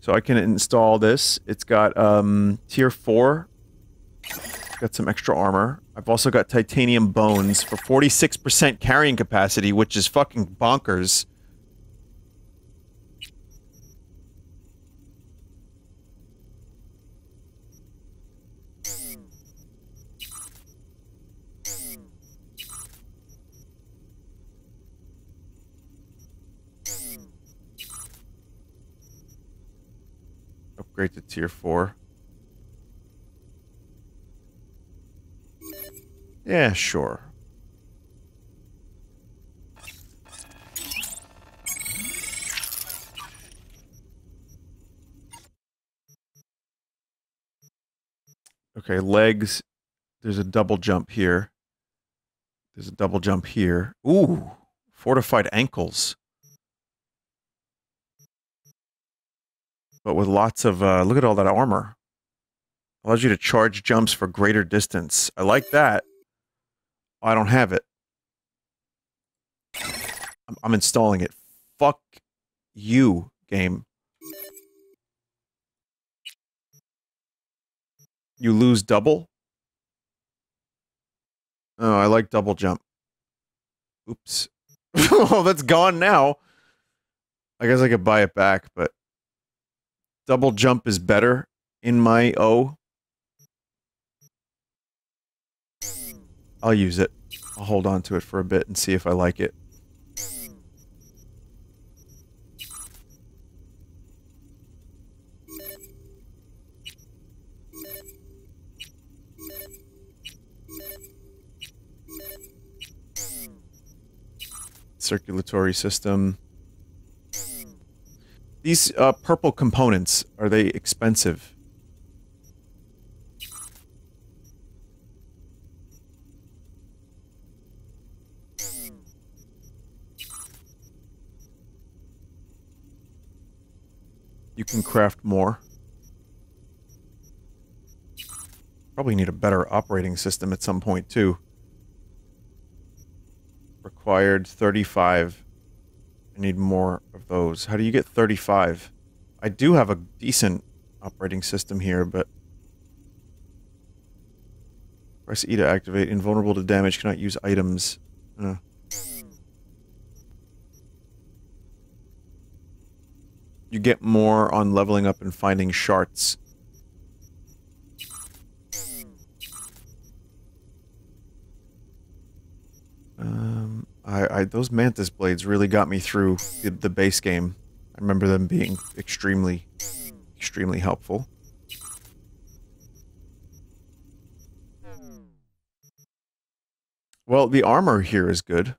So I can install this. It's got um, tier 4. Got some extra armor. I've also got titanium bones for 46% carrying capacity, which is fucking bonkers. Upgrade to tier 4. Yeah, sure. Okay, legs. There's a double jump here. There's a double jump here. Ooh, fortified ankles. But with lots of, uh, look at all that armor. Allows you to charge jumps for greater distance. I like that. I don't have it. I'm, I'm installing it. Fuck you, game. You lose double? Oh, I like double jump. Oops. oh, that's gone now. I guess I could buy it back, but double jump is better in my O. I'll use it. I'll hold on to it for a bit and see if I like it. Circulatory system. These uh, purple components, are they expensive? You can craft more. Probably need a better operating system at some point, too. Required 35. I need more of those. How do you get 35? I do have a decent operating system here, but... Press E to activate. Invulnerable to damage. Cannot use items. Uh. You get more on leveling up and finding shards. Um, I, I those mantis blades really got me through the, the base game. I remember them being extremely, extremely helpful. Well, the armor here is good.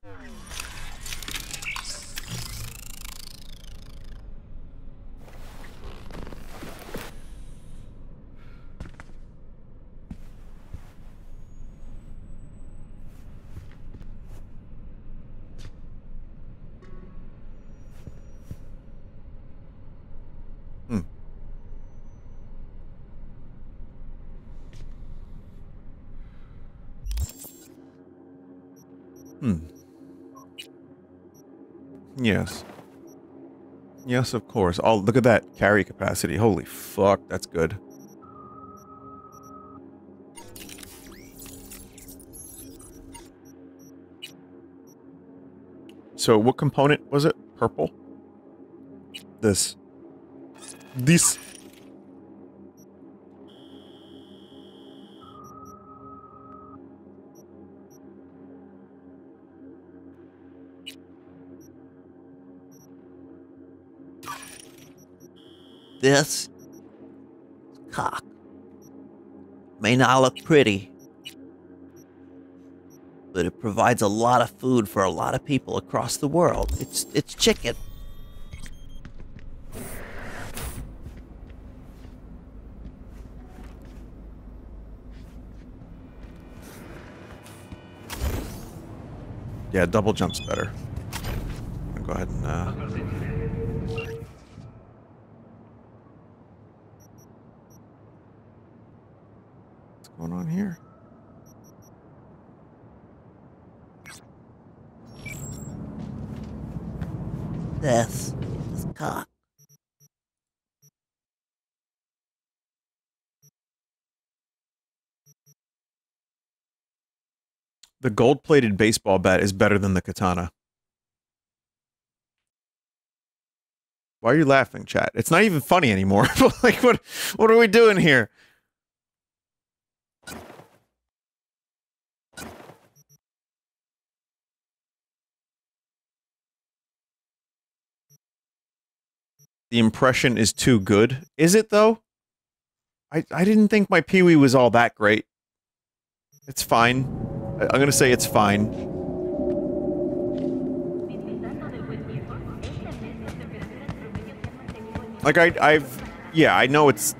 Yes. Yes, of course. Oh, look at that carry capacity. Holy fuck, that's good. So what component was it? Purple? This. This. This cock may not look pretty, but it provides a lot of food for a lot of people across the world. It's it's chicken. Yeah, double jump's better. Go ahead and uh going on here? This is cock. The gold-plated baseball bat is better than the katana. Why are you laughing, chat? It's not even funny anymore. like what what are we doing here? The impression is too good. Is it though? I I didn't think my Pee-wee was all that great. It's fine. I- I'm gonna say it's fine. Like I, I've, yeah, I know it's.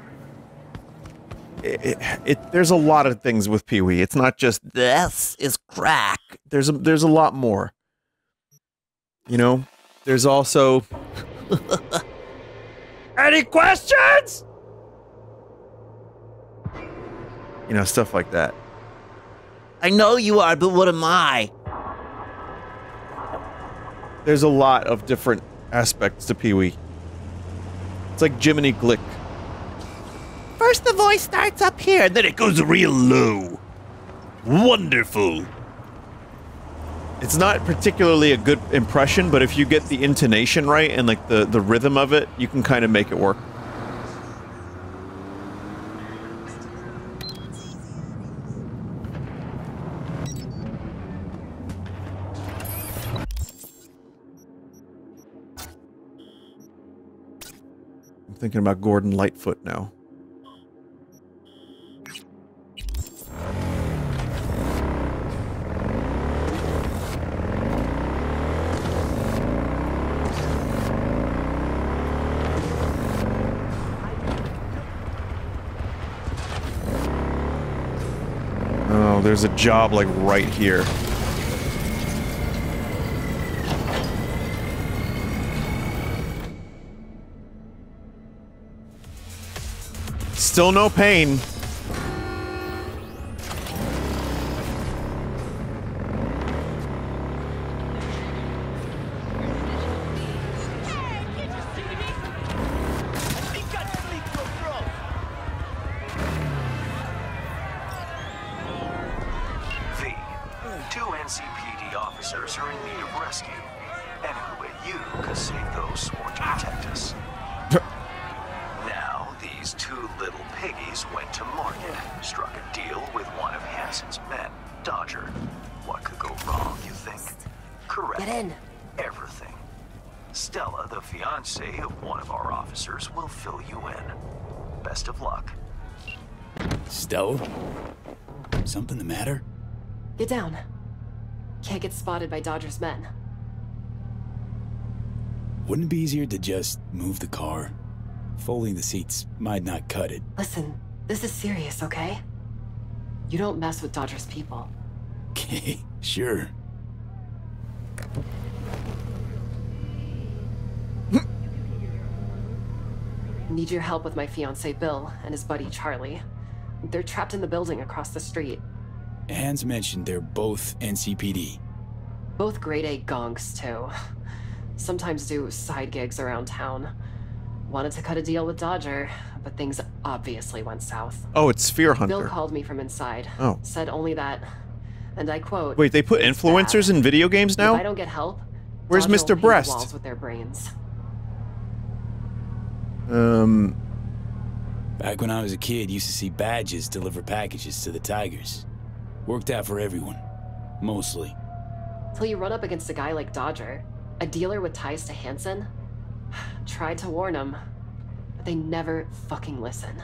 It, it, it there's a lot of things with Pee Wee. It's not just this is crack. There's a there's a lot more. You know, there's also. Any questions? You know, stuff like that. I know you are, but what am I? There's a lot of different aspects to Pee Wee. It's like Jiminy Glick. First the voice starts up here, then it goes real low. Wonderful. It's not particularly a good impression, but if you get the intonation right and like the, the rhythm of it, you can kind of make it work. I'm thinking about Gordon Lightfoot now. There's a job like right here. Still no pain. Get down. Can't get spotted by Dodger's men. Wouldn't it be easier to just move the car? Folding the seats might not cut it. Listen, this is serious, okay? You don't mess with Dodger's people. Okay, sure. Need your help with my fiance Bill and his buddy Charlie. They're trapped in the building across the street. Hans mentioned they're both NCPD. Both grade A gonks, too. Sometimes do side gigs around town. Wanted to cut a deal with Dodger, but things obviously went south. Oh, it's Fear Bill called me from inside. Oh. Said only that, and I quote. Wait, they put influencers in video games If I don't get help, Where's Dodger Mr. paint the Breast? Walls with their brains. Um, Back when I was a kid, used to see badges deliver packages to the Tigers. Worked out for everyone. Mostly. Till you run up against a guy like Dodger, a dealer with ties to Hansen. Tried to warn them, but they never fucking listen.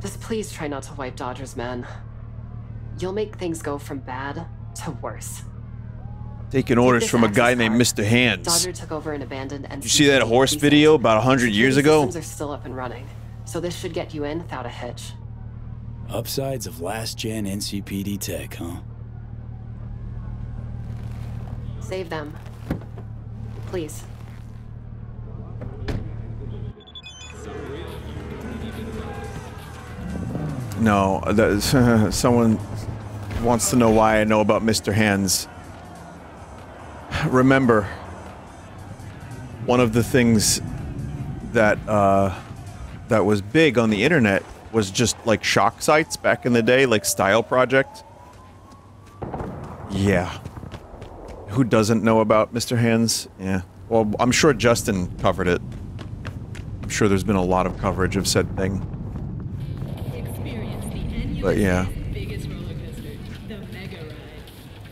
Just please try not to wipe Dodger's men. You'll make things go from bad to worse. taking orders from a guy named. Mr. Hands. Dodger took over an abandoned You see that horse video about a 100 years ago? Systems are still up and running, so this should get you in without a hitch. Upsides of last gen NCPD tech, huh? Save them. Please. No, that, someone wants to know why I know about Mr. Hands. Remember, one of the things that uh, that was big on the internet was just like shock sites back in the day, like Stile Project. Yeah. Who doesn't know about Mr. Hands? Yeah. Well, I'm sure Justin covered it. I'm sure there's been a lot of coverage of said thing. But yeah. biggest roller coaster, the Mega Ride.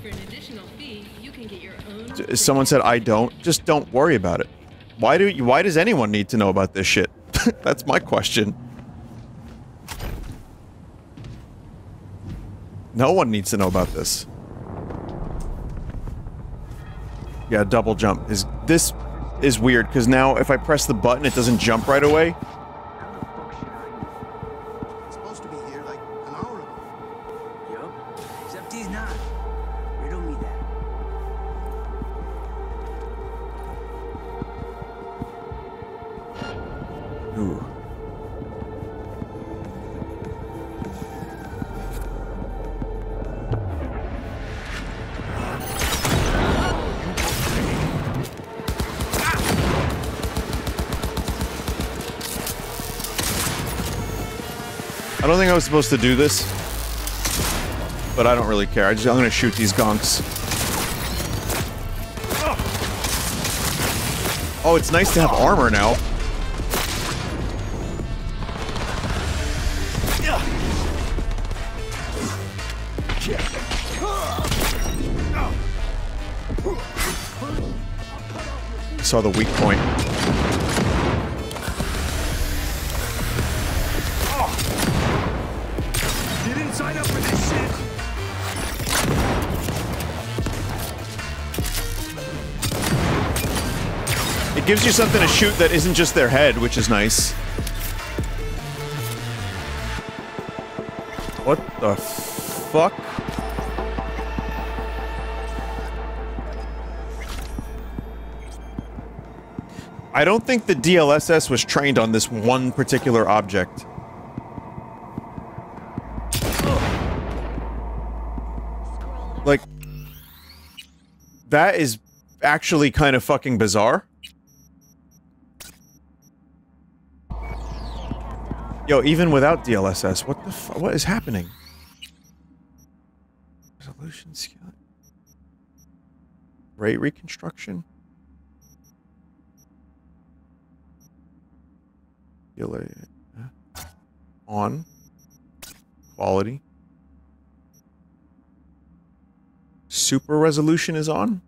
For an additional fee, you can get your own. D- Someone said I don't. Just don't worry about it. Why do you, why does anyone need to know about this shit? That's my question. No one needs to know about this. Yeah, double jump is this is weird because now if I press the button it doesn't jump right away. Supposed to do this, but I don't really care. I just, I'm gonna shoot these gonks. Oh, it's nice to have armor now. Saw the weak point. Gives you something to shoot that isn't just their head, which is nice. What the fuck? I don't think the DLSS was trained on this one particular object. Like, that is actually kind of fucking bizarre. Yo, even without DLSS, what the what is happening? Resolution scale. Ray reconstruction? On. Quality. Super resolution is on?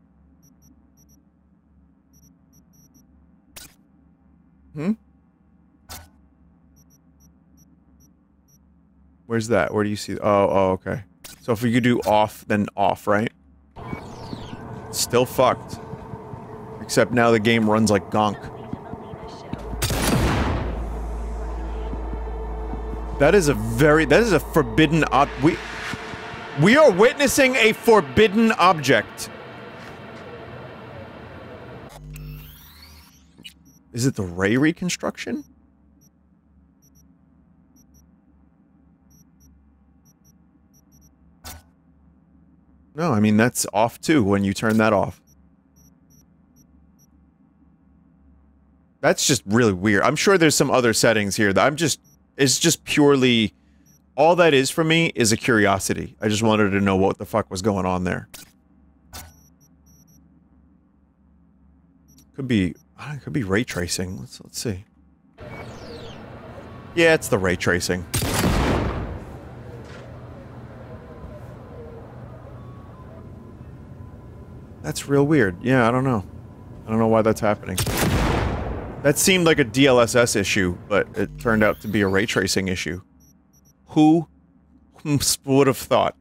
Hmm? Where's that? Where do you see? Oh, oh, okay. So if we could do off, then off, right? Still fucked. Except now the game runs like gonk. That is a very, that is a forbidden ob- we, we are witnessing a forbidden object. Is it the ray reconstruction? No, I mean, that's off too when you turn that off. That's just really weird. I'm sure there's some other settings here that I'm just, it's just purely, all that is for me is a curiosity. I just wanted to know what the fuck was going on there. Could be, could be ray tracing. Let's, let's see. Yeah, it's the ray tracing. That's real weird. Yeah, I don't know. I don't know why that's happening. That seemed like a DLSS issue, but it turned out to be a ray tracing issue. Who would have thought?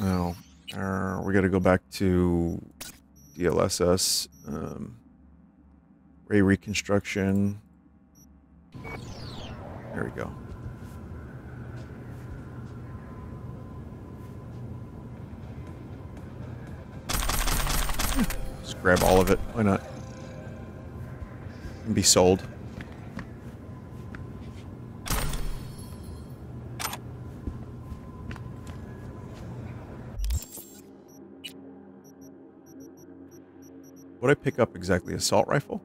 Oh, uh, we got to go back to DLSS. Um, ray reconstruction. There we go. Just grab all of it. Why not? And be sold. What I pick up exactly? Assault rifle?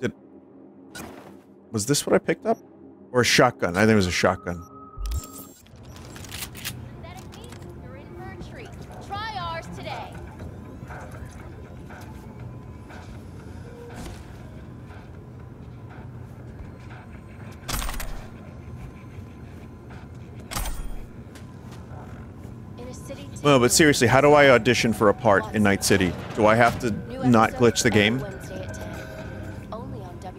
Did was this what I picked up, or a shotgun? I think it was a shotgun. No, but seriously, how do I audition for a part in Night City? Do I have to not glitch the game? Wednesday at 10. Only on WNX.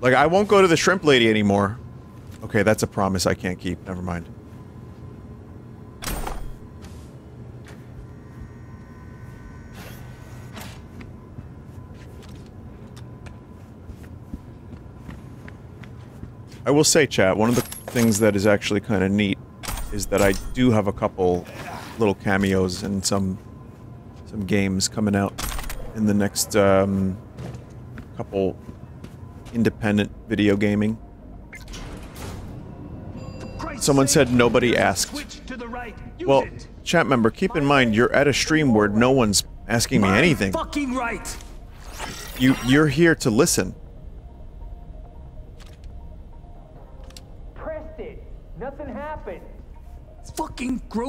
Like, I won't go to the shrimp lady anymore. Okay, that's a promise I can't keep. Never mind. I will say, chat, one of the things that is actually kind of neat is that I do have a couple little cameos and some some games coming out in the next um, couple independent video gaming. Someone said nobody asked. Well, chat member, keep in mind you're at a stream where no one's asking me anything. Fucking right. You you're here to listen.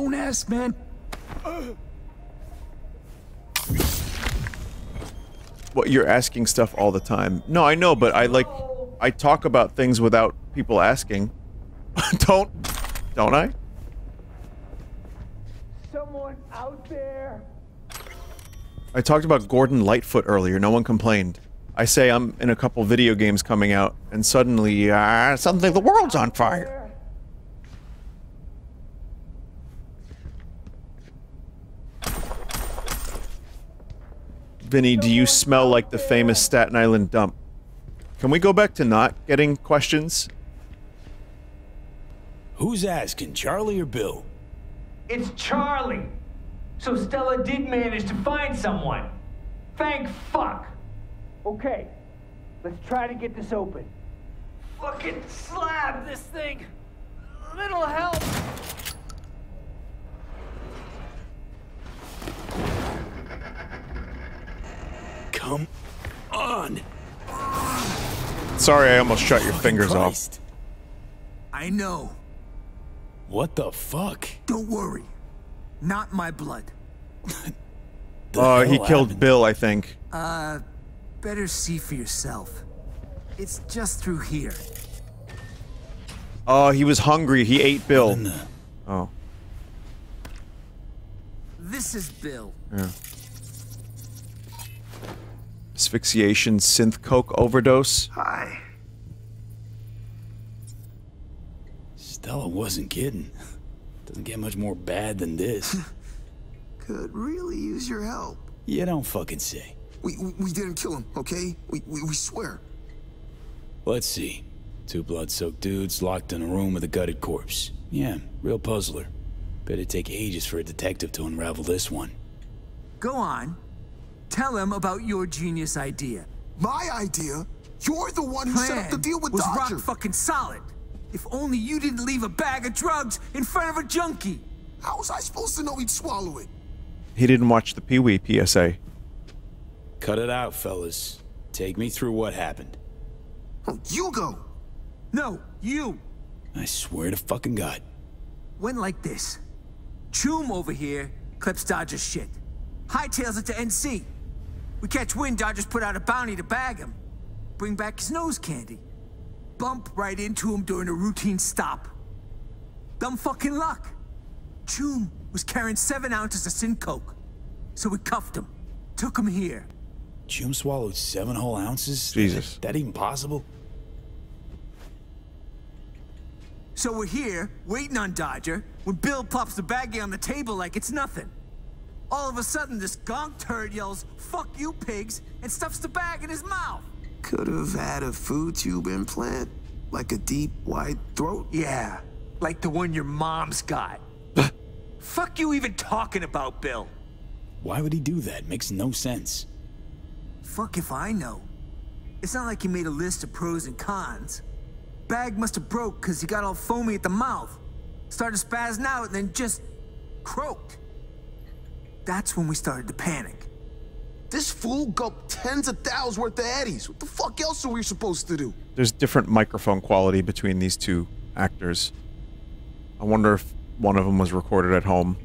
Fucking grown ass man. What you're asking stuff all the time. No, I know, but I like I talk about things without people asking. don't don't I? Someone out there. I talked about Gordon Lightfoot earlier. No one complained. I say I'm in a couple video games coming out, and suddenly, uh, suddenly the world's on fire. Vinny, do you smell like the famous Staten Island dump? Can we go back to not getting questions? Who's asking, Charlie or Bill? It's Charlie. So Stella did manage to find someone. Thank fuck. Okay, let's try to get this open. Fucking slab this thing. Little help. Come on. Sorry, I almost shut your fingers off. I know. What the fuck? Don't worry. Not my blood. Oh, he killed happened? Bill, I think. Uh, better see for yourself. It's just through here. Oh, he was hungry. He ate Bill. Oh, This is Bill. yeah. Asphyxiation synth coke overdose. Hi. Stella wasn't kidding. Doesn't get much more bad than this. Could really use your help. you don't fucking say. We, we, we didn't kill him, okay? We, we, we swear. Let's see. Two blood-soaked dudes locked in a room with a gutted corpse. Yeah, real puzzler. Bet it'd take ages for a detective to unravel this one. Go on. Tell him about your genius idea. My idea? You're the one who set up the deal with was Dodger. rock fucking solid. If only you didn't leave a bag of drugs in front of a junkie. How was I supposed to know he'd swallow it? He didn't watch the Pee Wee PSA. Cut it out, fellas. Take me through what happened. Oh, you go. No, you. I swear to fucking God. Went like this. Choom over here clips Dodger's shit. Hightails it to NC. We catch wind Dodger's put out a bounty to bag him. Bring back his nose candy. Bump right into him during a routine stop. Dumb fucking luck. Choom was carrying seven ounces of synth coke. So we cuffed him. Took him here. Jim swallowed seven whole ounces? Jesus. That even possible? So we're here, waiting on Dodger, when Bill plops the baggie on the table like it's nothing. All of a sudden, this gonk turd yells, fuck you pigs, and stuffs the bag in his mouth. Could have had a food tube implant. Like a deep, wide throat. Yeah, like the one your mom's got. fuck you even talking about, Bill. Why would he do that? Makes no sense. Fuck if I know. It's not like he made a list of pros and cons. Bag must have broke because he got all foamy at the mouth. Started spazzing out and then just croaked. That's when we started to panic. This fool gulped tens of thousands worth of Eddies. What the fuck else are we supposed to do? There's different microphone quality between these two actors. I wonder if one of them was recorded at home.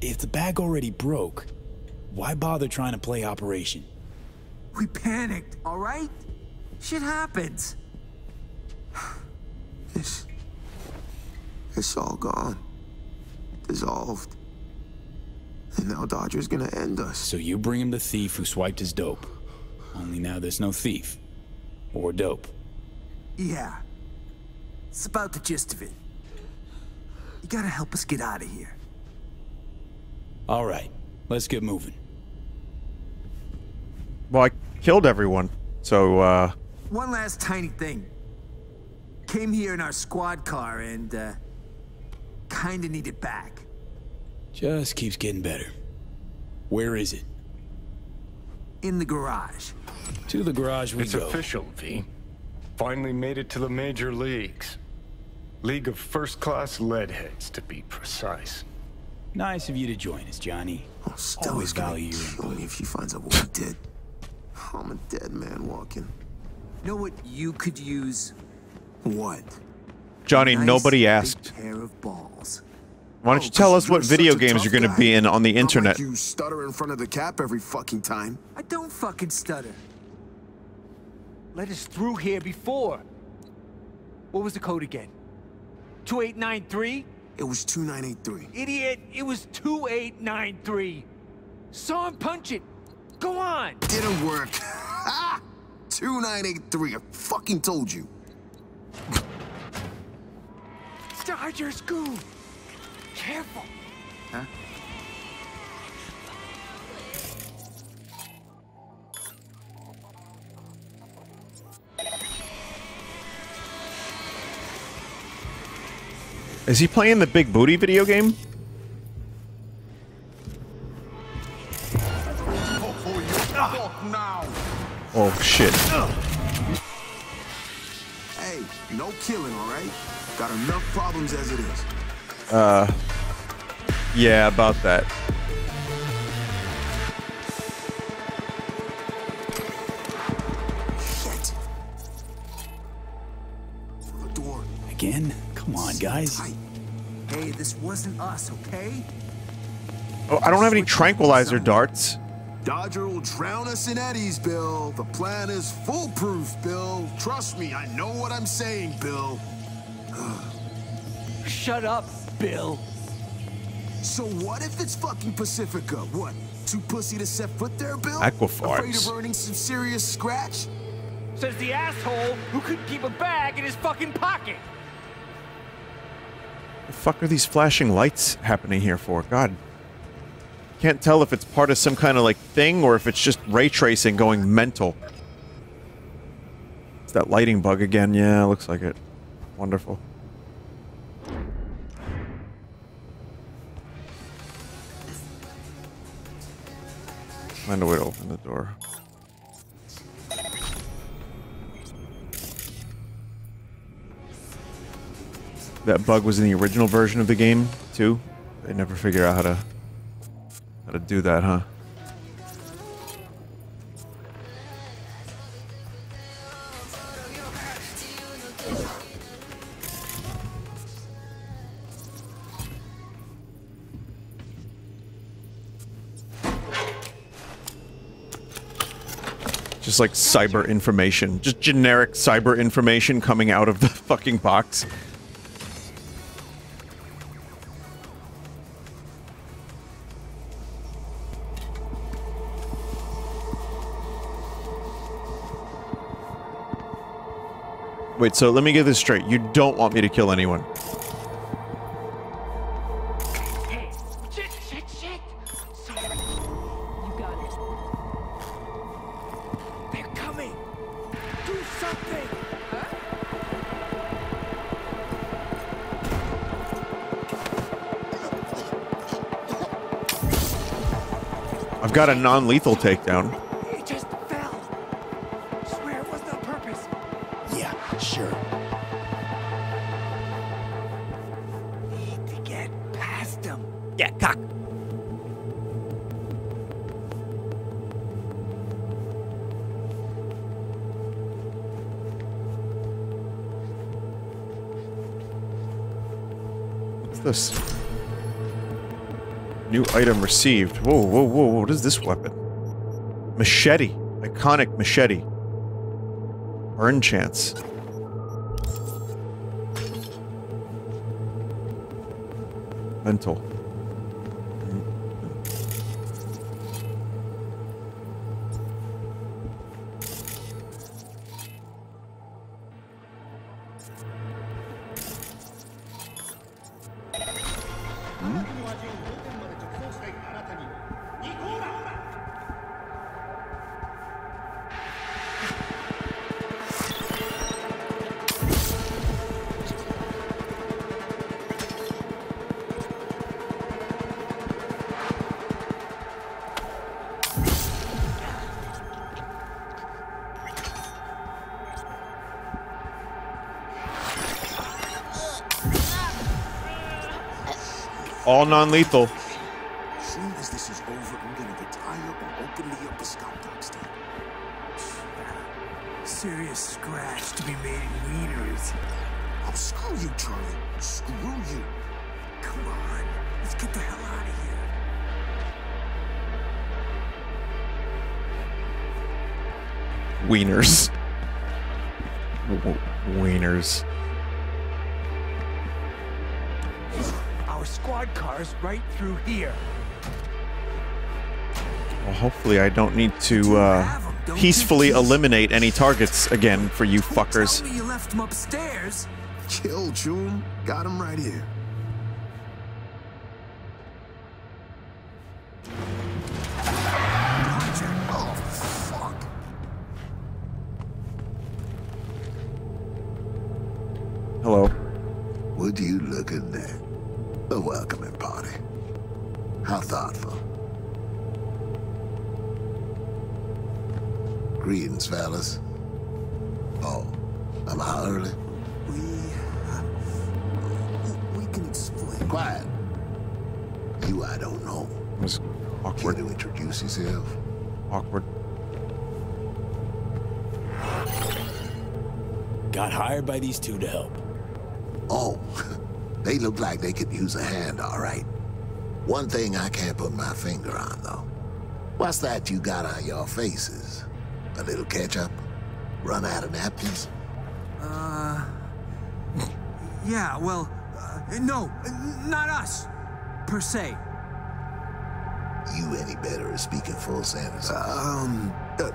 If the bag already broke, why bother trying to play Operation? We panicked, all right? Shit happens. It's. It's all gone. Dissolved. And now Dodger's gonna end us. So you bring him the thief who swiped his dope. Only now there's no thief. Or dope. Yeah. It's about the gist of it. You gotta help us get out of here. All right, let's get moving. Well, I killed everyone, so uh, One last tiny thing. Came here in our squad car and, uh, kinda need it back. Just keeps getting better. Where is it? In the garage. To the garage we it's go. official, V. Finally made it to the major leagues. League of first-class leadheads, to be precise. Nice of you to join us, Johnny. Oh, Always value your Kill me if she finds out what we did. I'm a dead man walking. Know what you could use? What? Johnny, Nice nobody big asked. pair of balls. Why don't you tell us what video games you're going to be in on the internet? Like you stutter in front of the cap every fucking time. I don't fucking stutter. Let us through here before. What was the code again? 2893? It was 2983. Idiot, it was 2893. Saw him punch it. Go on. Didn't work. Ha! 2983. I fucking told you. Dodger Scoop. Careful. Huh? Is he playing the Big Booty video game? Oh, shit. Hey, no killing, alright? Got enough problems as it is. Uh, yeah, about that. Shit. The door. Again? Come on, guys. Hey, this wasn't us, okay? Oh, I don't have any tranquilizer darts. Dodger will drown us in eddies, Bill. The plan is foolproof, Bill. Trust me, I know what I'm saying, Bill. Shut up, Bill. So what if it's fucking Pacifica? What? Too pussy to set foot there, Bill? Aquafarms. Afraid of earning some serious scratch? Says the asshole who couldn't keep a bag in his fucking pocket. The fuck are these flashing lights happening here for? God. Can't tell if it's part of some kind of like thing or if it's just ray tracing going mental. It's that lighting bug again. Yeah, looks like it. Wonderful. Find a way to open the door. That bug was in the original version of the game too. They never figured out how to how to do that, huh? Just like cyber information. Just generic cyber information coming out of the fucking box. Wait, so let me get this straight. You don't want me to kill anyone. Got a non-lethal takedown. Item received. Whoa, whoa, whoa, what is this weapon? Machete. Iconic machete. Burn chance. Mental. Non-lethal. I don't need to uh, peacefully eliminate any targets again for you fuckers. you left them upstairs. Kill June. Got him right here. Hello. Would you look at that? A welcoming party. How thoughtful. Greetings, fellas. Oh, am I early? We. Uh, we can explain. Quiet. You, I don't know. was awkward. Care to introduce yourself? Awkward. Got hired by these two to help. Oh, they look like they could use a hand, all right. One thing I can't put my finger on, though. What's that you got on your faces? A little ketchup? Run out of napkins? Uh. Yeah, well, uh, no, not us, per se. You any better at speaking full sentences? Um, uh,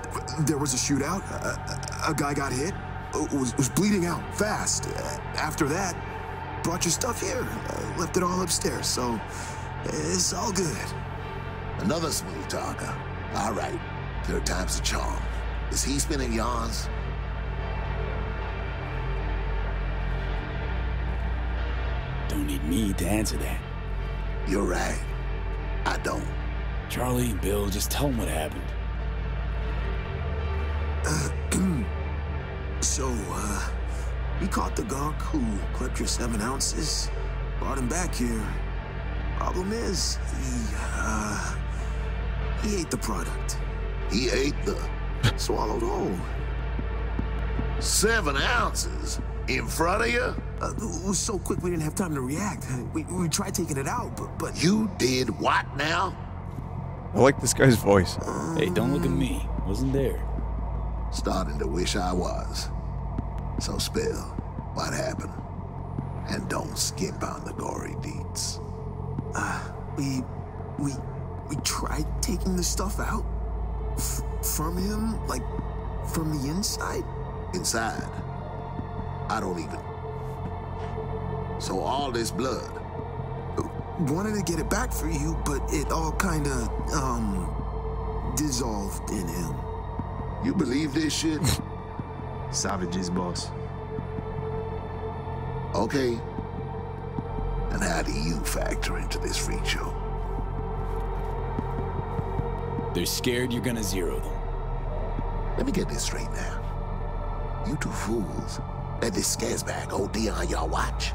there was a shootout. A, a, a guy got hit. uh, Was, was bleeding out fast. Uh, After that, brought your stuff here. Uh, left it all upstairs. So it's all good. Another smooth talker. All right. Third time's the charm. Is he spinning yarns? Don't need me to answer that. You're right. I don't. Charlie, Bill, just tell them what happened. So, uh, we caught the gawk who clipped your seven ounces, brought him back here. Problem is, he, uh, he ate the product. He ate the... Swallowed whole. Seven ounces? In front of you? Uh, it was so quick we didn't have time to react. We, we tried taking it out, but, but... You did what now? I like this guy's voice. Hey, don't look at me. Wasn't there. Starting to wish I was. So spill what happened. And don't skimp on the gory deeds. Uh, we, we, we tried taking the stuff out F- from him, like from the inside. Inside? I don't even... So all this blood? Wanted to get it back for you, but it all kinda, um, dissolved in him. You believe this shit? Savages, boss. Okay. And how do you factor into this freak show? They're scared you're gonna zero them. Let me get this straight now. You two fools let this scaresbag OD on your watch,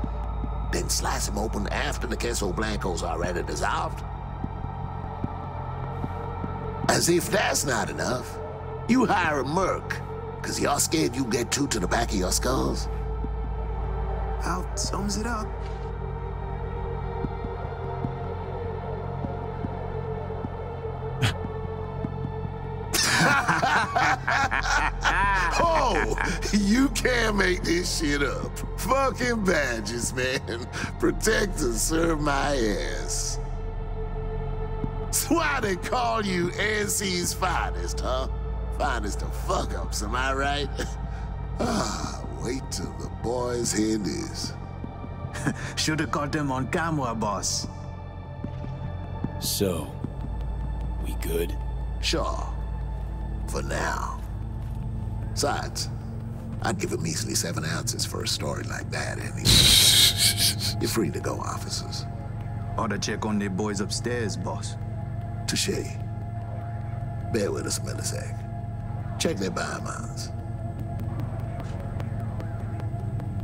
then slice him open after the queso blanco's are already dissolved. As if that's not enough, you hire a merc, because y'all scared you get two to the back of your skulls. Al sums it up. Can't make this shit up. Fucking badges, man. Protect and serve my ass. That's why they call you NC's finest, huh? Finest of fuck-ups, am I right? ah, wait till the boys hear this. Should've caught them on camera, boss. So, we good? Sure. For now. Besides, I'd give a measly seven ounces for a story like that anyway. You're free to go, officers. Ought to check on the boys upstairs, boss. Touche. Bear with us a millisec. Check their biomarks.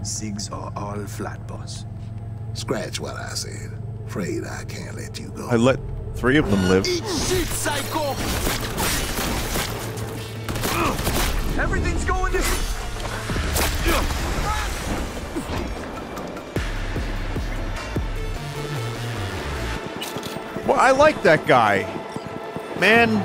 Sigs are all flat, boss. Scratch what I said. Afraid I can't let you go. I let three of them live. Eat shit, psycho! Everything's going to... Well, I like that guy. Man.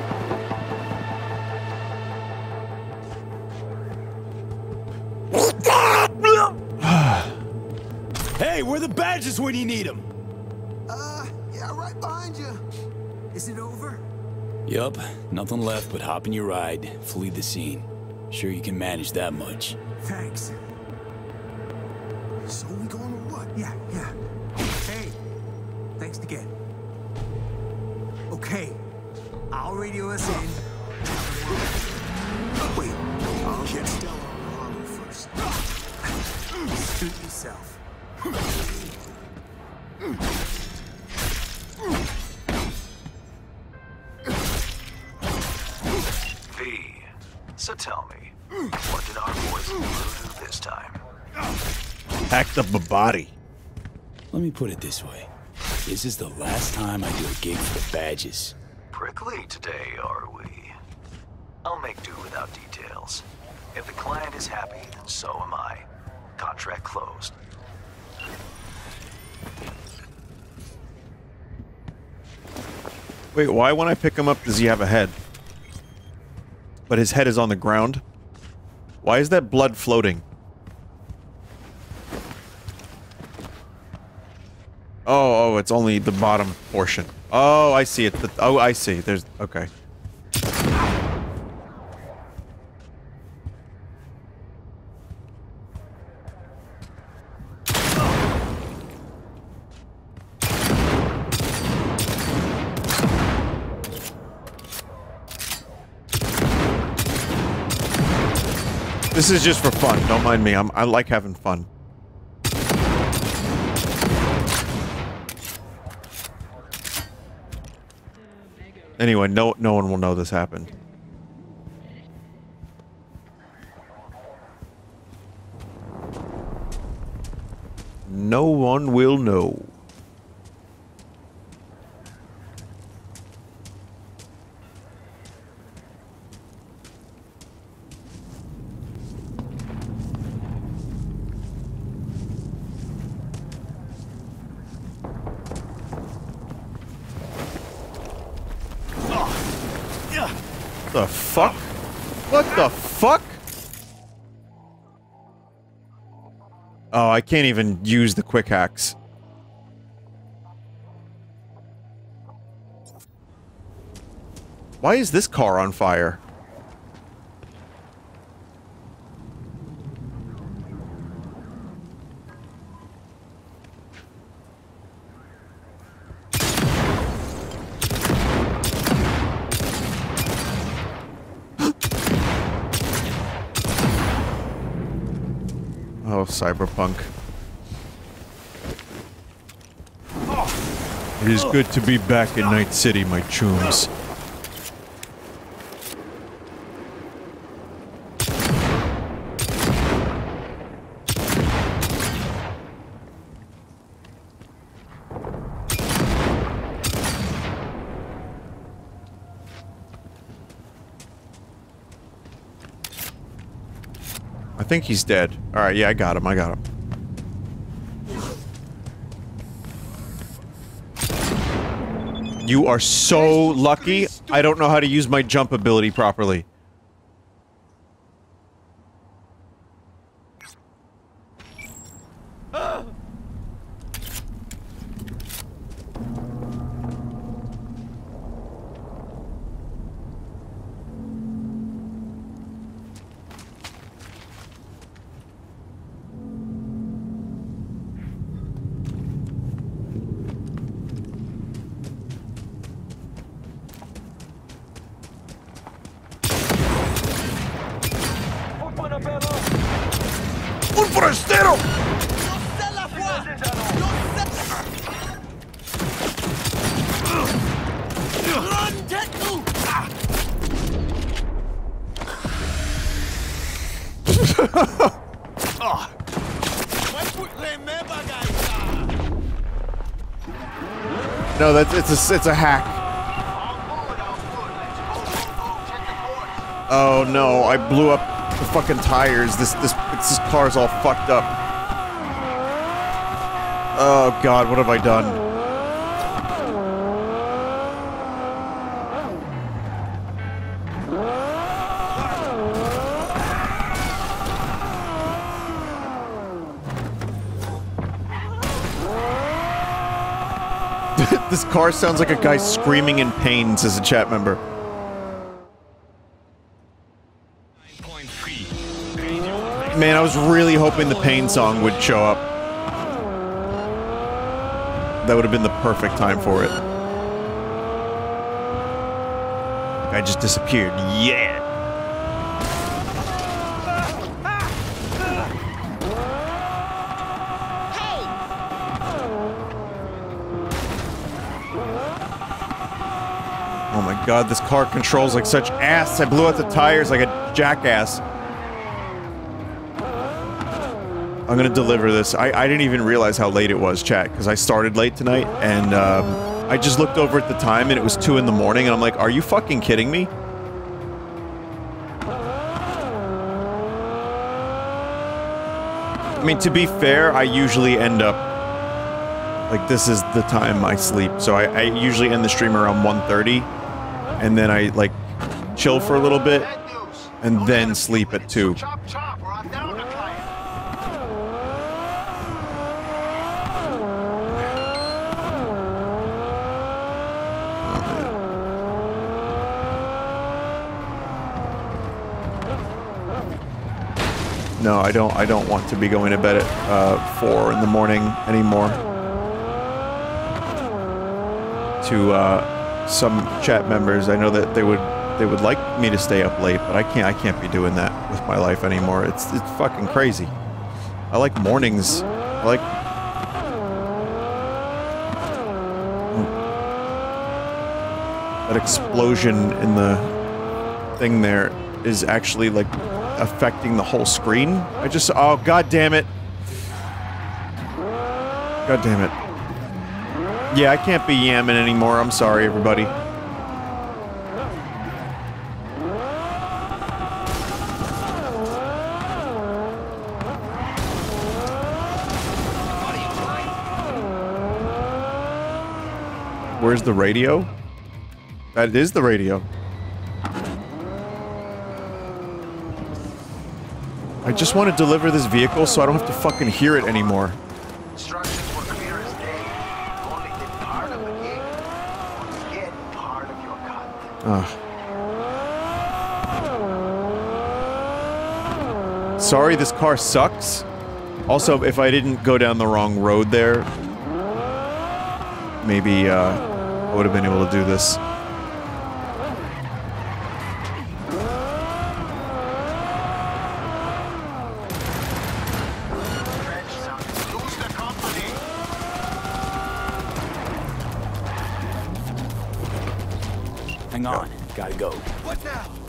hey, where the badges when you need them? Uh, yeah, right behind you. Is it over? Yup, nothing left but hop in your ride, flee the scene. Sure you can manage that much. Thanks. So we going or what? Yeah, yeah. Hey, thanks again. Okay, I'll radio us in. Wait, I'll get Stella on first. Suit yourself. Tell me, what did our boys do this time? Packed up a body. Let me put it this way. This is the last time I do a gig for the badges. Prickly today, are we? I'll make do without details. If the client is happy, then so am I. Contract closed. Wait, why when I pick him up does he have a head? But his head is on the ground? Why is that blood floating? Oh, oh, it's only the bottom portion. Oh, I see it. Oh, I see. There's... Okay. This is just for fun. Don't mind me. I'm, I like having fun. Anyway, no no one will know this happened. No one will know. The fuck? What the fuck? Oh, I can't even use the quick hacks. Why is this car on fire? Oh, cyberpunk. It is good to be back in Night City, my chooms. Think he's dead. Alright, yeah, I got him, I got him. You are so lucky. I don't know how to use my jump ability properly. ¡Un forastero! No, that's it's a it's a hack. Oh no, I blew up the fucking tires. This this this car's all fucked up. Oh god, what have I done? This car sounds like a guy screaming in pain, says a chat member. Man, I was really hoping the pain song would show up. That would have been the perfect time for it. I just disappeared. Yeah! God, this car controls like such ass. I blew out the tires like a jackass. I'm gonna deliver this. I, I didn't even realize how late it was, chat, because I started late tonight, and um, I just looked over at the time, and it was 2 in the morning, and I'm like, are you fucking kidding me? I mean, to be fair, I usually end up like this is the time I sleep. So I, I usually end the stream around 1.30 and then I like chill for a little bit and then sleep at 2. No, I don't. I don't want to be going to bed at uh, four in the morning anymore. To uh, some chat members, I know that they would they would like me to stay up late, but I can't. I can't be doing that with my life anymore. It's it's fucking crazy. I like mornings. I like. That explosion in the thing there is actually like affecting the whole screen. I just oh god damn it. God damn it. Yeah, I can't be yamming anymore. I'm sorry everybody. Where's the radio? That is the radio. I just want to deliver this vehicle so I don't have to fucking hear it anymore. Ugh. Sorry, this car sucks. Also, if I didn't go down the wrong road there, maybe uh, I would have been able to do this. Hang on. Gotta go. What now?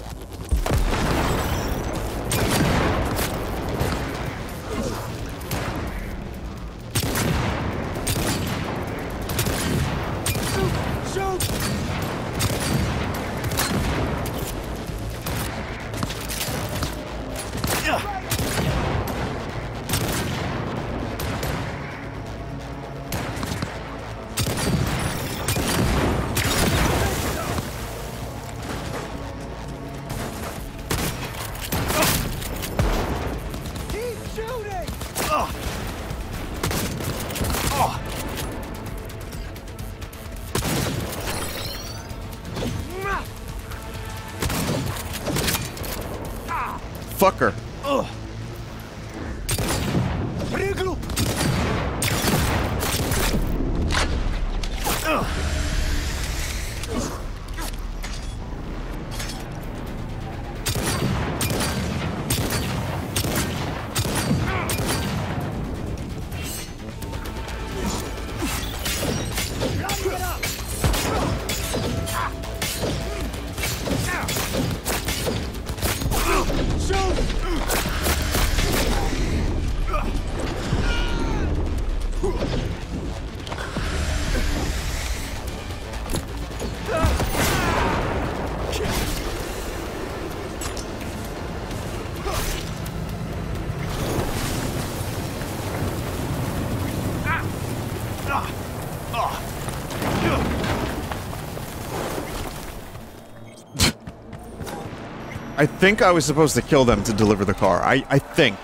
Fucker. I think I was supposed to kill them to deliver the car. I, I think.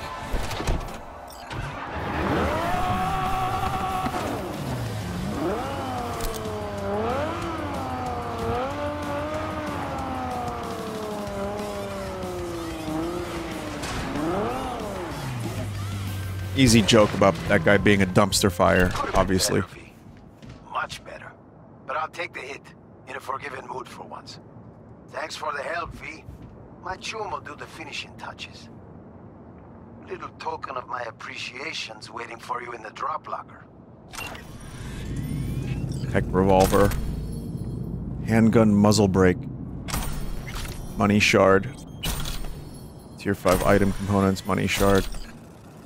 Easy joke about that guy being a dumpster fire, obviously. Much better. But I'll take the hit. In a forgiving mood for once. Thanks for the help, V. My chum will do the finishing touches. Little token of my appreciation's waiting for you in the drop locker. Heck revolver. Handgun muzzle brake. Money shard. Tier 5 item components, money shard.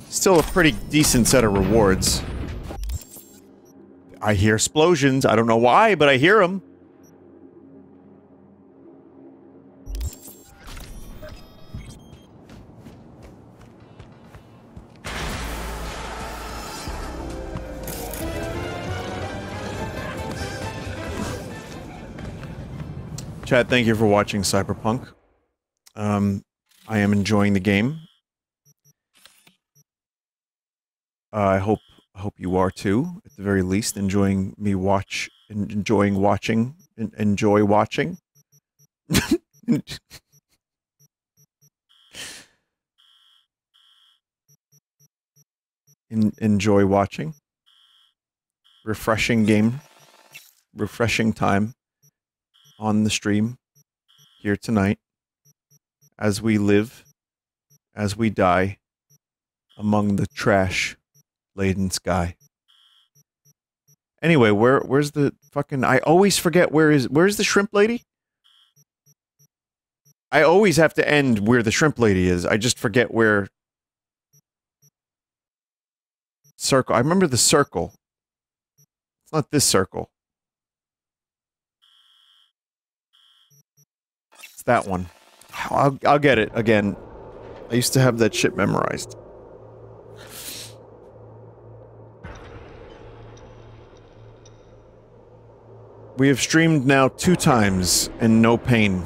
Still a pretty decent set of rewards. I hear explosions. I don't know why, but I hear them. Chad, thank you for watching Cyberpunk. Um, I am enjoying the game. Uh, I hope hope you are too. At the very least, enjoying me watch, en- enjoying watching, en- enjoy watching. en- enjoy watching. Refreshing game. Refreshing time on the stream here tonight as we live, as we die among the trash laden sky. Anyway, where where's the fucking I always forget where is where's the shrimp lady? I always have to end where the shrimp lady is. I just forget where circle. I remember the circle. It's not this circle. That one. I'll I'll get it again. I used to have that shit memorized. We have streamed now two times and no pain.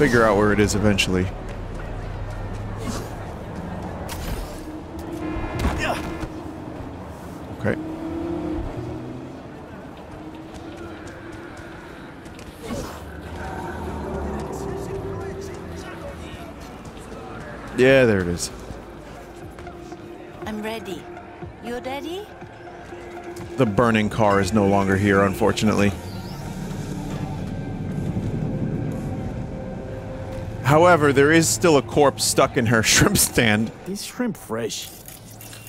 Figure out where it is eventually. Okay. Yeah, there it is. I'm ready. You're ready? The burning car is no longer here, unfortunately. However, there is still a corpse stuck in her shrimp stand. These shrimp fresh.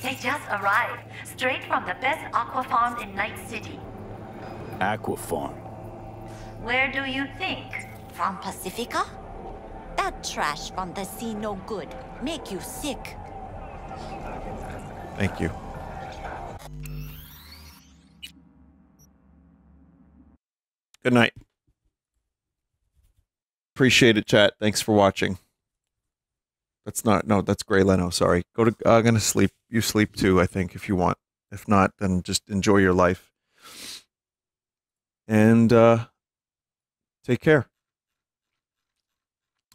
They just arrived, straight from the best aqua farm in Night City. Aqua Farm. Where do you think? From Pacifica? That trash from the sea no good. Make you sick. Thank you. Good night. Appreciate it, chat. Thanks for watching. That's not no, that's Gray Leno. Sorry. Go to. I'm gonna sleep. You sleep too. I think if you want. If not, then just enjoy your life. And uh, take care.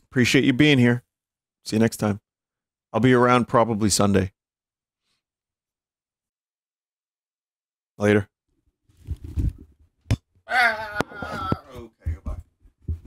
Appreciate you being here. See you next time. I'll be around probably Sunday. Later.